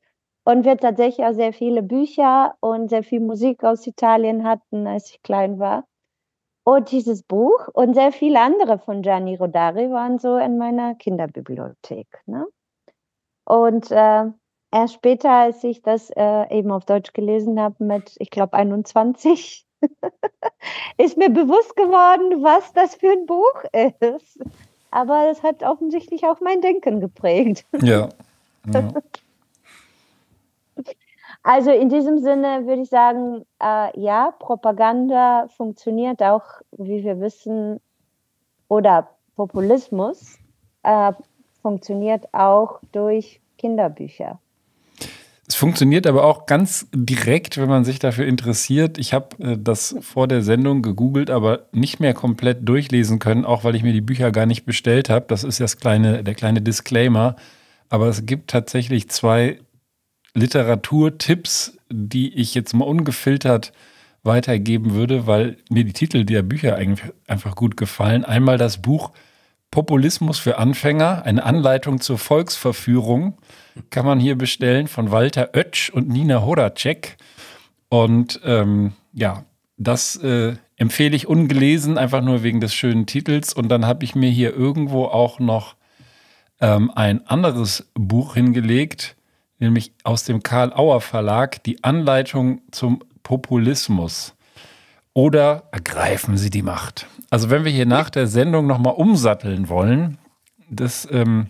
und wir tatsächlich auch sehr viele Bücher und sehr viel Musik aus Italien hatten, als ich klein war. Und dieses Buch und sehr viele andere von Gianni Rodari waren so in meiner Kinderbibliothek. Ne? Und äh, erst später, als ich das äh, eben auf Deutsch gelesen habe, mit, ich glaube, 21, ist mir bewusst geworden, was das für ein Buch ist. Aber es hat offensichtlich auch mein Denken geprägt. Ja. ja. Also in diesem Sinne würde ich sagen, äh, ja, Propaganda funktioniert auch, wie wir wissen, oder Populismus äh, funktioniert auch durch Kinderbücher. Funktioniert aber auch ganz direkt, wenn man sich dafür interessiert. Ich habe äh, das vor der Sendung gegoogelt, aber nicht mehr komplett durchlesen können, auch weil ich mir die Bücher gar nicht bestellt habe. Das ist das kleine, der kleine Disclaimer. Aber es gibt tatsächlich zwei Literaturtipps, die ich jetzt mal ungefiltert weitergeben würde, weil mir die Titel der Bücher eigentlich einfach gut gefallen. Einmal das Buch Populismus für Anfänger, eine Anleitung zur Volksverführung, kann man hier bestellen von Walter Oetsch und Nina Horacek. Und ähm, ja, das äh, empfehle ich ungelesen, einfach nur wegen des schönen Titels. Und dann habe ich mir hier irgendwo auch noch ähm, ein anderes Buch hingelegt, nämlich aus dem Karl Auer Verlag, die Anleitung zum Populismus. Oder ergreifen Sie die Macht. Also wenn wir hier nach der Sendung nochmal umsatteln wollen, das ähm,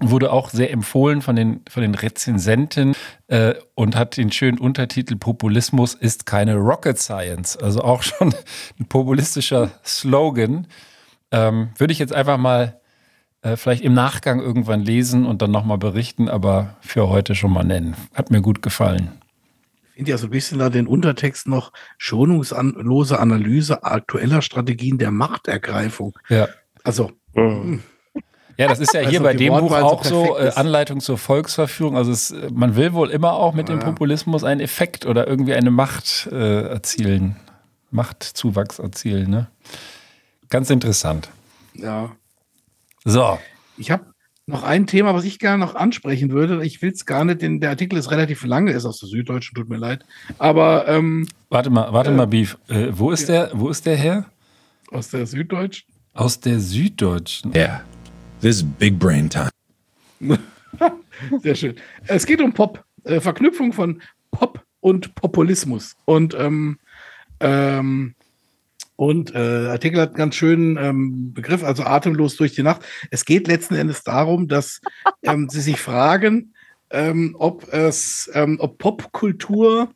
wurde auch sehr empfohlen von den, von den Rezensenten äh, und hat den schönen Untertitel Populismus ist keine Rocket Science. Also auch schon ein populistischer Slogan. Ähm, würde ich jetzt einfach mal äh, vielleicht im Nachgang irgendwann lesen und dann nochmal berichten, aber für heute schon mal nennen. Hat mir gut gefallen. Ich finde ja so ein bisschen da den Untertext noch schonungslose Analyse aktueller Strategien der Machtergreifung. Ja. Also. Mhm. Ja, das ist ja hier also bei dem Buch auch so äh, Anleitung zur Volksverführung. Also es, man will wohl immer auch mit ja. dem Populismus einen Effekt oder irgendwie eine Macht äh, erzielen, Machtzuwachs erzielen. Ne? Ganz interessant. Ja. So. Ich habe noch ein Thema, was ich gerne noch ansprechen würde. Ich will es gar nicht, denn der Artikel ist relativ lang, ist aus der Süddeutschen, tut mir leid. Aber ähm, warte mal, warte äh, mal, Beef. Äh, wo ist ja. der? Wo ist der her? Aus der Süddeutschen. Aus der Süddeutschen. Ja. Yeah. This is big brain time. Sehr schön. Es geht um Pop. Äh, Verknüpfung von Pop und Populismus. Und ähm, ähm, und äh, Artikel hat einen ganz schönen ähm, Begriff, also atemlos durch die Nacht. Es geht letzten Endes darum, dass ähm, sie sich fragen, ähm, ob es, ähm, ob Popkultur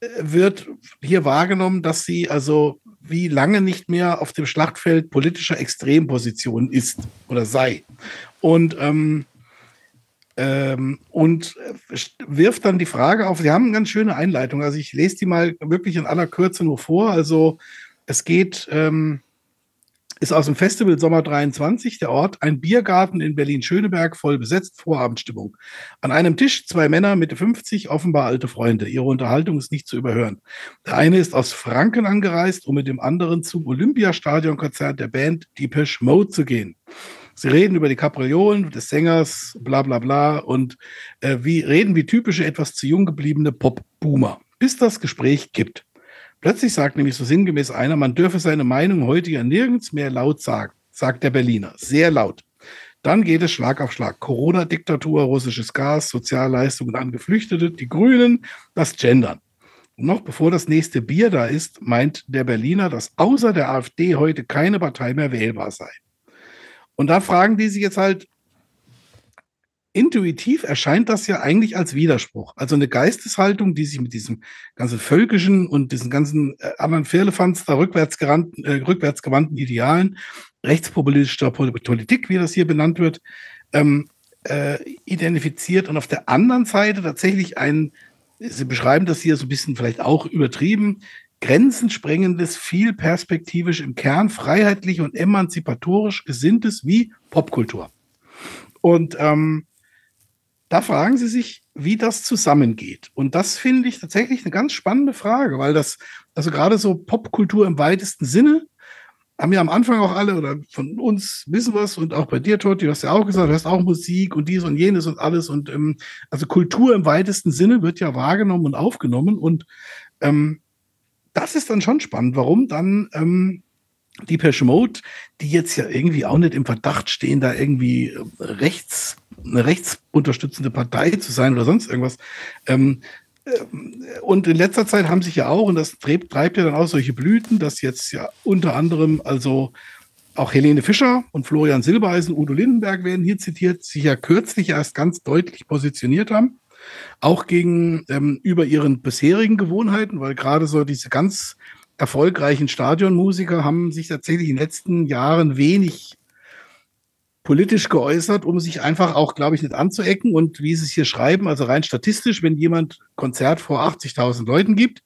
äh, wird hier wahrgenommen, dass sie also wie lange nicht mehr auf dem Schlachtfeld politischer Extrempositionen ist oder sei. Und ähm, ähm, und äh, wirft dann die Frage auf, Sie haben eine ganz schöne Einleitung, also ich lese die mal wirklich in aller Kürze nur vor. Also es geht, ähm, ist aus dem Festival Sommer 23, der Ort, ein Biergarten in Berlin-Schöneberg, voll besetzt, Vorabendstimmung. An einem Tisch zwei Männer Mitte 50, offenbar alte Freunde. Ihre Unterhaltung ist nicht zu überhören. Der eine ist aus Franken angereist, um mit dem anderen zum Olympiastadionkonzert der Band Deepish Mode zu gehen. Sie reden über die Kapriolen des Sängers, bla bla bla, und äh, wie reden wie typische, etwas zu jung gebliebene Pop-Boomer, bis das Gespräch kippt. Plötzlich sagt nämlich so sinngemäß einer, man dürfe seine Meinung heute ja nirgends mehr laut sagen, sagt der Berliner, sehr laut. Dann geht es Schlag auf Schlag. Corona-Diktatur, russisches Gas, Sozialleistungen an Geflüchtete, die Grünen, das Gendern. Und noch bevor das nächste Bier da ist, meint der Berliner, dass außer der AfD heute keine Partei mehr wählbar sei. Und da fragen die sich jetzt halt, intuitiv erscheint das ja eigentlich als Widerspruch. Also eine Geisteshaltung, die sich mit diesem ganzen völkischen und diesen ganzen äh, anderen Firlefanz da rückwärts, gerannt, äh, rückwärts gewandten Idealen, rechtspopulistischer Politik, wie das hier benannt wird, ähm, äh, identifiziert und auf der anderen Seite tatsächlich ein, Sie beschreiben das hier so ein bisschen vielleicht auch übertrieben, grenzensprengendes, viel perspektivisch im Kern freiheitlich und emanzipatorisch gesinntes wie Popkultur. Und ähm, da fragen Sie sich, wie das zusammengeht. Und das finde ich tatsächlich eine ganz spannende Frage, weil das, also gerade so Popkultur im weitesten Sinne, haben ja am Anfang auch alle oder von uns wissen was und auch bei dir, Totti, du hast ja auch gesagt, du hast auch Musik und dies und jenes und alles und ähm, also Kultur im weitesten Sinne wird ja wahrgenommen und aufgenommen und ähm, das ist dann schon spannend, warum dann ähm, die Mode, die jetzt ja irgendwie auch nicht im Verdacht stehen, da irgendwie äh, rechts, eine rechtsunterstützende Partei zu sein oder sonst irgendwas. Ähm, äh, und in letzter Zeit haben sich ja auch, und das treibt, treibt ja dann auch solche Blüten, dass jetzt ja unter anderem also auch Helene Fischer und Florian Silbereisen, Udo Lindenberg werden hier zitiert, sich ja kürzlich erst ganz deutlich positioniert haben. Auch gegen ähm, über ihren bisherigen Gewohnheiten, weil gerade so diese ganz erfolgreichen Stadionmusiker haben sich tatsächlich in den letzten Jahren wenig politisch geäußert, um sich einfach auch, glaube ich, nicht anzuecken. Und wie sie es hier schreiben, also rein statistisch, wenn jemand Konzert vor 80.000 Leuten gibt,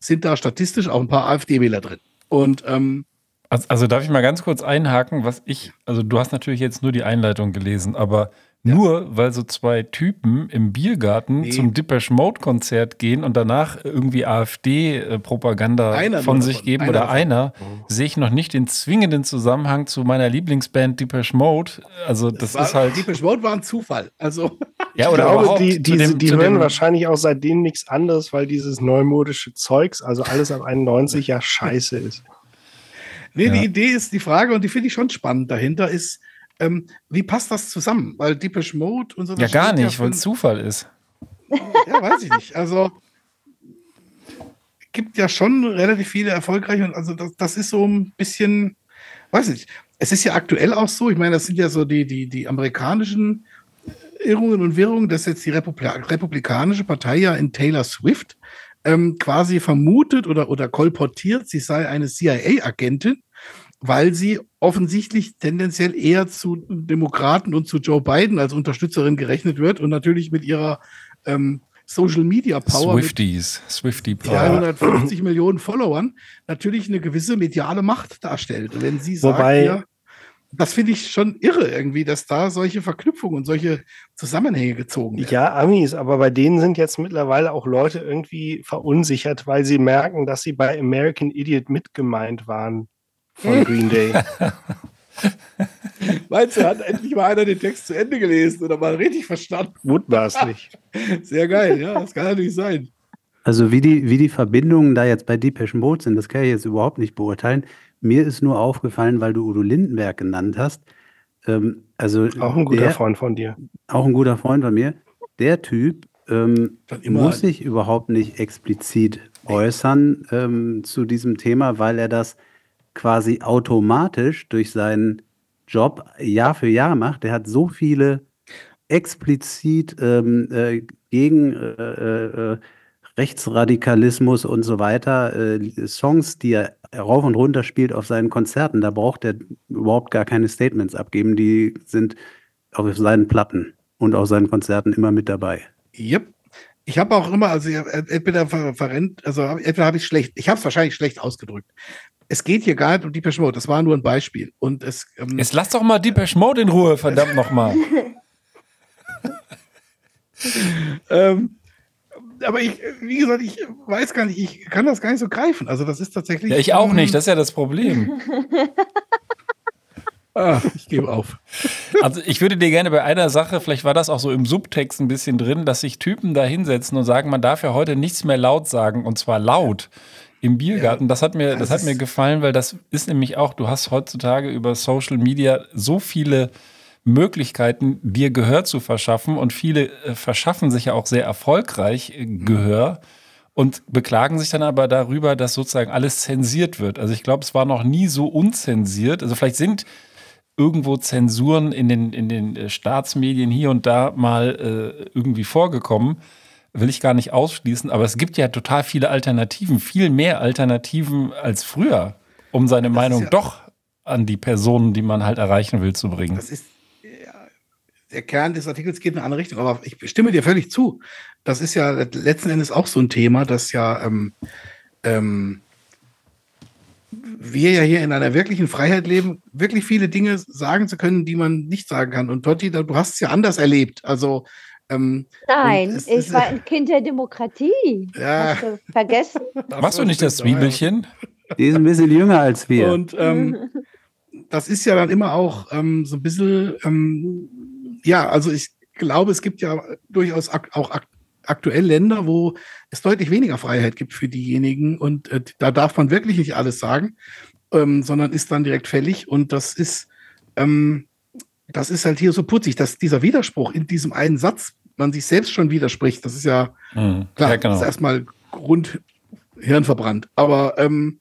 sind da statistisch auch ein paar AfD-Wähler drin. Und ähm, also, also darf ich mal ganz kurz einhaken, was ich, also du hast natürlich jetzt nur die Einleitung gelesen, aber ja. Nur weil so zwei Typen im Biergarten nee. zum Depeche Mode Konzert gehen und danach irgendwie AfD-Propaganda von sich davon. geben einer oder davon. einer, mhm. sehe ich noch nicht den zwingenden Zusammenhang zu meiner Lieblingsband Depeche Mode. Also das, das ist halt. Depeche Mode war ein Zufall. Also. Ja, oder ich glaube, die, die, dem, die hören wahrscheinlich auch seitdem nichts anderes, weil dieses neumodische Zeugs, also alles ab 91 ja scheiße ist. Nee, ja. die Idee ist die Frage, und die finde ich schon spannend dahinter, ist, ähm, wie passt das zusammen? Weil Deepish Mode und so. Ja, gar nicht, ja weil es Zufall ist. ja, weiß ich nicht. Also gibt ja schon relativ viele erfolgreiche und also das, das ist so ein bisschen, weiß ich nicht. Es ist ja aktuell auch so, ich meine, das sind ja so die, die, die amerikanischen Irrungen und Wirrungen, dass jetzt die Republik Republikanische Partei ja in Taylor Swift ähm, quasi vermutet oder, oder kolportiert, sie sei eine CIA-Agentin, weil sie offensichtlich tendenziell eher zu Demokraten und zu Joe Biden als Unterstützerin gerechnet wird und natürlich mit ihrer ähm, Social Media Power. Swifties, Swifty Power. 350 Millionen Followern natürlich eine gewisse mediale Macht darstellt. Wenn sie sagt, Wobei, ja, das finde ich schon irre irgendwie, dass da solche Verknüpfungen und solche Zusammenhänge gezogen werden. Ja, Amis, aber bei denen sind jetzt mittlerweile auch Leute irgendwie verunsichert, weil sie merken, dass sie bei American Idiot mitgemeint waren von Green Day. Meinst du, hat endlich mal einer den Text zu Ende gelesen oder mal richtig verstanden? Mutmaßlich. Sehr geil, ja, das kann natürlich sein. Also wie die, wie die Verbindungen da jetzt bei Depeche Mode sind, das kann ich jetzt überhaupt nicht beurteilen. Mir ist nur aufgefallen, weil du Udo Lindenberg genannt hast. Ähm, also auch ein guter der, Freund von dir. Auch ein guter Freund von mir. Der Typ ähm, muss sich überhaupt nicht explizit äußern ähm, zu diesem Thema, weil er das quasi automatisch durch seinen Job Jahr für Jahr macht. Er hat so viele explizit ähm, äh, gegen äh, äh, Rechtsradikalismus und so weiter äh, Songs, die er rauf und runter spielt auf seinen Konzerten. Da braucht er überhaupt gar keine Statements abgeben. Die sind auf seinen Platten und auf seinen Konzerten immer mit dabei. Yep. Ich habe auch immer, also entweder verrennt, also entweder habe ich schlecht, ich habe es wahrscheinlich schlecht ausgedrückt. Es geht hier gar nicht um Deepesh Mode, das war nur ein Beispiel. Und es, ähm, Jetzt lass doch mal Deepesh Mode in Ruhe, verdammt nochmal. ähm, aber ich, wie gesagt, ich weiß gar nicht, ich kann das gar nicht so greifen. Also das ist tatsächlich. Ja, ich auch nicht, das ist ja das Problem. ah, ich gebe auf. Also ich würde dir gerne bei einer Sache, vielleicht war das auch so im Subtext ein bisschen drin, dass sich Typen da hinsetzen und sagen, man darf ja heute nichts mehr laut sagen und zwar laut im Biergarten. Das hat mir, das hat mir gefallen, weil das ist nämlich auch, du hast heutzutage über Social Media so viele Möglichkeiten, dir Gehör zu verschaffen. Und viele äh, verschaffen sich ja auch sehr erfolgreich äh, Gehör und beklagen sich dann aber darüber, dass sozusagen alles zensiert wird. Also ich glaube, es war noch nie so unzensiert. Also vielleicht sind irgendwo Zensuren in den, in den äh, Staatsmedien hier und da mal äh, irgendwie vorgekommen. Will ich gar nicht ausschließen, aber es gibt ja total viele Alternativen, viel mehr Alternativen als früher, um seine das Meinung ja doch an die Personen, die man halt erreichen will, zu bringen. Das ist der Kern des Artikels geht in eine andere Richtung, aber ich stimme dir völlig zu. Das ist ja letzten Endes auch so ein Thema, dass ja ähm, ähm, wir ja hier in einer wirklichen Freiheit leben, wirklich viele Dinge sagen zu können, die man nicht sagen kann. Und Totti, du hast es ja anders erlebt. Also ähm, Nein, es, ich es, war ein Kind der Demokratie. Ja. Hast du vergessen? Machst du nicht das Zwiebelchen? Die ist ein bisschen jünger als wir. Und ähm, das ist ja dann immer auch ähm, so ein bisschen ähm, ja, also ich glaube, es gibt ja durchaus ak auch ak aktuell Länder, wo es deutlich weniger Freiheit gibt für diejenigen und äh, da darf man wirklich nicht alles sagen, ähm, sondern ist dann direkt fällig und das ist, ähm, das ist halt hier so putzig, dass dieser Widerspruch in diesem einen Satz man sich selbst schon widerspricht. Das ist ja mhm. klar, ja, genau. das ist erstmal Grund hirnverbrannt. Aber ähm,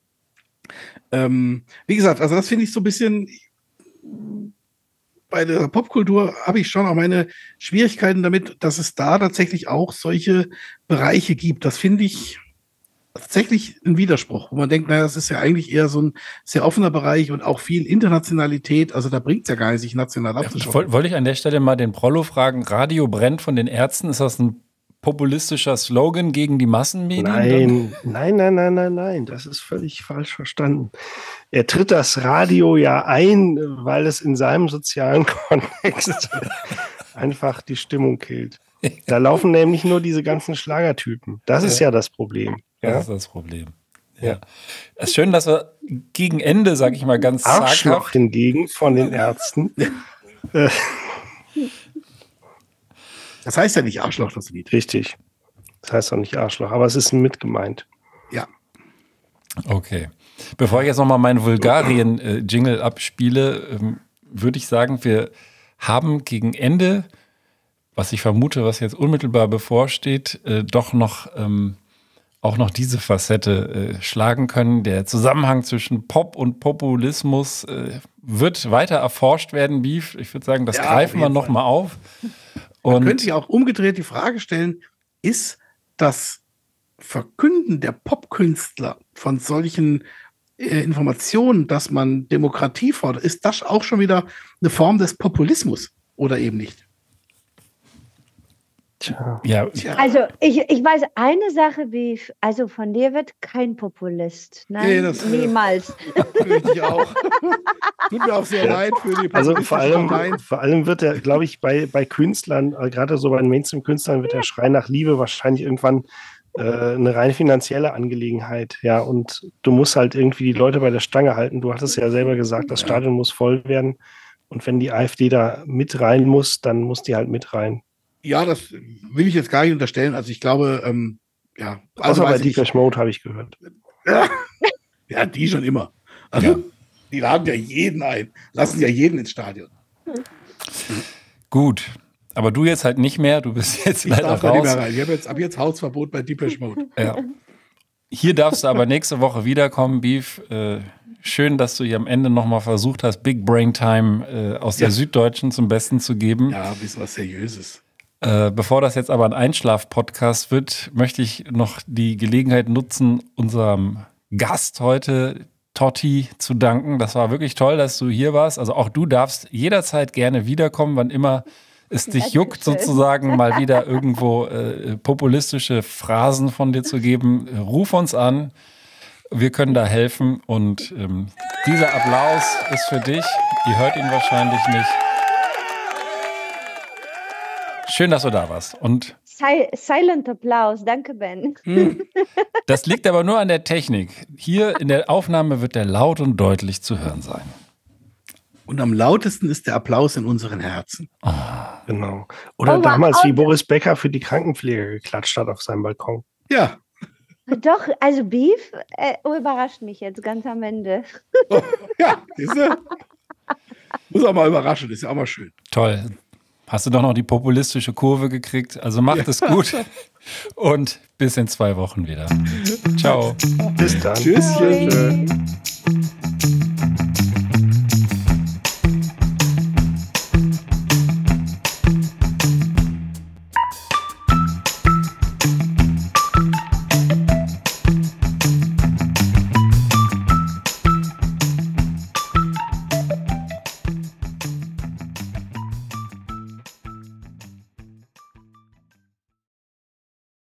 ähm, wie gesagt, also das finde ich so ein bisschen, bei der Popkultur habe ich schon auch meine Schwierigkeiten damit, dass es da tatsächlich auch solche Bereiche gibt. Das finde ich tatsächlich ein Widerspruch, wo man denkt, naja, das ist ja eigentlich eher so ein sehr offener Bereich und auch viel Internationalität. Also da bringt es ja gar nicht, sich national abzuschauen. Wollte ich an der Stelle mal den Prollo fragen, Radio brennt von den Ärzten, ist das ein populistischer Slogan gegen die Massenmedien? Nein, nein, nein, nein, nein, nein, das ist völlig falsch verstanden. Er tritt das Radio ja ein, weil es in seinem sozialen Kontext einfach die Stimmung killt. Da laufen nämlich nur diese ganzen Schlagertypen. Das ist ja das Problem. Ja? Das ist das Problem. Ja. Es ist schön, dass wir gegen Ende, sage ich mal, ganz Arschloch hingegen von den Ärzten. Das heißt ja nicht Arschloch, das Lied. Richtig. Das heißt auch nicht Arschloch, aber es ist mitgemeint. Ja. Okay. Bevor ich jetzt nochmal meinen Vulgarien-Jingle abspiele, ähm, würde ich sagen, wir haben gegen Ende was ich vermute, was jetzt unmittelbar bevorsteht, äh, doch noch ähm, auch noch diese Facette äh, schlagen können. Der Zusammenhang zwischen Pop und Populismus äh, wird weiter erforscht werden, Beef. Ich würde sagen, das ja, greifen wir noch mal auf. Und Man könnte sich auch umgedreht die Frage stellen, ist das Verkünden der Popkünstler von solchen äh, Informationen, dass man Demokratie fordert, ist das auch schon wieder eine Form des Populismus oder eben nicht? Tja. Ja. Also ich, ich weiß eine Sache, wie also von dir wird kein Populist. Nein, nee, das, niemals. ich auch. Tut mir auch sehr leid für die Also vor allem, vor allem wird er, glaube ich, bei, bei Künstlern, äh, gerade so bei Mainstream-Künstlern, wird der Schrei nach Liebe wahrscheinlich irgendwann äh, eine rein finanzielle Angelegenheit. Ja, und du musst halt irgendwie die Leute bei der Stange halten. Du hattest ja selber gesagt, das Stadion muss voll werden. Und wenn die AfD da mit rein muss, dann muss die halt mit rein. Ja, das will ich jetzt gar nicht unterstellen. Also ich glaube, ähm, ja. Also Außer bei Deepesh Mode habe ich gehört. ja, die schon immer. Also, ja. Die laden ja jeden ein, lassen ja jeden ins Stadion. Gut, aber du jetzt halt nicht mehr. Du bist jetzt ich leider darf raus. Nicht mehr rein. Ich habe jetzt ab jetzt Hausverbot bei Deepesh Mode. Ja. Hier darfst du aber nächste Woche wiederkommen, Beef. Äh, schön, dass du hier am Ende nochmal versucht hast, Big Brain Time äh, aus ja. der Süddeutschen zum Besten zu geben. Ja, ein bisschen was Seriöses. Äh, bevor das jetzt aber ein Einschlaf-Podcast wird, möchte ich noch die Gelegenheit nutzen, unserem Gast heute, Totti, zu danken. Das war wirklich toll, dass du hier warst. Also auch du darfst jederzeit gerne wiederkommen, wann immer es dich juckt, sozusagen mal wieder irgendwo äh, populistische Phrasen von dir zu geben. Ruf uns an. Wir können da helfen. Und ähm, dieser Applaus ist für dich. Ihr hört ihn wahrscheinlich nicht. Schön, dass du da warst. Und Silent Applaus, danke Ben. Hm. Das liegt aber nur an der Technik. Hier in der Aufnahme wird der laut und deutlich zu hören sein. Und am lautesten ist der Applaus in unseren Herzen. Oh. Genau. Oder oh, damals, oh, wie Boris Becker für die Krankenpflege geklatscht hat auf seinem Balkon. Ja. Doch, also Beef äh, überrascht mich jetzt ganz am Ende. Oh, ja, siehste? Muss auch mal überraschen, ist ja auch mal schön. Toll hast du doch noch die populistische Kurve gekriegt. Also macht ja. es gut und bis in zwei Wochen wieder. Ciao. Bis dann. Tschüss.